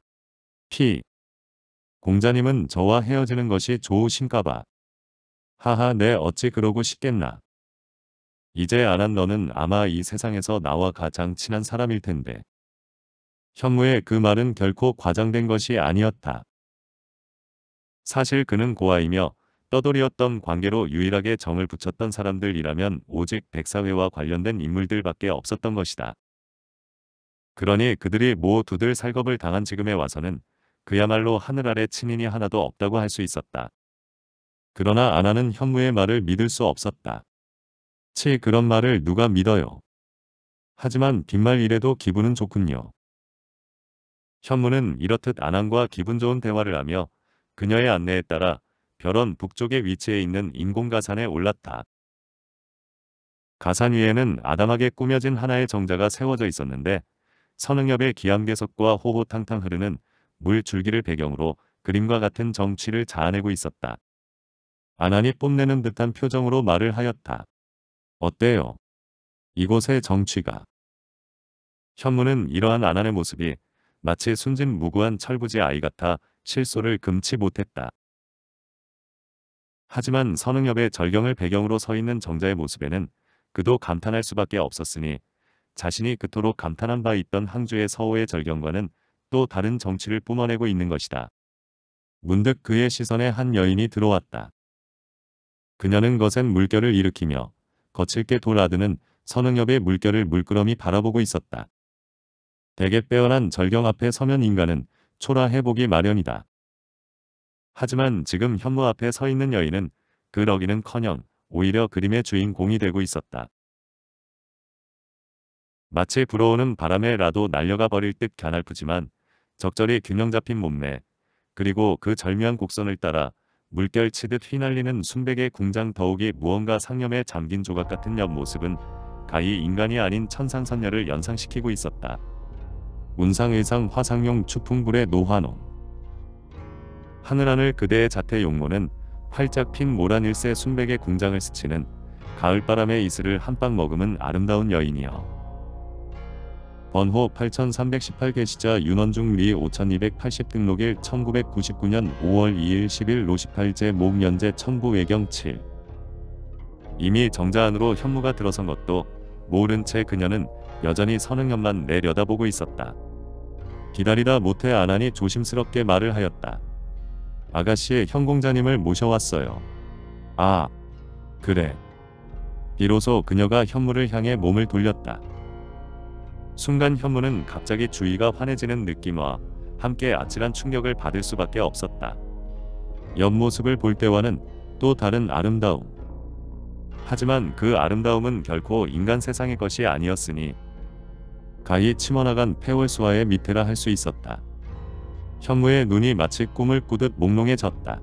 피. 공자님은 저와 헤어지는 것이 좋으신가봐. 하하 내 어찌 그러고 싶겠나. 이제 안한 너는 아마 이 세상에서 나와 가장 친한 사람일 텐데. 현무의 그 말은 결코 과장된 것이 아니었다. 사실 그는 고아이며 떠돌이었던 관계로 유일하게 정을 붙였던 사람들이라면 오직 백사회와 관련된 인물들밖에 없었던 것이다. 그러니 그들이 모두들 살겁을 당한 지금에 와서는 그야말로 하늘 아래 친인이 하나도 없다고 할 수 있었다. 그러나 아나는 현무의 말을 믿을 수 없었다. 치 그런 말을 누가 믿어요. 하지만 빈말 이래도 기분은 좋군요. 현무는 이렇듯 안항과 기분 좋은 대화를 하며 그녀의 안내에 따라 별원 북쪽에 위치해 있는 인공가산에 올랐다. 가산 위에는 아담하게 꾸며진 하나의 정자가 세워져 있었는데 선흥엽의 기암괴석과 호호탕탕 흐르는 물 줄기를 배경으로 그림과 같은 정취를 자아내고 있었다. 아난이 뽐내는 듯한 표정으로 말을 하였다. 어때요? 이곳의 정취가. 현무는 이러한 아난의 모습이 마치 순진 무구한 철부지 아이 같아 실소를 금치 못했다. 하지만 선흥엽의 절경을 배경으로 서 있는 정자의 모습에는 그도 감탄할 수밖에 없었으니 자신이 그토록 감탄한 바 있던 항주의 서호의 절경과는 또 다른 정치를 뿜어내고 있는 것이다. 문득 그의 시선에 한 여인이 들어왔다. 그녀는 거센 물결을 일으키며 거칠게 돌아드는 선흥엽의 물결을 물끄러미 바라보고 있었다. 대개 빼어난 절경 앞에 서면 인간은 초라해보기 마련이다. 하지만 지금 현무 앞에 서 있는 여인은 그러기는커녕 오히려 그림의 주인공이 되고 있었다. 마치 불어오는 바람에 라도 날려가 버릴 듯 가날프지만 적절히 균형 잡힌 몸매 그리고 그 절묘한 곡선을 따라 물결 치듯 휘날리는 순백의 궁장 더욱이 무언가 상념에 잠긴 조각 같은 옆모습은 가히 인간이 아닌 천상선녀를 연상시키고 있었다. 운상의상 화상용 추풍불의 노환홍 하늘하늘 그대의 자태 용모는 활짝 핀 모란일새 순백의 궁장을 스치는 가을바람의 이슬을 한빵 머금은 아름다운 여인이여. 번호 8318 게시자 윤원중 리 5280 등록일 1999년 5월 2일 10일 로 18제 목연제 청부 외경 7 이미 정자 안으로 현무가 들어선 것도 모른 채 그녀는 여전히 선흥연만 내려다보고 있었다. 기다리다 못해 아나니 조심스럽게 말을 하였다. 아가씨 현공자님을 모셔왔어요. 아, 그래. 비로소 그녀가 현무를 향해 몸을 돌렸다. 순간 현무는 갑자기 주위가 환해지는 느낌과 함께 아찔한 충격을 받을 수밖에 없었다. 옆모습을 볼 때와는 또 다른 아름다움. 하지만 그 아름다움은 결코 인간 세상의 것이 아니었으니 가히 치머나간 폐월수와의 밑에라 할 수 있었다. 현무의 눈이 마치 꿈을 꾸듯 몽롱해졌다.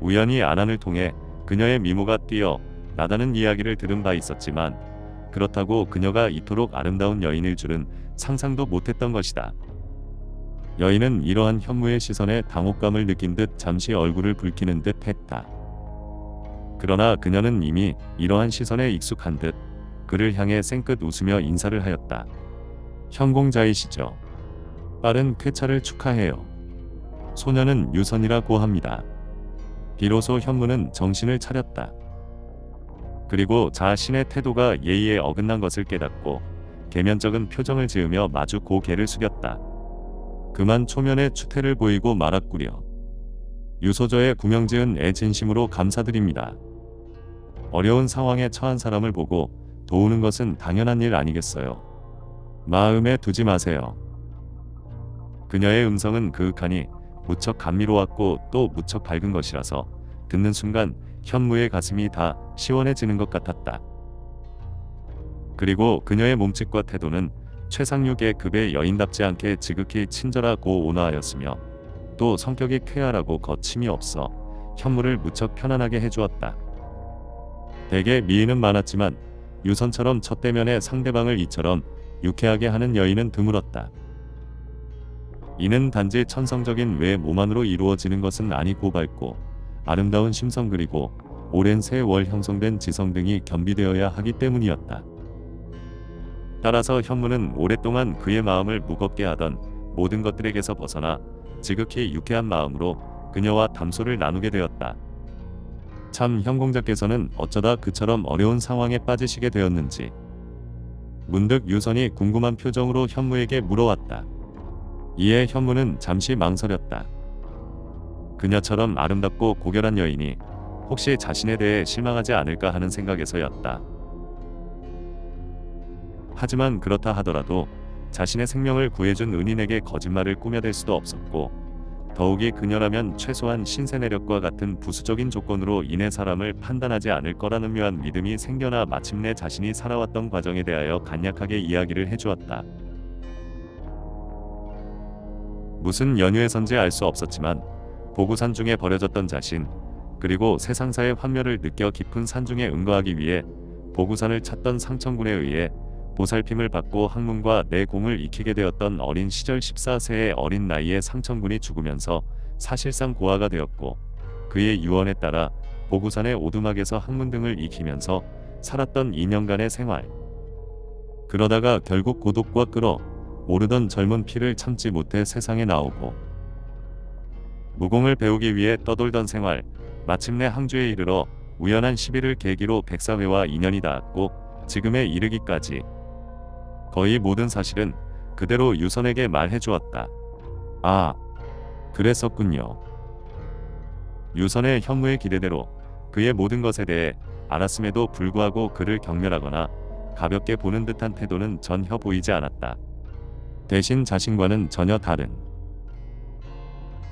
우연히 안안을 통해 그녀의 미모가 뛰어 나다는 이야기를 들은 바 있었지만 그렇다고 그녀가 이토록 아름다운 여인일 줄은 상상도 못했던 것이다. 여인은 이러한 현무의 시선에 당혹감을 느낀 듯 잠시 얼굴을 붉히는 듯 했다. 그러나 그녀는 이미 이러한 시선에 익숙한 듯 그를 향해 생긋 웃으며 인사를 하였다. 현공자이시죠. 빠른 쾌차를 축하해요. 소녀는 유선이라고 합니다. 비로소 현무는 정신을 차렸다. 그리고 자신의 태도가 예의에 어긋난 것을 깨닫고 개면적인 표정을 지으며 마주 고개를 숙였다. 그만 초면에 추태를 보이고 말았구려. 유소저의 구명지은 애 진심으로 감사드립니다. 어려운 상황에 처한 사람을 보고 도우는 것은 당연한 일 아니겠어요. 마음에 두지 마세요. 그녀의 음성은 그윽하니 무척 감미로웠고 또 무척 밝은 것이라서 듣는 순간 현무의 가슴이 다 시원해지는 것 같았다. 그리고 그녀의 몸짓과 태도는 최상류의 급의 여인답지 않게 지극히 친절하고 온화하였으며 또 성격이 쾌활하고 거침이 없어 현무를 무척 편안하게 해주었다. 대개 미인은 많았지만 유선처럼 첫 대면에 상대방을 이처럼 유쾌하게 하는 여인은 드물었다. 이는 단지 천성적인 외모만으로 이루어지는 것은 아니고 밝고 아름다운 심성 그리고 오랜 세월 형성된 지성 등이 겸비되어야 하기 때문이었다. 따라서 현무는 오랫동안 그의 마음을 무겁게 하던 모든 것들에게서 벗어나 지극히 유쾌한 마음으로 그녀와 담소를 나누게 되었다. 참 현공자께서는 어쩌다 그처럼 어려운 상황에 빠지시게 되었는지 문득 유선이 궁금한 표정으로 현무에게 물어왔다. 이에 현무는 잠시 망설였다. 그녀처럼 아름답고 고결한 여인이 혹시 자신에 대해 실망하지 않을까 하는 생각에서였다. 하지만 그렇다 하더라도 자신의 생명을 구해준 은인에게 거짓말을 꾸며댈 수도 없었고 더욱이 그녀라면 최소한 신세 내력과 같은 부수적인 조건으로 인해 사람을 판단하지 않을 거라는 묘한 믿음이 생겨나 마침내 자신이 살아왔던 과정에 대하여 간략하게 이야기를 해주었다. 무슨 연유에선지 알 수 없었지만 보구산 중에 버려졌던 자신 그리고 세상사의 환멸을 느껴 깊은 산중에 응거하기 위해 보구산을 찾던 상천군에 의해 보살핌을 받고 학문과 내 공을 익히게 되었던 어린 시절 14세의 어린 나이에 상천군이 죽으면서 사실상 고아가 되었고 그의 유언에 따라 보구산의 오두막에서 학문 등을 익히면서 살았던 2년간의 생활. 그러다가 결국 고독과 끌어 오르던 젊은 피를 참지 못해 세상에 나오고 무공을 배우기 위해 떠돌던 생활, 마침내 항주에 이르러 우연한 시비를 계기로 백사회와 인연이 닿았고 지금에 이르기까지 거의 모든 사실은 그대로 유선에게 말해 주었다. 아, 그랬었군요. 유선의 현무의 기대대로 그의 모든 것에 대해 알았음에도 불구하고 그를 경멸하거나 가볍게 보는 듯한 태도는 전혀 보이지 않았다. 대신 자신과는 전혀 다른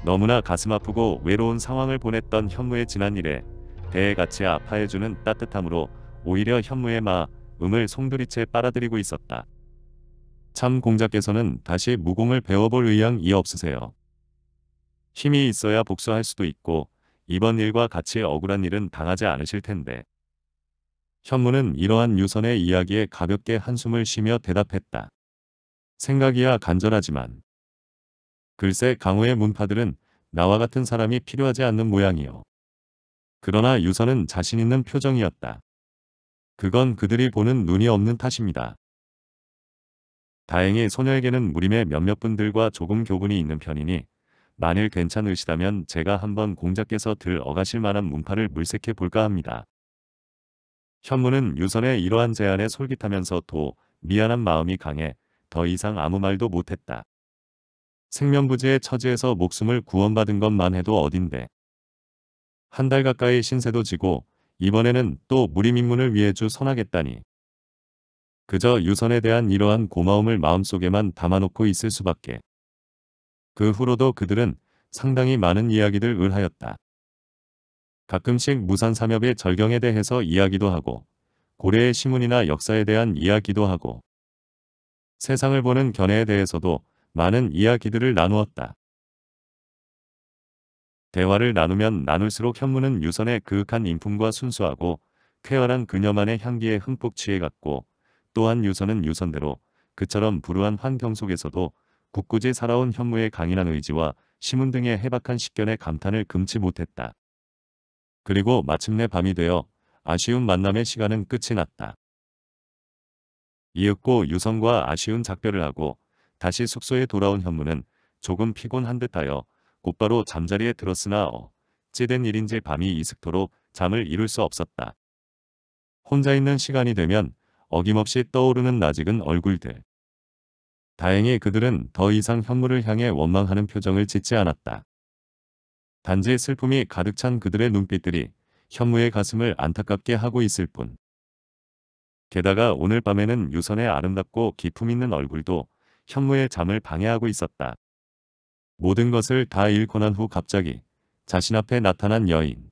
너무나 가슴 아프고 외로운 상황을 보냈던 현무의 지난 일에 대해 같이 아파해주는 따뜻함으로 오히려 현무의 마음을 송두리째 빨아들이고 있었다. 참 공자께서는 다시 무공을 배워볼 의향이 없으세요. 힘이 있어야 복수할 수도 있고 이번 일과 같이 억울한 일은 당하지 않으실 텐데. 현무는 이러한 유선의 이야기에 가볍게 한숨을 쉬며 대답했다. 생각이야 간절하지만 글쎄 강호의 문파들은 나와 같은 사람이 필요하지 않는 모양이요. 그러나 유선은 자신 있는 표정이었다. 그건 그들이 보는 눈이 없는 탓입니다. 다행히 소녀에게는 무림의 몇몇 분들과 조금 교분이 있는 편이니 만일 괜찮으시다면 제가 한번 공자께서 들 어가실 만한 문파를 물색해 볼까 합니다. 현무는 유선의 이러한 제안에 솔깃하면서 도 미안한 마음이 강해 더 이상 아무 말도 못했다. 생면부지의 처지에서 목숨을 구원받은 것만 해도 어딘데. 한 달 가까이 신세도 지고 이번에는 또 무림인문을 위해 주 선하겠다니. 그저 유선에 대한 이러한 고마움을 마음속에만 담아놓고 있을 수밖에. 그 후로도 그들은 상당히 많은 이야기들 을 하였다. 가끔씩 무산삼엽의 절경에 대해서 이야기도 하고 고래의 시문이나 역사에 대한 이야기도 하고 세상을 보는 견해에 대해서도 많은 이야기들을 나누었다. 대화를 나누면 나눌수록 현무는 유선의 그윽한 인품과 순수하고 쾌활한 그녀만의 향기에 흠뻑 취해갔고 또한 유선은 유선대로 그처럼 불우한 환경 속에서도 굳굳이 살아온 현무의 강인한 의지와 시문 등의 해박한 식견에 감탄을 금치 못했다. 그리고 마침내 밤이 되어 아쉬운 만남의 시간은 끝이 났다. 이윽고 유선과 아쉬운 작별을 하고 다시 숙소에 돌아온 현무는 조금 피곤한 듯하여 곧바로 잠자리에 들었으나 어찌된 일인지 밤이 이슥토록 잠을 이룰 수 없었다. 혼자 있는 시간이 되면 어김없이 떠오르는 낯익은 얼굴들. 다행히 그들은 더 이상 현무를 향해 원망하는 표정을 짓지 않았다. 단지 슬픔이 가득 찬 그들의 눈빛들이 현무의 가슴을 안타깝게 하고 있을 뿐. 게다가 오늘 밤에는 유선의 아름답고 기품 있는 얼굴도 현무의 잠을 방해하고 있었다. 모든 것을 다 잃고 난 후 갑자기 자신 앞에 나타난 여인.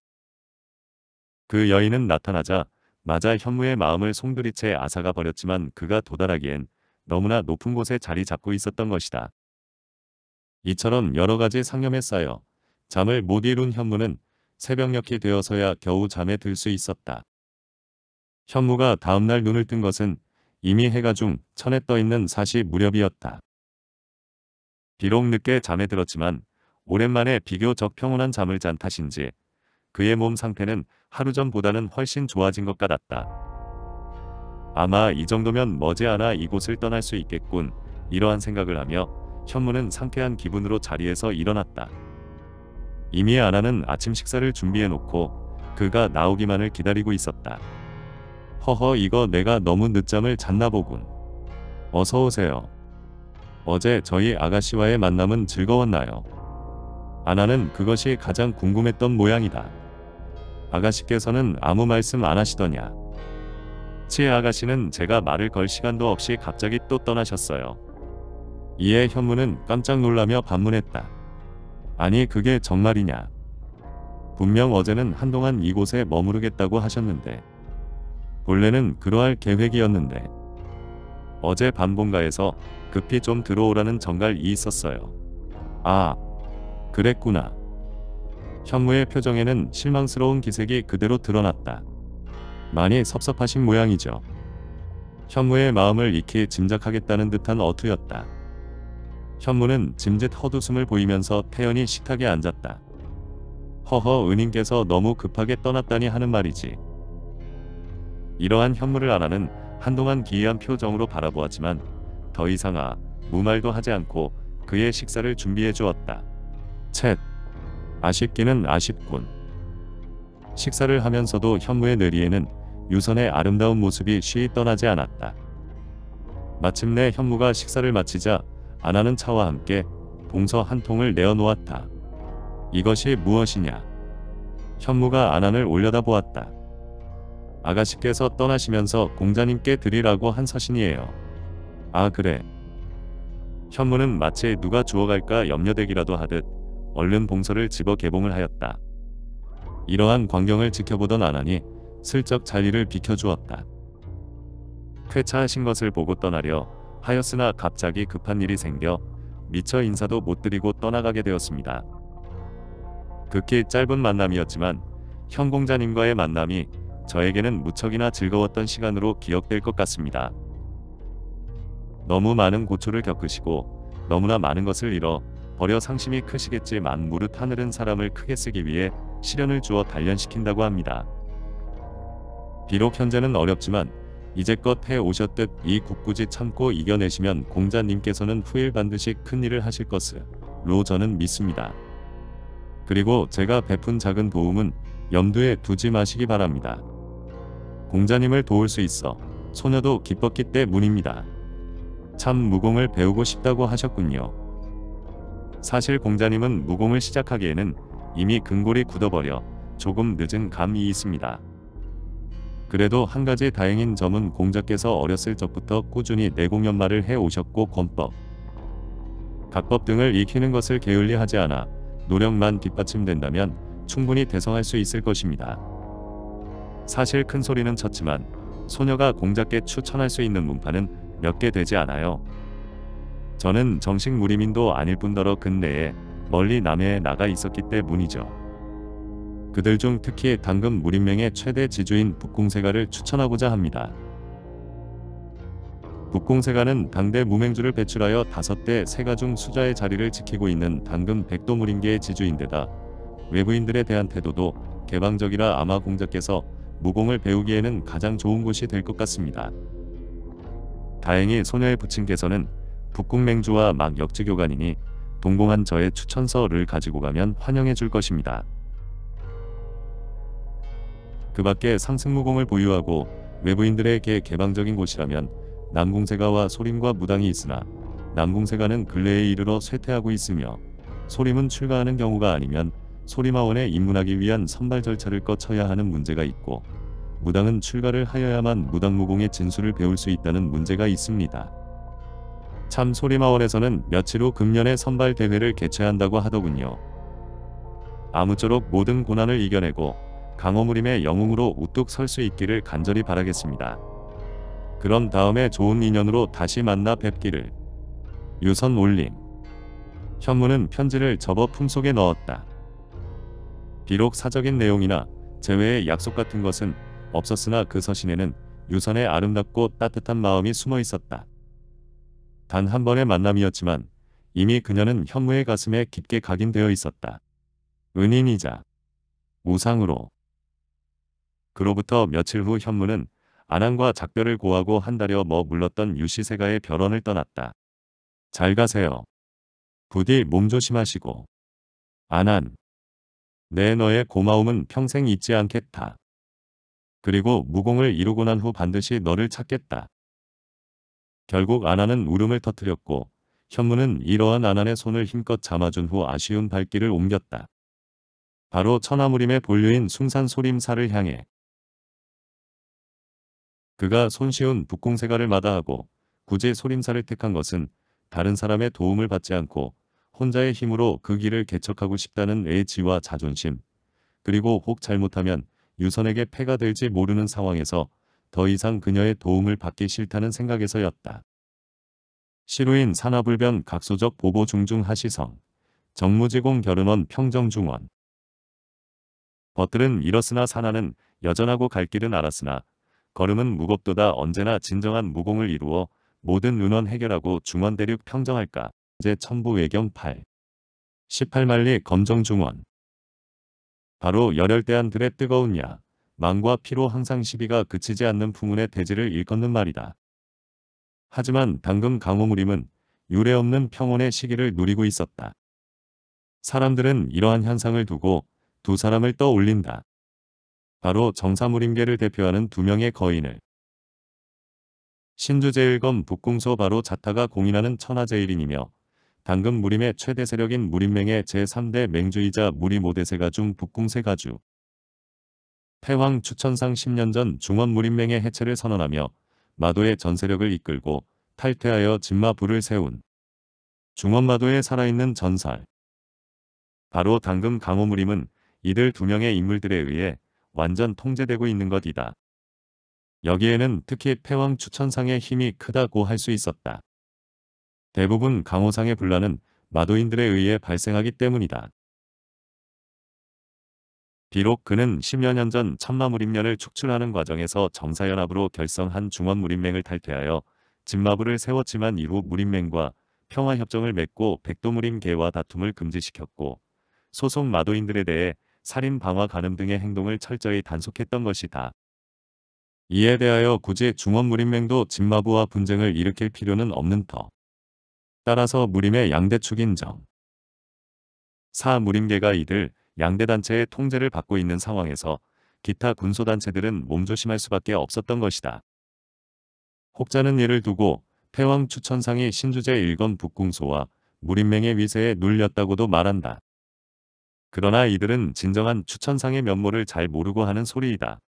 그 여인은 나타나자 맞아 현무의 마음을 송두리째 아사가 버렸지만 그가 도달하기엔 너무나 높은 곳에 자리 잡고 있었던 것이다. 이처럼 여러 가지 상념에 쌓여 잠을 못 이룬 현무는 새벽녘이 되어서야 겨우 잠에 들 수 있었다. 현무가 다음날 눈을 뜬 것은 이미 해가 중 천에 떠 있는 사시 무렵이었다. 비록 늦게 잠에 들었지만 오랜만에 비교적 평온한 잠을 잔 탓인지 그의 몸 상태는 하루 전보다는 훨씬 좋아진 것 같았다. 아마 이 정도면 머지않아 이곳을 떠날 수 있겠군. 이러한 생각을 하며 현무는 상쾌한 기분으로 자리에서 일어났다. 이미 아나는 아침 식사를 준비해 놓고 그가 나오기만을 기다리고 있었다. 허허 이거 내가 너무 늦잠을 잤나 보군. 어서 오세요. 어제 저희 아가씨와의 만남은 즐거웠나요? 아나는 그것이 가장 궁금했던 모양이다. 아가씨께서는 아무 말씀 안 하시더냐. 치 아가씨는 제가 말을 걸 시간도 없이 갑자기 또 떠나셨어요. 이에 현무는 깜짝 놀라며 반문했다. 아니 그게 정말이냐. 분명 어제는 한동안 이곳에 머무르겠다고 하셨는데 본래는 그러할 계획이었는데 어제 밤본가에서 급히 좀 들어오라는 정갈이 있었어요. 아, 그랬구나. 현무의 표정에는 실망스러운 기색이 그대로 드러났다. 많이 섭섭하신 모양이죠. 현무의 마음을 익히 짐작하겠다는 듯한 어투였다. 현무는 짐짓 헛웃음을 보이면서 태연히 식탁에 앉았다. 허허 은인께서 너무 급하게 떠났다니 하는 말이지. 이러한 현무를 아나는 한동안 기이한 표정으로 바라보았지만 더 이상 아 무말도 하지 않고 그의 식사를 준비해 주었다. 쳇 아쉽기는 아쉽군. 식사를 하면서도 현무의 뇌리에는 유선의 아름다운 모습이 쉬이 떠나지 않았다. 마침내 현무가 식사를 마치자 아나는 차와 함께 동서 한 통을 내어 놓았다. 이것이 무엇이냐? 현무가 아난을 올려다보았다. 아가씨께서 떠나시면서 공자님께 드리라고 한 서신이에요. 아 그래. 현무는 마치 누가 주워갈까 염려되기라도 하듯 얼른 봉서를 집어 개봉을 하였다. 이러한 광경을 지켜보던 아난이 슬쩍 자리를 비켜주었다. 쾌차하신 것을 보고 떠나려 하였으나 갑자기 급한 일이 생겨 미처 인사도 못 드리고 떠나가게 되었습니다. 극히 짧은 만남이었지만 현 공자님과의 만남이 저에게는 무척이나 즐거웠던 시간으로 기억될 것 같습니다. 너무 많은 고초를 겪으시고 너무나 많은 것을 잃어 버려 상심이 크시겠지만 무릇 하늘은 사람을 크게 쓰기 위해 시련을 주어 단련시킨다고 합니다. 비록 현재는 어렵지만 이제껏 해 오셨듯 이 굳굳이 참고 이겨내시면 공자님께서는 후일 반드시 큰 일을 하실 것으로 저는 믿습니다. 그리고 제가 베푼 작은 도움은 염두에 두지 마시기 바랍니다. 공자님을 도울 수 있어 소녀도 기뻤기 때문입니다. 참 무공을 배우고 싶다고 하셨군요. 사실 공자님은 무공을 시작하기에는 이미 근골이 굳어버려 조금 늦은 감이 있습니다. 그래도 한 가지 다행인 점은 공자께서 어렸을 적부터 꾸준히 내공연말을 해 오셨고 권법, 각법 등을 익히는 것을 게을리하지 않아 노력만 뒷받침된다면 충분히 대성할 수 있을 것입니다. 사실 큰 소리는 쳤지만 소녀가 공자께 추천할 수 있는 문파는 몇 개 되지 않아요. 저는 정식 무리민도 아닐 뿐더러 근내에 멀리 남해에 나가 있었기 때문이죠. 그들 중 특히 당금 무림맹의 최대 지주인 북궁세가를 추천하고자 합니다. 북궁세가는 당대 무맹주를 배출하여 다섯 대 세가 중 수자의 자리를 지키고 있는 당금 백도무림계의 지주인데다 외부인들에 대한 태도도 개방적이라 아마 공자께서 무공을 배우기에는 가장 좋은 곳이 될 것 같습니다. 다행히 소녀의 부친께서는 북궁맹주와 막 역지교관이니 동공한 저의 추천서를 가지고 가면 환영해 줄 것입니다. 그 밖에 상승무공을 보유하고 외부인들에게 개방적인 곳이라면 남궁세가와 소림과 무당이 있으나 남궁세가는 근래에 이르러 쇠퇴하고 있으며 소림은 출가하는 경우가 아니면 소림하원에 입문하기 위한 선발 절차를 거쳐야 하는 문제가 있고 무당은 출가를 하여야만 무당무공의 진수를 배울 수 있다는 문제가 있습니다. 참 소림하원에서는 며칠 후 금년에 선발 대회를 개최한다고 하더군요. 아무쪼록 모든 고난을 이겨내고 강호무림의 영웅으로 우뚝 설 수 있기를 간절히 바라겠습니다. 그런 다음에 좋은 인연으로 다시 만나 뵙기를. 유선 올림. 현무는 편지를 접어 품속에 넣었다. 비록 사적인 내용이나 제외의 약속 같은 것은 없었으나 그 서신에는 유선의 아름답고 따뜻한 마음이 숨어 있었다. 단 한 번의 만남이었지만 이미 그녀는 현무의 가슴에 깊게 각인되어 있었다. 은인이자 우상으로. 그로부터 며칠 후 현무는 안항과 작별을 고하고 한 달여 머물렀던 유시세가의 별원을 떠났다. 잘 가세요. 부디 몸 조심하시고. 안한. 내 너의 고마움은 평생 잊지 않겠다. 그리고 무공을 이루고 난 후 반드시 너를 찾겠다. 결국 아나는 울음을 터뜨렸고 현무는 이러한 아난의 손을 힘껏 잡아준 후 아쉬운 발길을 옮겼다. 바로 천하무림의 본류인 숭산소림사를 향해 그가 손쉬운 북공세가를 마다하고 굳이 소림사를 택한 것은 다른 사람의 도움을 받지 않고 혼자의 힘으로 그 길을 개척하고 싶다는 의지와 자존심, 그리고 혹 잘못하면 유선에게 패가 될지 모르는 상황에서 더 이상 그녀의 도움을 받기 싫다는 생각에서였다. 시루인 산하불변 각소적 보보 중중 하시성 정무지공 결은원 평정중원 벗들은 잃었으나 사나는 여전하고 갈 길은 알았으나 걸음은 무겁도다 언제나 진정한 무공을 이루어 모든 은원 해결하고 중원 대륙 평정할까 제 첨부 외경 8 18만리 검정중원 바로 열혈대한 들의 뜨거운 야 망과 피로 항상 시비가 그치지 않는 풍운의 대지를 일컫는 말이다. 하지만 당금 강호무림은 유례없는 평온의 시기를 누리고 있었다. 사람들은 이러한 현상을 두고 두 사람을 떠올린다. 바로 정사무림계를 대표하는 두 명의 거인을 신주제일검 북궁소 바로 자타가 공인하는 천하제일인이며 당금 무림의 최대 세력인 무림맹의 제3대 맹주이자 무림오대세가 중 북궁세가주 태왕 추천상 10년 전 중원 무림맹의 해체를 선언하며 마도의 전세력을 이끌고 탈퇴하여 진마부를 세운 중원마도에 살아있는 전설 바로 당금 강호무림은 이들 두 명의 인물들에 의해 완전 통제되고 있는 것이다. 여기에는 특히 패왕 추천상의 힘이 크다고 할 수 있었다. 대부분 강호상의 분란은 마도인들에 의해 발생하기 때문이다. 비록 그는 10여 년전 천마무림련을 축출하는 과정에서 정사연합으로 결성한 중원무림맹을 탈퇴하여 진마부를 세웠지만 이후 무림맹과 평화협정을 맺고 백도무림계와 다툼을 금지시켰고 소속 마도인들에 대해 살인 방화 가늠 등의 행동을 철저히 단속했던 것이다. 이에 대하여 굳이 중원무림맹도 진마부와 분쟁을 일으킬 필요는 없는 터. 따라서 무림의 양대축 인정. 사 무림계가 이들 양대단체의 통제를 받고 있는 상황에서 기타 군소단체들은 몸조심할 수밖에 없었던 것이다. 혹자는 이를 두고 패왕 추천상이 신주제 일건 북궁소와 무림맹의 위세에 눌렸다고도 말한다. 그러나 이들은 진정한 추천상의 면모를 잘 모르고 하는 소리이다.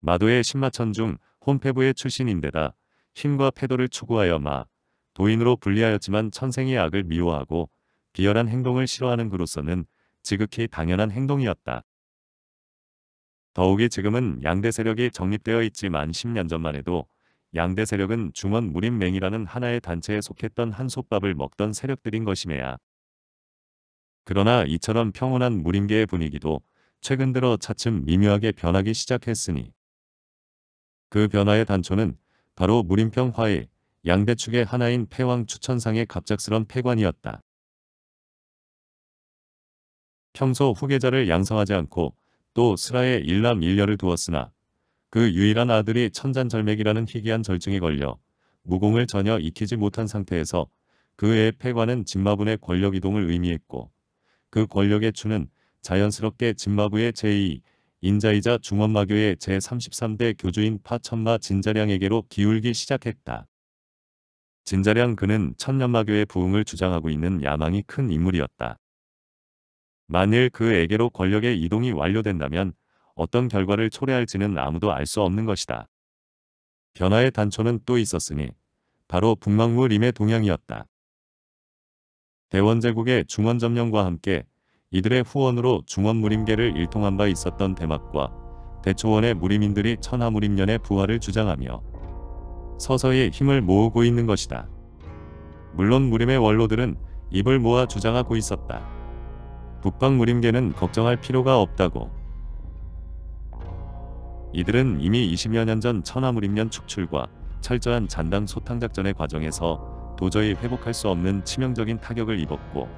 마도의 신마천 중 혼패부의 출신인데다 힘과 패도를 추구하여 마, 도인으로 분리하였지만 천생의 악을 미워하고 비열한 행동을 싫어하는 그로서는 지극히 당연한 행동이었다. 더욱이 지금은 양대 세력이 정립되어 있지만 10년 전만 해도 양대 세력은 중원 무림맹이라는 하나의 단체에 속했던 한솥밥을 먹던 세력들인 것임에야. 그러나 이처럼 평온한 무림계의 분위기도 최근 들어 차츰 미묘하게 변하기 시작했으니 그 변화의 단초는 바로 무림평 화의 양대 축의 하나인 패왕 추천상의 갑작스런 폐관이었다. 평소 후계자를 양성하지 않고 또 스라에 일남 일녀를 두었으나 그 유일한 아들이 천잔절맥이라는 희귀한 절증에 걸려 무공을 전혀 익히지 못한 상태에서 그 애의 폐관은 진마분의 권력 이동을 의미했고 그 권력의 추는 자연스럽게 진마부의 제2 인자이자 중원마교의 제33대 교주인 파천마 진자량에게로 기울기 시작했다. 진자량 그는 천년마교의 부흥을 주장하고 있는 야망이 큰 인물이었다. 만일 그에게로 권력의 이동이 완료된다면 어떤 결과를 초래할지는 아무도 알 수 없는 것이다. 변화의 단초는 또 있었으니 바로 북망무 림의 동향이었다. 대원제국의 중원 점령과 함께 이들의 후원으로 중원 무림계를 일통한 바 있었던 대막과 대초원의 무림인들이 천하 무림년의 부활을 주장하며 서서히 힘을 모으고 있는 것이다. 물론 무림의 원로들은 입을 모아 주장하고 있었다. 북방 무림계는 걱정할 필요가 없다고. 이들은 이미 20여 년 전 천하무림년 축출과 철저한 잔당 소탕 작전의 과정에서 도저히 회복할 수 없는 치명적인 타격을 입었고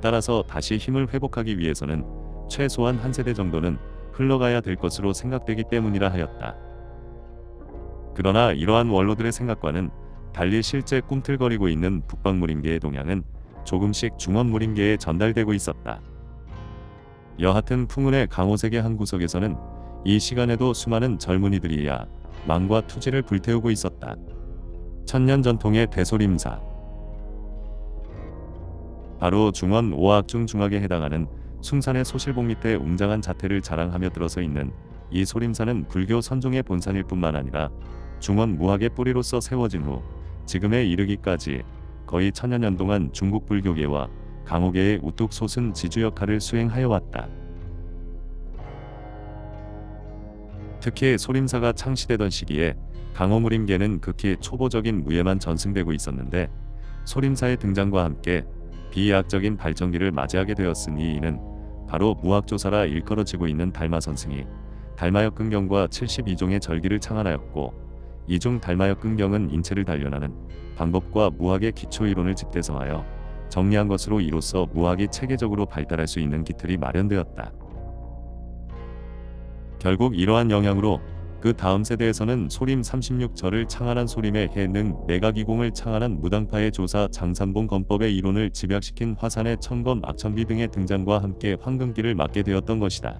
따라서 다시 힘을 회복하기 위해서는 최소한 한 세대 정도는 흘러가야 될 것으로 생각되기 때문이라 하였다. 그러나 이러한 원로들의 생각과는 달리 실제 꿈틀거리고 있는 북방무림계의 동향은 조금씩 중원무림계에 전달되고 있었다. 여하튼 풍운의 강호색의 한 구석에서는 이 시간에도 수많은 젊은이들이야 망과 투지를 불태우고 있었다. 천년 전통의 대소림사 바로 중원 5학 중 중학에 해당하는 숭산의 소실봉 밑에 웅장한 자태를 자랑하며 들어서 있는 이 소림사는 불교 선종의 본산일 뿐만 아니라 중원 무학의 뿌리로서 세워진 후 지금에 이르기까지 거의 천여 년 동안 중국 불교계와 강호계의 우뚝 솟은 지주 역할을 수행하여 왔다. 특히 소림사가 창시되던 시기에 강호무림계는 극히 초보적인 무예만 전승되고 있었는데 소림사의 등장과 함께 비의학적인 발전기를 맞이하게 되었으니 이는 바로 무학조사라 일컬어지고 있는 달마 선승이 달마역근경과 72종의 절기를 창안하였고 이중 달마역 근경은 인체를 단련하는 방법과 무학의 기초이론을 집대성하여 정리한 것으로 이로써 무학이 체계적으로 발달할 수 있는 기틀이 마련되었다. 결국 이러한 영향으로 그 다음 세대에서는 소림 36절을 창안한 소림의 해능 내각이공을 창안한 무당파의 조사 장산봉 건법의 이론을 집약시킨 화산의 천검 악천비 등의 등장과 함께 황금기를 맞게 되었던 것이다.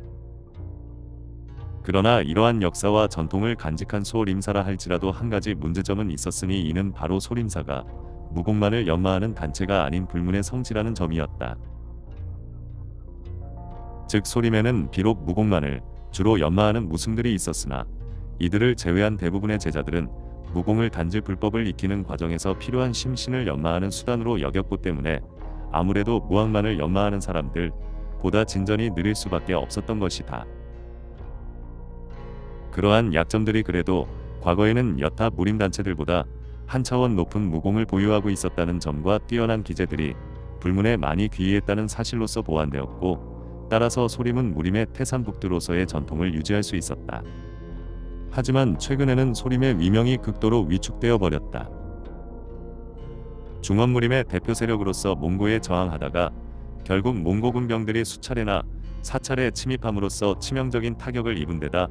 그러나 이러한 역사와 전통을 간직한 소림사라 할지라도 한 가지 문제점은 있었으니 이는 바로 소림사가 무공만을 연마하는 단체가 아닌 불문의 성지라는 점이었다. 즉 소림에는 비록 무공만을 주로 연마하는 무승들이 있었으나 이들을 제외한 대부분의 제자들은 무공을 단지 불법을 익히는 과정에서 필요한 심신을 연마하는 수단으로 여겼고 때문에 아무래도 무학만을 연마하는 사람들 보다 진전이 느릴 수밖에 없었던 것이다. 그러한 약점들이 그래도 과거에는 여타 무림단체들보다 한 차원 높은 무공을 보유하고 있었다는 점과 뛰어난 기재들이 불문에 많이 귀의했다는 사실로서 보완되었고 따라서 소림은 무림의 태산북두로서의 전통을 유지할 수 있었다. 하지만 최근에는 소림의 위명이 극도로 위축되어 버렸다. 중원무림의 대표 세력으로서 몽고에 저항하다가 결국 몽고 군병들이 수차례나 사차례 침입함으로써 치명적인 타격을 입은 데다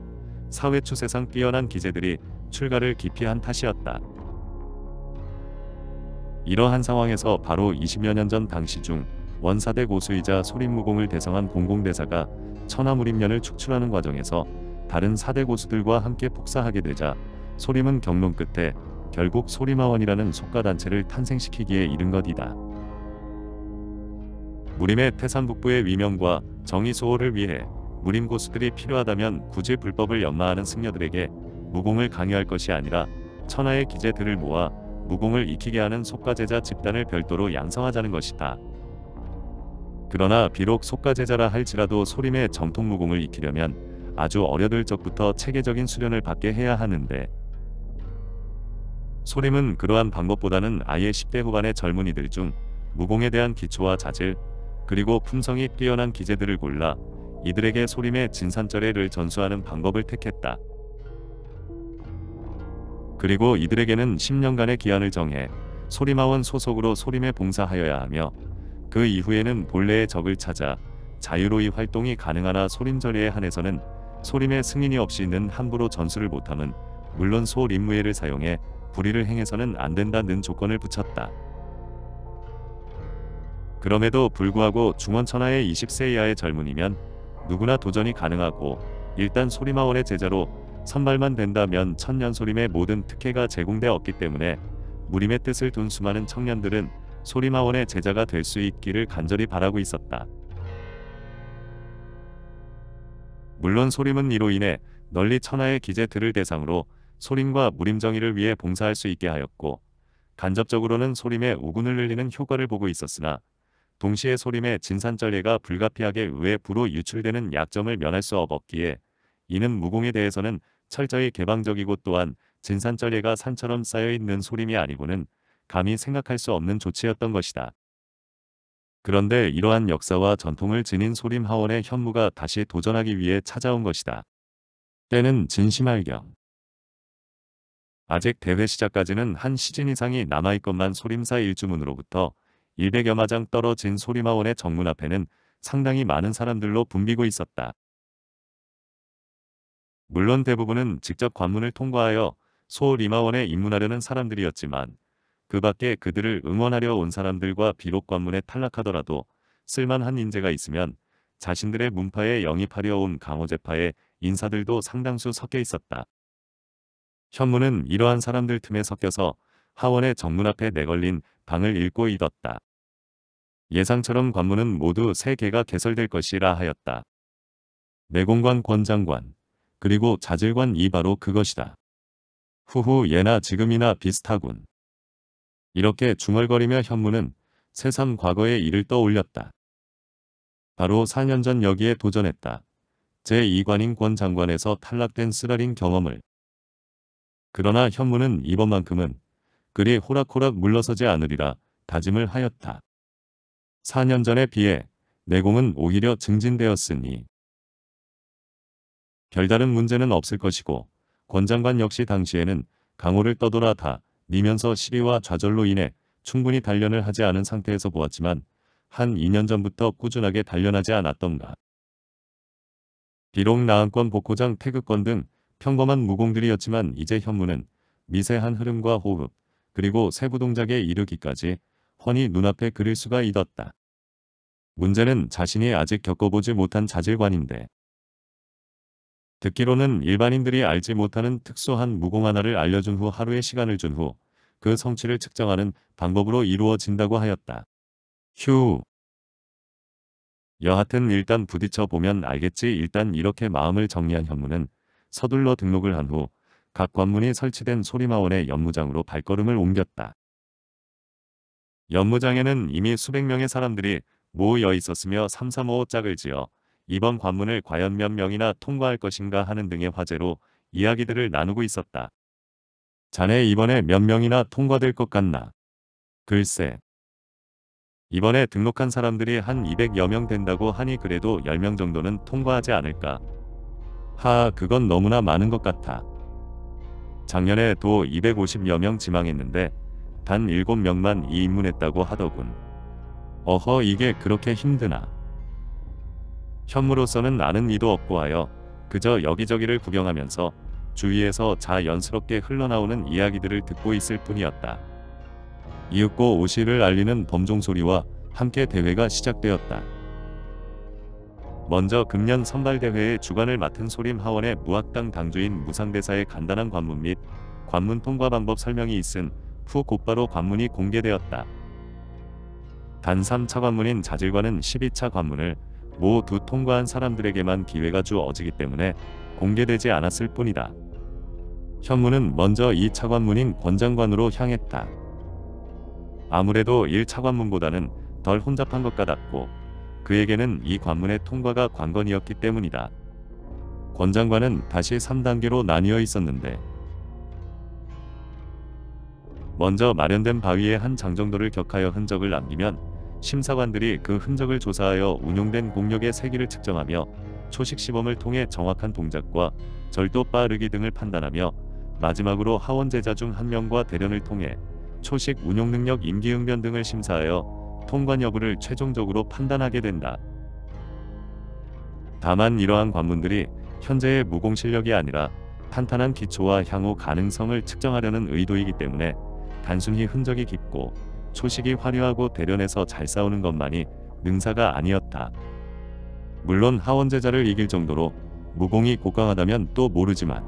사회 추세상 뛰어난 기재들이 출가를 기피한 탓이었다. 이러한 상황에서 바로 20여 년 전 당시 중 원사대 고수이자 소림무공을 대성한 공공대사가 천하무림년을 축출하는 과정에서 다른 사대 고수들과 함께 폭사하게 되자 소림은 경론 끝에 결국 소림하원이라는 속가단체를 탄생시키기에 이른 것이다. 무림의 태산 북부의 위명과 정의 소호를 위해 무림 고수들이 필요하다면 굳이 불법을 연마하는 승려들에게 무공을 강요할 것이 아니라 천하의 기재들을 모아 무공을 익히게 하는 속가제자 집단을 별도로 양성하자는 것이다. 그러나 비록 속가제자라 할지라도 소림의 정통 무공을 익히려면 아주 어려들 적부터 체계적인 수련을 받게 해야 하는데 소림은 그러한 방법보다는 아예 10대 후반의 젊은이들 중 무공에 대한 기초와 자질 그리고 품성이 뛰어난 기재들을 골라 이들에게 소림의 진산절애를 전수하는 방법을 택했다. 그리고 이들에게는 10년간의 기한을 정해 소림하원 소속으로 소림에 봉사하여야 하며 그 이후에는 본래의 적을 찾아 자유로이 활동이 가능하나 소림절에 한해서는 소림의 승인이 없이는 함부로 전수를 못함은 물론 소림무예를 사용해 불의를 행해서는 안 된다는 조건을 붙였다. 그럼에도 불구하고 중원천하의 20세 이하의 젊은이면 누구나 도전이 가능하고 일단 소림하원의 제자로 선발만 된다면 천년소림의 모든 특혜가 제공되었기 때문에 무림의 뜻을 둔 수많은 청년들은 소림하원의 제자가 될 수 있기를 간절히 바라고 있었다. 물론 소림은 이로 인해 널리 천하의 기재들을 대상으로 소림과 무림정의를 위해 봉사할 수 있게 하였고 간접적으로는 소림의 우군을 늘리는 효과를 보고 있었으나 동시에 소림의 진산절예가 불가피하게 외부로 유출되는 약점을 면할 수 없었기에 이는 무공에 대해서는 철저히 개방적이고 또한 진산절예가 산처럼 쌓여있는 소림이 아니고는 감히 생각할 수 없는 조치였던 것이다. 그런데 이러한 역사와 전통을 지닌 소림 하원의 현무가 다시 도전하기 위해 찾아온 것이다. 때는 진심할경. 아직 대회 시작까지는 한 시즌 이상이 남아있건만 소림사 일주문으로부터 100여 마 장 떨어진 소리마원의 정문 앞에는 상당히 많은 사람들로 붐비고 있었다. 물론 대부분은 직접 관문을 통과하여 소리마원에 입문하려는 사람들이었지만 그 밖에 그들을 응원하려 온 사람들과 비록 관문에 탈락하더라도 쓸만한 인재가 있으면 자신들의 문파에 영입하려 온 강호제파의 인사들도 상당수 섞여 있었다. 현무는 이러한 사람들 틈에 섞여서 하원의 정문 앞에 내걸린 방을 읽고 있었다. 예상처럼 관문은 모두 세 개가 개설될 것이라 하였다. 내공관 권장관, 그리고 자질관 이 바로 그것이다. 후후 예나 지금이나 비슷하군. 이렇게 중얼거리며 현무는 새삼 과거의 일을 떠올렸다. 바로 4년 전 여기에 도전했다. 제2관인 권 장관에서 탈락된 쓰라린 경험을. 그러나 현무는 이번만큼은 그리 호락호락 물러서지 않으리라 다짐을 하였다. 4년 전에 비해 내공은 오히려 증진되었으니 별다른 문제는 없을 것이고 권 장관 역시 당시에는 강호를 떠돌아 다 니면서 시리와 좌절로 인해 충분히 단련을 하지 않은 상태에서 보았지만 한 2년 전부터 꾸준하게 단련하지 않았던가. 비록 나은권 복호장 태극권 등 평범한 무공들이었지만 이제 현무는 미세한 흐름과 호흡 그리고 세부 동작에 이르기까지 훤히 눈앞에 그릴 수가 있었다. 문제는 자신이 아직 겪어보지 못한 자질관인데 듣기로는 일반인들이 알지 못하는 특수한 무공 하나를 알려준 후 하루의 시간을 준 후 그 성취를 측정하는 방법으로 이루어진다고 하였다. 휴. 여하튼 일단 부딪혀 보면 알겠지 일단 이렇게 마음을 정리한 현무는 서둘러 등록을 한 후 각 관문이 설치된 소리마원의 연무장으로 발걸음을 옮겼다. 연무장에는 이미 수백 명의 사람들이 모여 있었으며 335 짝을 지어 이번 관문을 과연 몇 명이나 통과할 것인가 하는 등의 화제로 이야기들을 나누고 있었다. 자네 이번에 몇 명이나 통과될 것 같나? 글쎄. 이번에 등록한 사람들이 한 200여 명 된다고 하니 그래도 10명 정도는 통과하지 않을까. 하, 그건 너무나 많은 것 같아. 작년에 도 250여 명 지망했는데 단 7명만 이 입문했다고 하더군. 어허 이게 그렇게 힘드나. 현무로서는 아는 이도 없고 하여 그저 여기저기를 구경하면서 주위에서 자연스럽게 흘러나오는 이야기들을 듣고 있을 뿐이었다. 이윽고 오시를 알리는 범종 소리와 함께 대회가 시작되었다. 먼저 금년 선발대회의 주관을 맡은 소림 하원의 무학당 당주인 무상대사의 간단한 관문 및 관문 통과 방법 설명이 있은 후 곧바로 관문이 공개되었다. 단 3차 관문인 자질과는 12차 관문을 모두 통과한 사람들에게만 기회가 주어지기 때문에 공개되지 않았을 뿐이다. 현무는 먼저 2차 관문인 권장관으로 향했다. 아무래도 1차 관문보다는 덜 혼잡한 것 같았고 그에게는 이 관문의 통과가 관건이었기 때문이다. 권장관은 다시 3단계로 나뉘어 있었는데 먼저 마련된 바위의 한 장 정도를 격하여 흔적을 남기면 심사관들이 그 흔적을 조사하여 운용된 공력의 세기를 측정하며 초식 시범을 통해 정확한 동작과 절도 빠르기 등을 판단하며 마지막으로 하원 제자 중 한 명과 대련을 통해 초식 운용 능력 임기응변 등을 심사하여 통관 여부를 최종적으로 판단하게 된다. 다만 이러한 관문들이 현재의 무공 실력이 아니라 탄탄한 기초와 향후 가능성을 측정하려는 의도이기 때문에 단순히 흔적이 깊고 초식이 화려하고 대련에서 잘 싸우는 것만이 능사가 아니었다. 물론 하원제자를 이길 정도로 무공이 고강하다면 또 모르지만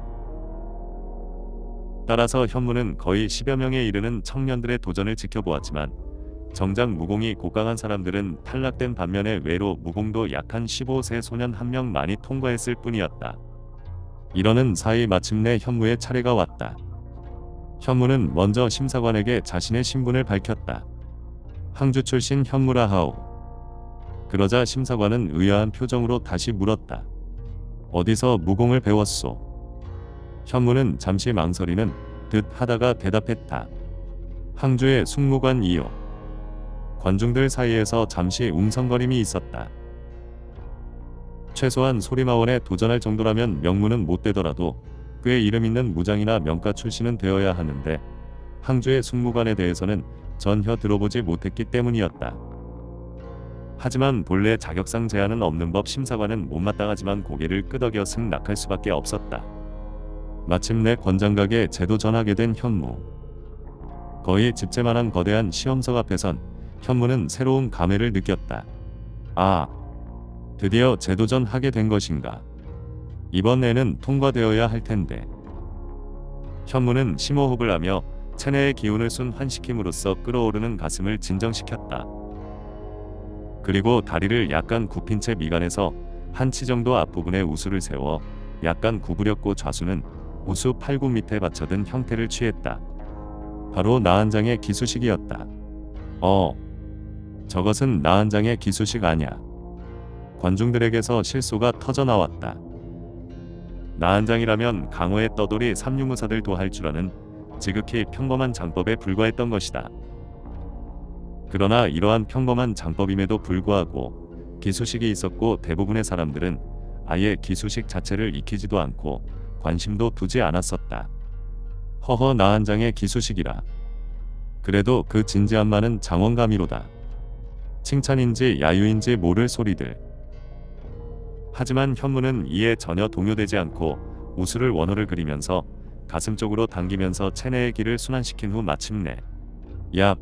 따라서 현무는 거의 10여 명에 이르는 청년들의 도전을 지켜보았지만 정작 무공이 고강한 사람들은 탈락된 반면에 외로 무공도 약한 15세 소년 한 명만이 통과했을 뿐이었다. 이러는 사이 마침내 현무의 차례가 왔다. 현무는 먼저 심사관에게 자신의 신분을 밝혔다. 항주 출신 현무라 하오. 그러자 심사관은 의아한 표정으로 다시 물었다. 어디서 무공을 배웠소? 현무는 잠시 망설이는 듯 하다가 대답했다. 항주의 숙무관 이요. 관중들 사이에서 잠시 웅성거림이 있었다. 최소한 소리마원에 도전할 정도라면 명문은 못 되더라도 꽤 이름 있는 무장이나 명가 출신은 되어야 하는데 항주의 숙무관에 대해서는 전혀 들어보지 못했기 때문이었다. 하지만 본래 자격상 제한은 없는 법 심사관은 못마땅하지만 고개를 끄덕여 승낙할 수밖에 없었다. 마침내 권장각에 제도 전하게 된 현무. 거의 집채만한 거대한 시험석 앞에선 현무는 새로운 감회를 느꼈다. 아, 드디어 재도전하게 된 것인가. 이번에는 통과되어야 할 텐데. 현무는 심호흡을 하며 체내의 기운을 순환시킴으로써 끓어오르는 가슴을 진정시켰다. 그리고 다리를 약간 굽힌 채 미간에서 한 치 정도 앞부분에 우수를 세워 약간 구부렸고 좌수는 우수 팔굽 밑에 받쳐든 형태를 취했다. 바로 나한장의 기수식이었다. 어, 저것은 나한장의 기수식 아냐. 관중들에게서 실소가 터져 나왔다. 나 한 장이라면 강호의 떠돌이 삼류무사들 도 할 줄 아는 지극히 평범한 장법에 불과했던 것이다. 그러나 이러한 평범한 장법임에도 불구하고 기수식이 있었고 대부분의 사람들은 아예 기수식 자체를 익히지도 않고 관심도 두지 않았었다. 허허 나 한 장의 기수식이라. 그래도 그 진지함만은 장원감이로다. 칭찬인지 야유인지 모를 소리들. 하지만 현무는 이에 전혀 동요되지 않고 우수를 원호를 그리면서 가슴 쪽으로 당기면서 체내의 기를 순환시킨 후 마침내 얍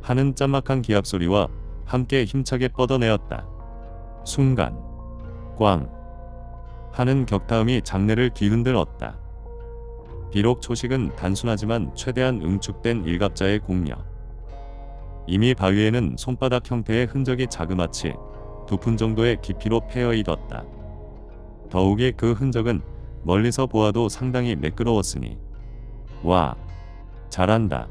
하는 짠막한 기합 소리와 함께 힘차게 뻗어내었다. 순간 꽝 하는 격타음이 장내를 뒤흔들었다. 비록 초식은 단순하지만 최대한 응축된 일갑자의 공력. 이미 바위에는 손바닥 형태의 흔적이 자그마치 두 푼 정도의 깊이로 패여 있었다. 더욱이 그 흔적은 멀리서 보아도 상당히 매끄러웠으니 와 잘한다.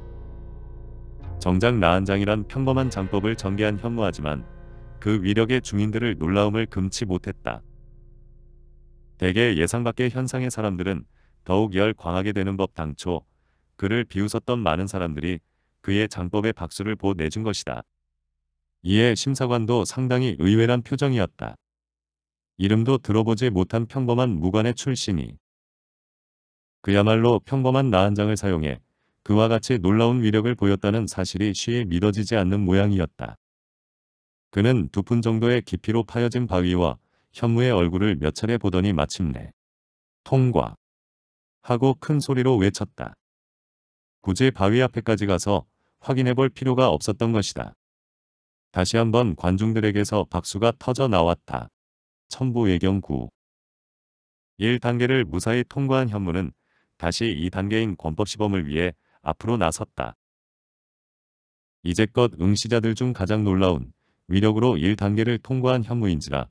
정작 나한장이란 평범한 장법을 전개한 현무하지만 그 위력의 중인들을 놀라움을 금치 못했다. 대개 예상 밖의 현상의 사람들은 더욱 열 광하게 되는 법 당초 그를 비웃었던 많은 사람들이 그의 장법에 박수를 보 내준 것이다. 이에 심사관도 상당히 의외란 표정이었다. 이름도 들어보지 못한 평범한 무관의 출신이 그야말로 평범한 나한장을 사용해 그와 같이 놀라운 위력을 보였다는 사실이 쉬이 믿어지지 않는 모양이었다. 그는 두 푼 정도의 깊이로 파여진 바위와 현무의 얼굴을 몇 차례 보더니 마침내 통과 하고 큰 소리로 외쳤다. 굳이 바위 앞에까지 가서 확인해 볼 필요가 없었던 것이다. 다시 한번 관중들에게서 박수가 터져 나왔다. 첨부예경 9 1단계를 무사히 통과한 현무는 다시 2단계인 권법시범을 위해 앞으로 나섰다. 이제껏 응시자들 중 가장 놀라운 위력으로 1단계를 통과한 현무인지라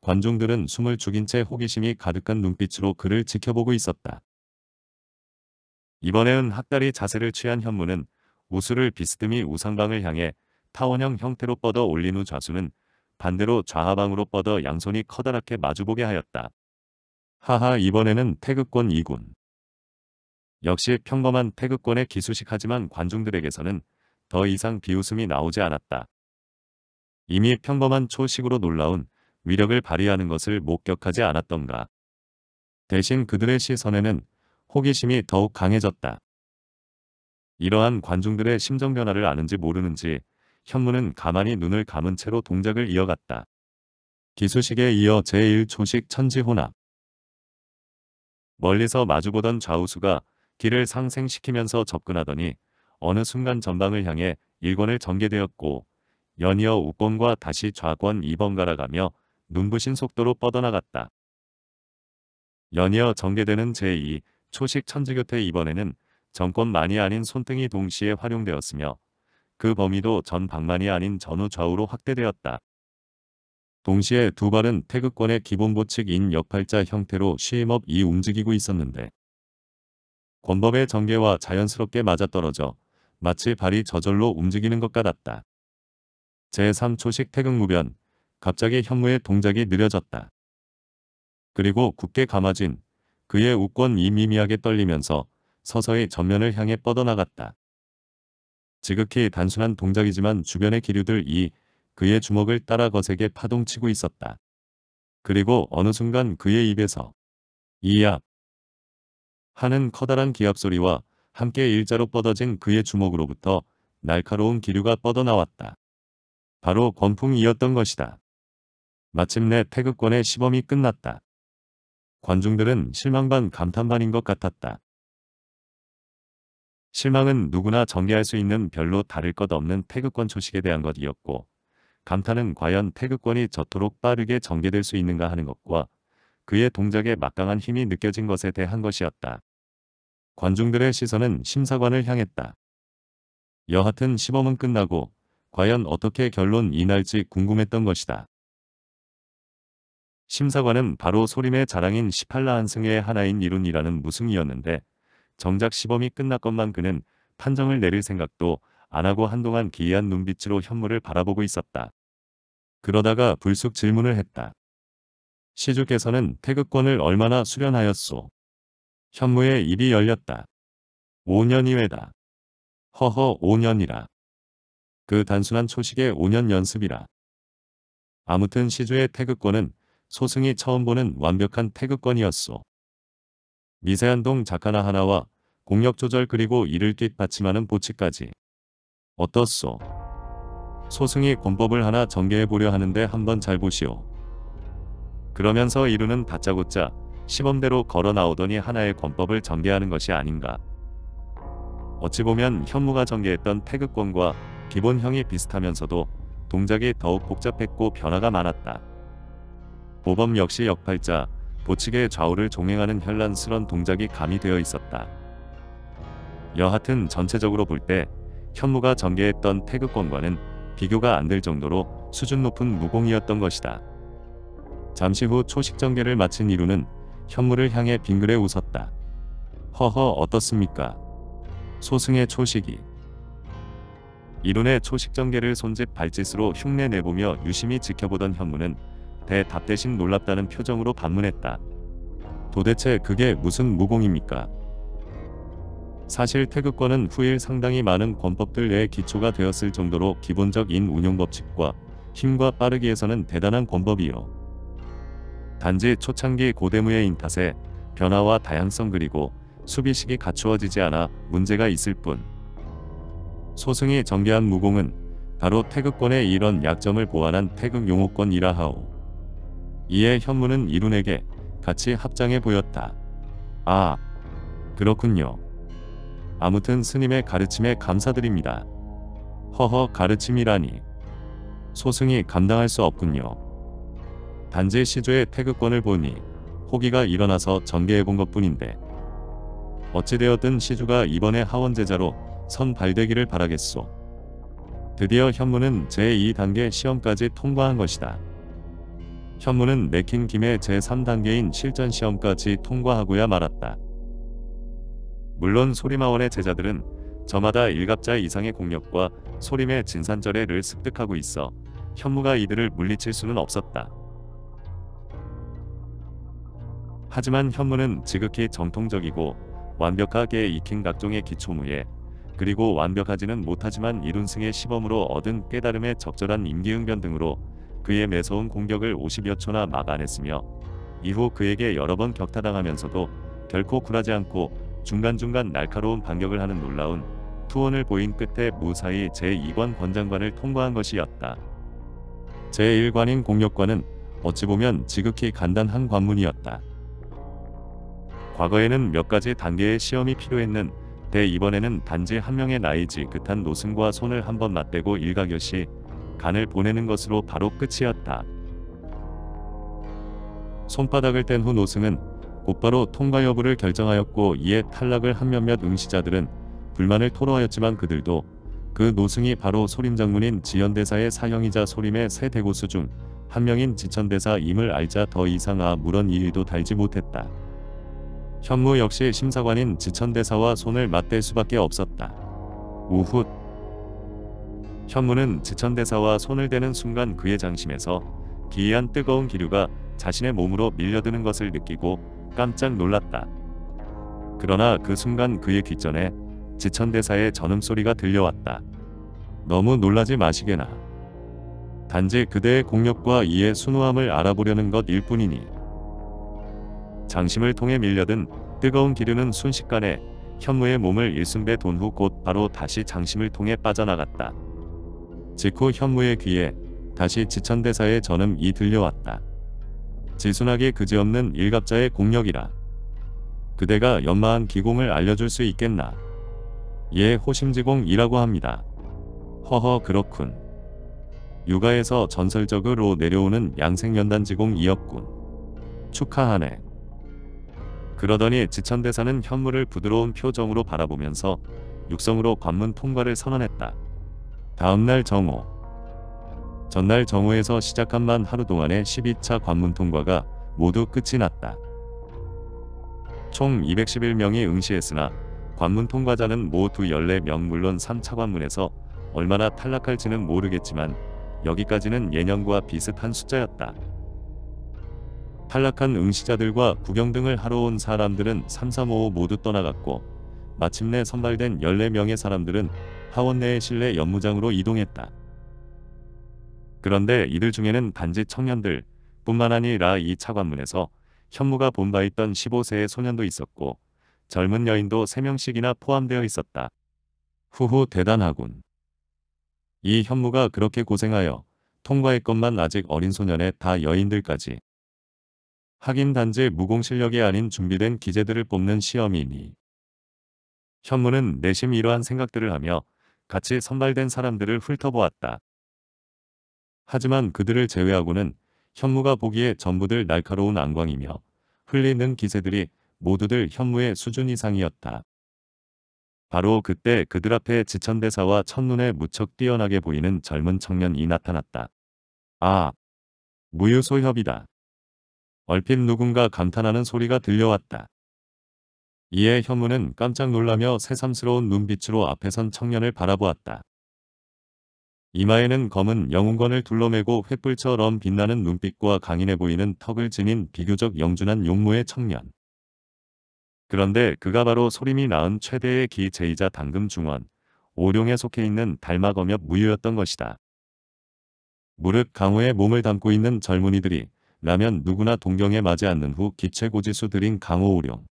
관중들은 숨을 죽인 채 호기심이 가득한 눈빛으로 그를 지켜보고 있었다. 이번에는 학다리 자세를 취한 현무는 우수를 비스듬히 우상방을 향해 타원형 형태로 뻗어 올린 후 좌수는 반대로 좌하방으로 뻗어 양손이 커다랗게 마주보게 하였다. 하하 이번에는 태극권 2군. 역시 평범한 태극권의 기수식하지만 관중들에게서는 더 이상 비웃음이 나오지 않았다. 이미 평범한 초식으로 놀라운 위력을 발휘하는 것을 목격하지 않았던가. 대신 그들의 시선에는 호기심이 더욱 강해졌다. 이러한 관중들의 심정 변화를 아는지 모르는지 현무는 가만히 눈을 감은 채로 동작을 이어갔다. 기수식에 이어 제1초식 천지혼합. 멀리서 마주보던 좌우수가 길을 상생시키면서 접근하더니 어느 순간 전방을 향해 1권을 전개되었고 연이어 우권과 다시 좌권 2번가라 가며 눈부신 속도로 뻗어나갔다. 연이어 전개되는 제2 초식 천지교태 이번에는 정권만이 아닌 손등이 동시에 활용되었으며 그 범위도 전 방만이 아닌 전후 좌우로 확대되었다. 동시에 두 발은 태극권의 기본 보칙인 역팔자 형태로 쉼업 이 움직이고 있었는데 권법의 전개와 자연스럽게 맞아떨어져 마치 발이 저절로 움직이는 것 같았다. 제3초식 태극무변 갑자기 현무의 동작이 느려졌다. 그리고 굳게 감아진 그의 우권 이 미미하게 떨리면서 서서히 전면을 향해 뻗어나갔다. 지극히 단순한 동작이지만 주변의 기류들 이 그의 주먹을 따라 거세게 파동치고 있었다. 그리고 어느 순간 그의 입에서 이압 하는 커다란 기합 소리와 함께 일자로 뻗어진 그의 주먹으로부터 날카로운 기류가 뻗어나왔다. 바로 권풍이었던 것이다. 마침내 태극권의 시범이 끝났다. 관중들은 실망 반 감탄 반인 것 같았다. 실망은 누구나 전개할 수 있는 별로 다를 것 없는 태극권 초식에 대한 것이었고 감탄은 과연 태극권이 저토록 빠르게 전개될 수 있는가 하는 것과 그의 동작에 막강한 힘이 느껴진 것에 대한 것이었다. 관중들의 시선은 심사관을 향했다. 여하튼 시범은 끝나고 과연 어떻게 결론이 날지 궁금했던 것이다. 심사관은 바로 소림의 자랑인 18라 한승의 하나인 이룬이라는 무승이었는데 정작 시범이 끝났건만 그는 판정을 내릴 생각도 안 하고 한동안 기이한 눈빛으로 현무를 바라보고 있었다. 그러다가 불쑥 질문을 했다. 시주께서는 태극권을 얼마나 수련하였소? 현무의 입이 열렸다. 5년 이외다. 허허 5년이라. 그 단순한 초식의 5년 연습이라. 아무튼 시주의 태극권은 소승이 처음 보는 완벽한 태극권이었소. 미세한 동 작하나 하나와 공력 조절 그리고 이를 뒷받침하는 보치까지. 어떻소? 소승이 권법을 하나 전개해 보려 하는데 한번 잘 보시오. 그러면서 이루는 다짜고짜 시범대로 걸어 나오더니 하나의 권법을 전개하는 것이 아닌가. 어찌 보면 현무가 전개했던 태극권과 기본형이 비슷하면서도 동작이 더욱 복잡했고 변화가 많았다. 보범 역시 역팔자, 보측의 좌우를 종행하는 현란스런 동작이 가미되어 있었다. 여하튼 전체적으로 볼 때 현무가 전개했던 태극권과는 비교가 안 될 정도로 수준 높은 무공이었던 것이다. 잠시 후 초식 전개를 마친 이루는 현무를 향해 빙그레 웃었다. 허허 어떻습니까? 소승의 초식이. 이룬의 초식 전개를 손짓 발짓으로 흉내 내보며 유심히 지켜보던 현무는 대답 대신 놀랍다는 표정으로 반문했다. 도대체 그게 무슨 무공입니까? 사실 태극권은 후일 상당히 많은 권법들 내에 기초가 되었을 정도로 기본적 인 운용 법칙과 힘과 빠르기에서는 대단한 권법이요. 단지 초창기 고대무의 인탓에 변화와 다양성 그리고 수비식이 갖추어지지 않아 문제가 있을 뿐. 소승이 전개한 무공은 바로 태극권의 이런 약점을 보완한 태극 용호권이라 하오. 이에 현무는 이룬에게 같이 합장해 보였다. 아, 그렇군요. 아무튼 스님의 가르침에 감사드립니다. 허허 가르침이라니. 소승이 감당할 수 없군요. 단지 시조의 태극권을 보니 호기가 일어나서 전개해 본 것뿐인데 어찌되었든 시주가 이번에 하원제자로 선 발되기를 바라겠소. 드디어 현무는 제2단계 시험까지 통과한 것이다. 현무는 내킨 김에 제3단계인 실전 시험까지 통과하고야 말았다. 물론 소림하원의 제자들은 저마다 일갑자 이상의 공력과 소림의 진산절에를 습득하고 있어 현무가 이들을 물리칠 수는 없었다. 하지만 현무는 지극히 정통적이고 완벽하게 익힌 각종의 기초무예 그리고 완벽하지는 못하지만 이룬승의 시범으로 얻은 깨달음의 적절한 임기응변 등으로 그의 매서운 공격을 50여 초나 막아냈으며 이후 그에게 여러 번 격타당하면서도 결코 굴하지 않고 중간중간 날카로운 반격을 하는 놀라운 투혼을 보인 끝에 무사히 제2관 권장관을 통과한 것이었다. 제1관인 공력관은 어찌 보면 지극히 간단한 관문이었다. 과거에는 몇 가지 단계의 시험이 필요했는 데 이번에는 단지 한 명의 나이 지긋한 노승과 손을 한번 맞대고 일가견시 간을 보내는 것으로 바로 끝이었다. 손바닥을 뗀 후 노승은 곧바로 통과 여부를 결정하였고 이에 탈락을 한 몇몇 응시자들은 불만을 토로하였지만 그들도 그 노승이 바로 소림 장군인 지연대사의 사형이자 소림의 새 대고수 중 한 명인 지천대사임을 알자 더 이상 아무런 이의도 달지 못했다. 현무 역시 심사관인 지천대사와 손을 맞댈 수밖에 없었다. 우훗 현무는 지천대사와 손을 대는 순간 그의 장심에서 기이한 뜨거운 기류가 자신의 몸으로 밀려드는 것을 느끼고 깜짝 놀랐다. 그러나 그 순간 그의 귓전에 지천대사의 전음소리가 들려왔다. 너무 놀라지 마시게나. 단지 그대의 공력과 이의 순우함을 알아보려는 것일 뿐이니. 장심을 통해 밀려든 뜨거운 기류는 순식간에 현무의 몸을 일순배 돈 후 곧 바로 다시 장심을 통해 빠져나갔다. 직후 현무의 귀에 다시 지천대사의 전음이 들려왔다. 지순하게 그지없는 일갑자의 공력이라. 그대가 연마한 기공을 알려줄 수 있겠나. 예 호심지공이라고 합니다. 허허 그렇군. 육아에서 전설적으로 내려오는 양생연단지공 이었군. 축하하네. 그러더니 지천대사는 현무를 부드러운 표정으로 바라보면서 육성으로 관문 통과를 선언했다. 다음날 정오. 전날 정오에서 시작한 만 하루 동안의 12차 관문 통과가 모두 끝이 났다. 총 211명이 응시했으나 관문 통과자는 모두 14명 물론 3차 관문에서 얼마나 탈락할지는 모르겠지만 여기까지는 예년과 비슷한 숫자였다. 탈락한 응시자들과 구경 등을 하러 온 사람들은 3355 모두 떠나갔고 마침내 선발된 14명의 사람들은 하원 내의 실내 연무장으로 이동했다. 그런데 이들 중에는 단지 청년들 뿐만 아니라 이 차관문에서 현무가 본바 있던 15세의 소년도 있었고 젊은 여인도 3명씩이나 포함되어 있었다. 후후 대단하군. 이 현무가 그렇게 고생하여 통과했건만 아직 어린 소년에 다 여인들까지. 하긴 단지 무공 실력이 아닌 준비된 기재들을 뽑는 시험이니. 현무는 내심 이러한 생각들을 하며 같이 선발된 사람들을 훑어보았다. 하지만 그들을 제외하고는 현무가 보기에 전부들 날카로운 안광이며 흘리는 기세들이 모두들 현무의 수준 이상이었다. 바로 그때 그들 앞에 지천대사와 첫눈에 무척 뛰어나게 보이는 젊은 청년이 나타났다. 아, 무유소협이다. 얼핏 누군가 감탄하는 소리가 들려왔다. 이에 현무는 깜짝 놀라며 새삼스러운 눈빛으로 앞에 선 청년을 바라보았다. 이마에는 검은 영웅권을 둘러매고 횃불처럼 빛나는 눈빛과 강인해 보이는 턱을 지닌 비교적 영준한 용모의 청년. 그런데 그가 바로 소림이 낳은 최대의 기제이자 당금 중원, 오룡에 속해 있는 달마검엽 무유였던 것이다. 무릇 강호의 몸을 담고 있는 젊은이들이 라면 누구나 동경에 맞지 않는 후 기체고지수 들인 강호 오룡.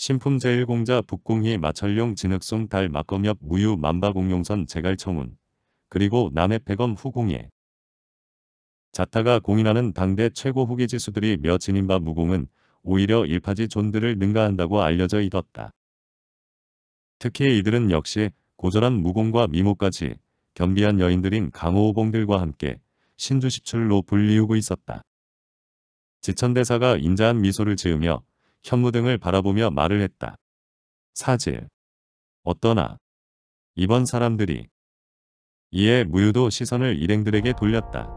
신품 제1공자 북궁희 마철용 진흙송 달 막검엽 무유 만바공룡선 제갈청운 그리고 남해 백엄 후궁예. 자타가 공인하는 당대 최고 후기 지수들이 몇 진인 바 무공은 오히려 일파지 존들을 능가한다고 알려져 있었다. 특히 이들은 역시 고절한 무공과 미모까지 겸비한 여인들인 강호오봉들과 함께 신주십출로 불리우고 있었다. 지천대사가 인자한 미소를 지으며 현무 등을 바라보며 말을 했다. 사질. 어떠나. 이번 사람들이 이에 무유도 시선을 일행들에게 돌렸다.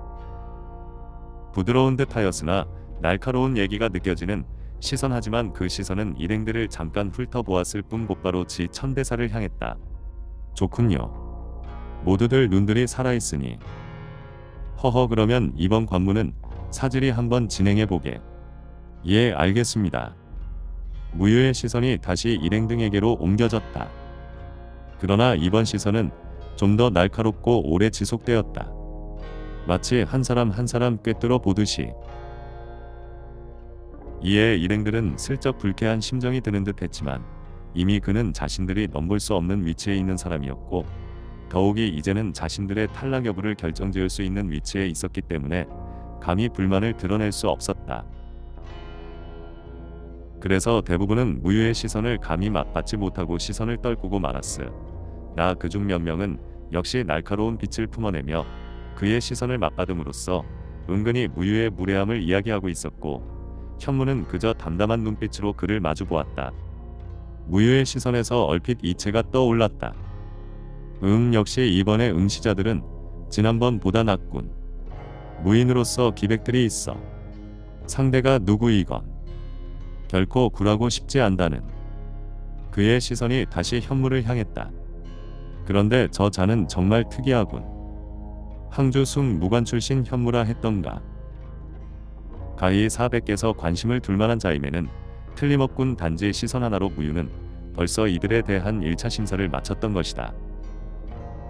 부드러운 듯 하였으나 날카로운 얘기가 느껴지는 시선하지만 그 시선은 일행들을 잠깐 훑어보았을 뿐 곧바로 지 천대사를 향했다. 좋군요. 모두들 눈들이 살아있으니. 허허 그러면 이번 관문은 사질이 한번 진행해보게. 예 알겠습니다. 무유의 시선이 다시 일행 등에게로 옮겨졌다. 그러나 이번 시선은 좀 더 날카롭고 오래 지속되었다. 마치 한 사람 한 사람 꿰뚫어 보듯이. 이에 일행들은 슬쩍 불쾌한 심정이 드는 듯 했지만 이미 그는 자신들이 넘볼 수 없는 위치에 있는 사람이었고 더욱이 이제는 자신들의 탈락 여부를 결정지을 수 있는 위치에 있었기 때문에 감히 불만을 드러낼 수 없었다. 그래서 대부분은 무유의 시선을 감히 맞받지 못하고 시선을 떨구고 말았으. 나 그중 몇 명은 역시 날카로운 빛을 품어내며 그의 시선을 맞받음으로써 은근히 무유의 무례함을 이야기하고 있었고 현무는 그저 담담한 눈빛으로 그를 마주 보았다. 무유의 시선에서 얼핏 이체가 떠올랐다. 응 역시 이번의 응시자들은 지난번보다 낫군. 무인으로서 기백들이 있어. 상대가 누구이건 결코 굴하고 싶지 않다는 그의 시선이 다시 현무를 향했다. 그런데 저 자는 정말 특이하군. 항주 숭 무관 출신 현무라 했던가. 가히 400개서 관심을 둘만한 자임에는 틀림없군 단지 시선 하나로 무유는 벌써 이들에 대한 1차 심사를 마쳤던 것이다.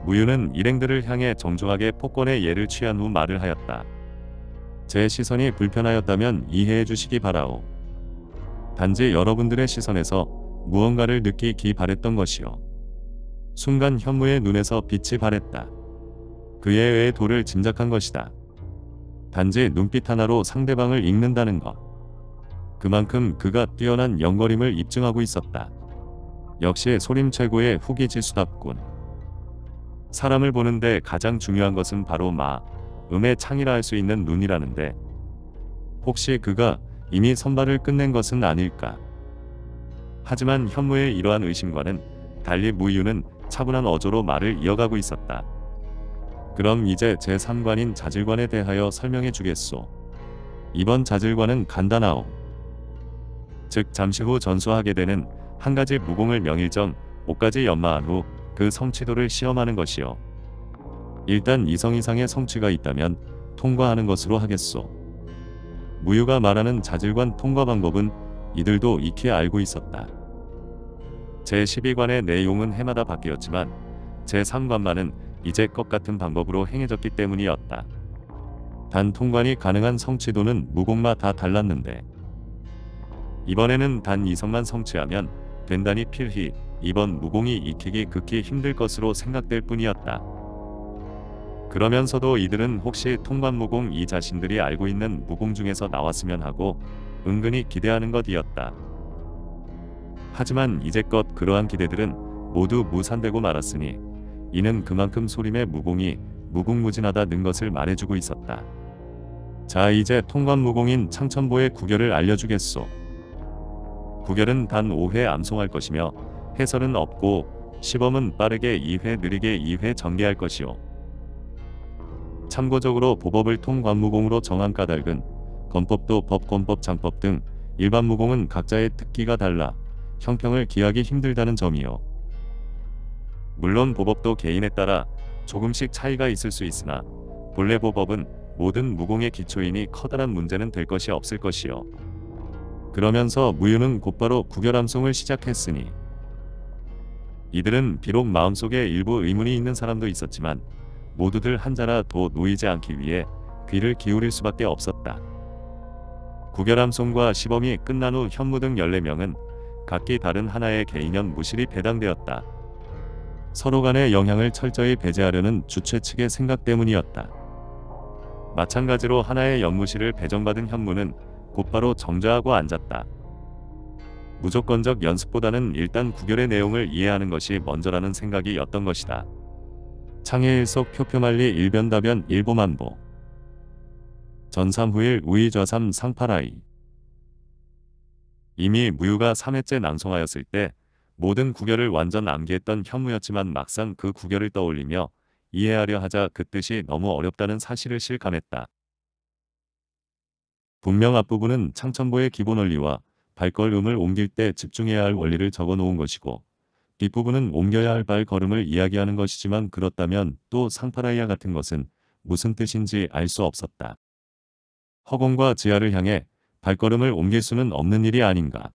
무유는 일행들을 향해 정중하게 폭권의 예를 취한 후 말을 하였다. 제 시선이 불편하였다면 이해해 주시기 바라오. 단지 여러분들의 시선에서 무언가를 느끼기 바랬던 것이오. 순간 현무의 눈에서 빛이 발했다. 그에 의해 돌을 짐작한 것이다. 단지 눈빛 하나로 상대방을 읽는다는 것. 그만큼 그가 뛰어난 영거림을 입증하고 있었다. 역시 소림 최고의 후기 지수답군. 사람을 보는데 가장 중요한 것은 바로 마, 음의 창이라 할 수 있는 눈이라는데 혹시 그가 이미 선발을 끝낸 것은 아닐까? 하지만 현무의 이러한 의심과는 달리 무유는 차분한 어조로 말을 이어가고 있었다. 그럼 이제 제3관인 자질관에 대하여 설명해 주겠소. 이번 자질관은 간단하오. 즉 잠시 후 전수하게 되는 한 가지 무공을 명일정 5가지 연마한 후 그 성취도를 시험하는 것이요. 일단 이성 이상의 성취가 있다면 통과하는 것으로 하겠소. 무유가 말하는 자질관 통과 방법은 이들도 익히 알고 있었다. 제12관의 내용은 해마다 바뀌었지만 제3관만은 이제껏 같은 방법으로 행해졌기 때문이었다. 단 통관이 가능한 성취도는 무공마 다 달랐는데 이번에는 단 이성만 성취하면 된다니 필히 이번 무공이 익히기 극히 힘들 것으로 생각될 뿐이었다. 그러면서도 이들은 혹시 통관무공 이 자신들이 알고 있는 무공 중에서 나왔으면 하고 은근히 기대하는 것이었다. 하지만 이제껏 그러한 기대들은 모두 무산되고 말았으니 이는 그만큼 소림의 무공이 무궁무진하다는 것을 말해주고 있었다. 자 이제 통관무공인 창천보의 구결을 알려주겠소. 구결은 단 5회 암송할 것이며 해설은 없고 시범은 빠르게 2회 느리게 2회 전개할 것이오. 참고적으로 보법을 통관무공으로 정한 까닭은 건법도 법권법 장법 등 일반 무공은 각자의 특기가 달라 형평을 기하기 힘들다는 점이요. 물론 보법도 개인에 따라 조금씩 차이가 있을 수 있으나 본래 보법은 모든 무공의 기초이니 커다란 문제는 될 것이 없을 것이요. 그러면서 무유는 곧바로 구결함송을 시작했으니 이들은 비록 마음속에 일부 의문이 있는 사람도 있었지만 모두들 한자라도 놓이지 않기 위해 귀를 기울일 수밖에 없었다. 구결함송과 시범이 끝난 후 현무 등 14명은 각기 다른 하나의 개인연 무실이 배당되었다. 서로 간의 영향을 철저히 배제하려는 주최 측의 생각 때문이었다. 마찬가지로 하나의 연무실을 배정받은 현무는 곧바로 정좌하고 앉았다. 무조건적 연습보다는 일단 구결의 내용을 이해하는 것이 먼저라는 생각이었던 것이다. 창해일석 표표말리 일변다변 일보만보 전삼후일 우이좌삼 상파라이 이미 무유가 3회째 낭송하였을 때 모든 구결을 완전 암기했던 현무였지만 막상 그 구결을 떠올리며 이해하려 하자 그 뜻이 너무 어렵다는 사실을 실감했다. 분명 앞부분은 창천보의 기본 원리와 발걸음을 옮길 때 집중해야 할 원리를 적어 놓은 것이고 뒷부분은 옮겨야 할 발걸음을 이야기하는 것이지만 그렇다면 또 상파라이아 같은 것은 무슨 뜻인지 알 수 없었다. 허공과 지하를 향해 발걸음을 옮길 수는 없는 일이 아닌가.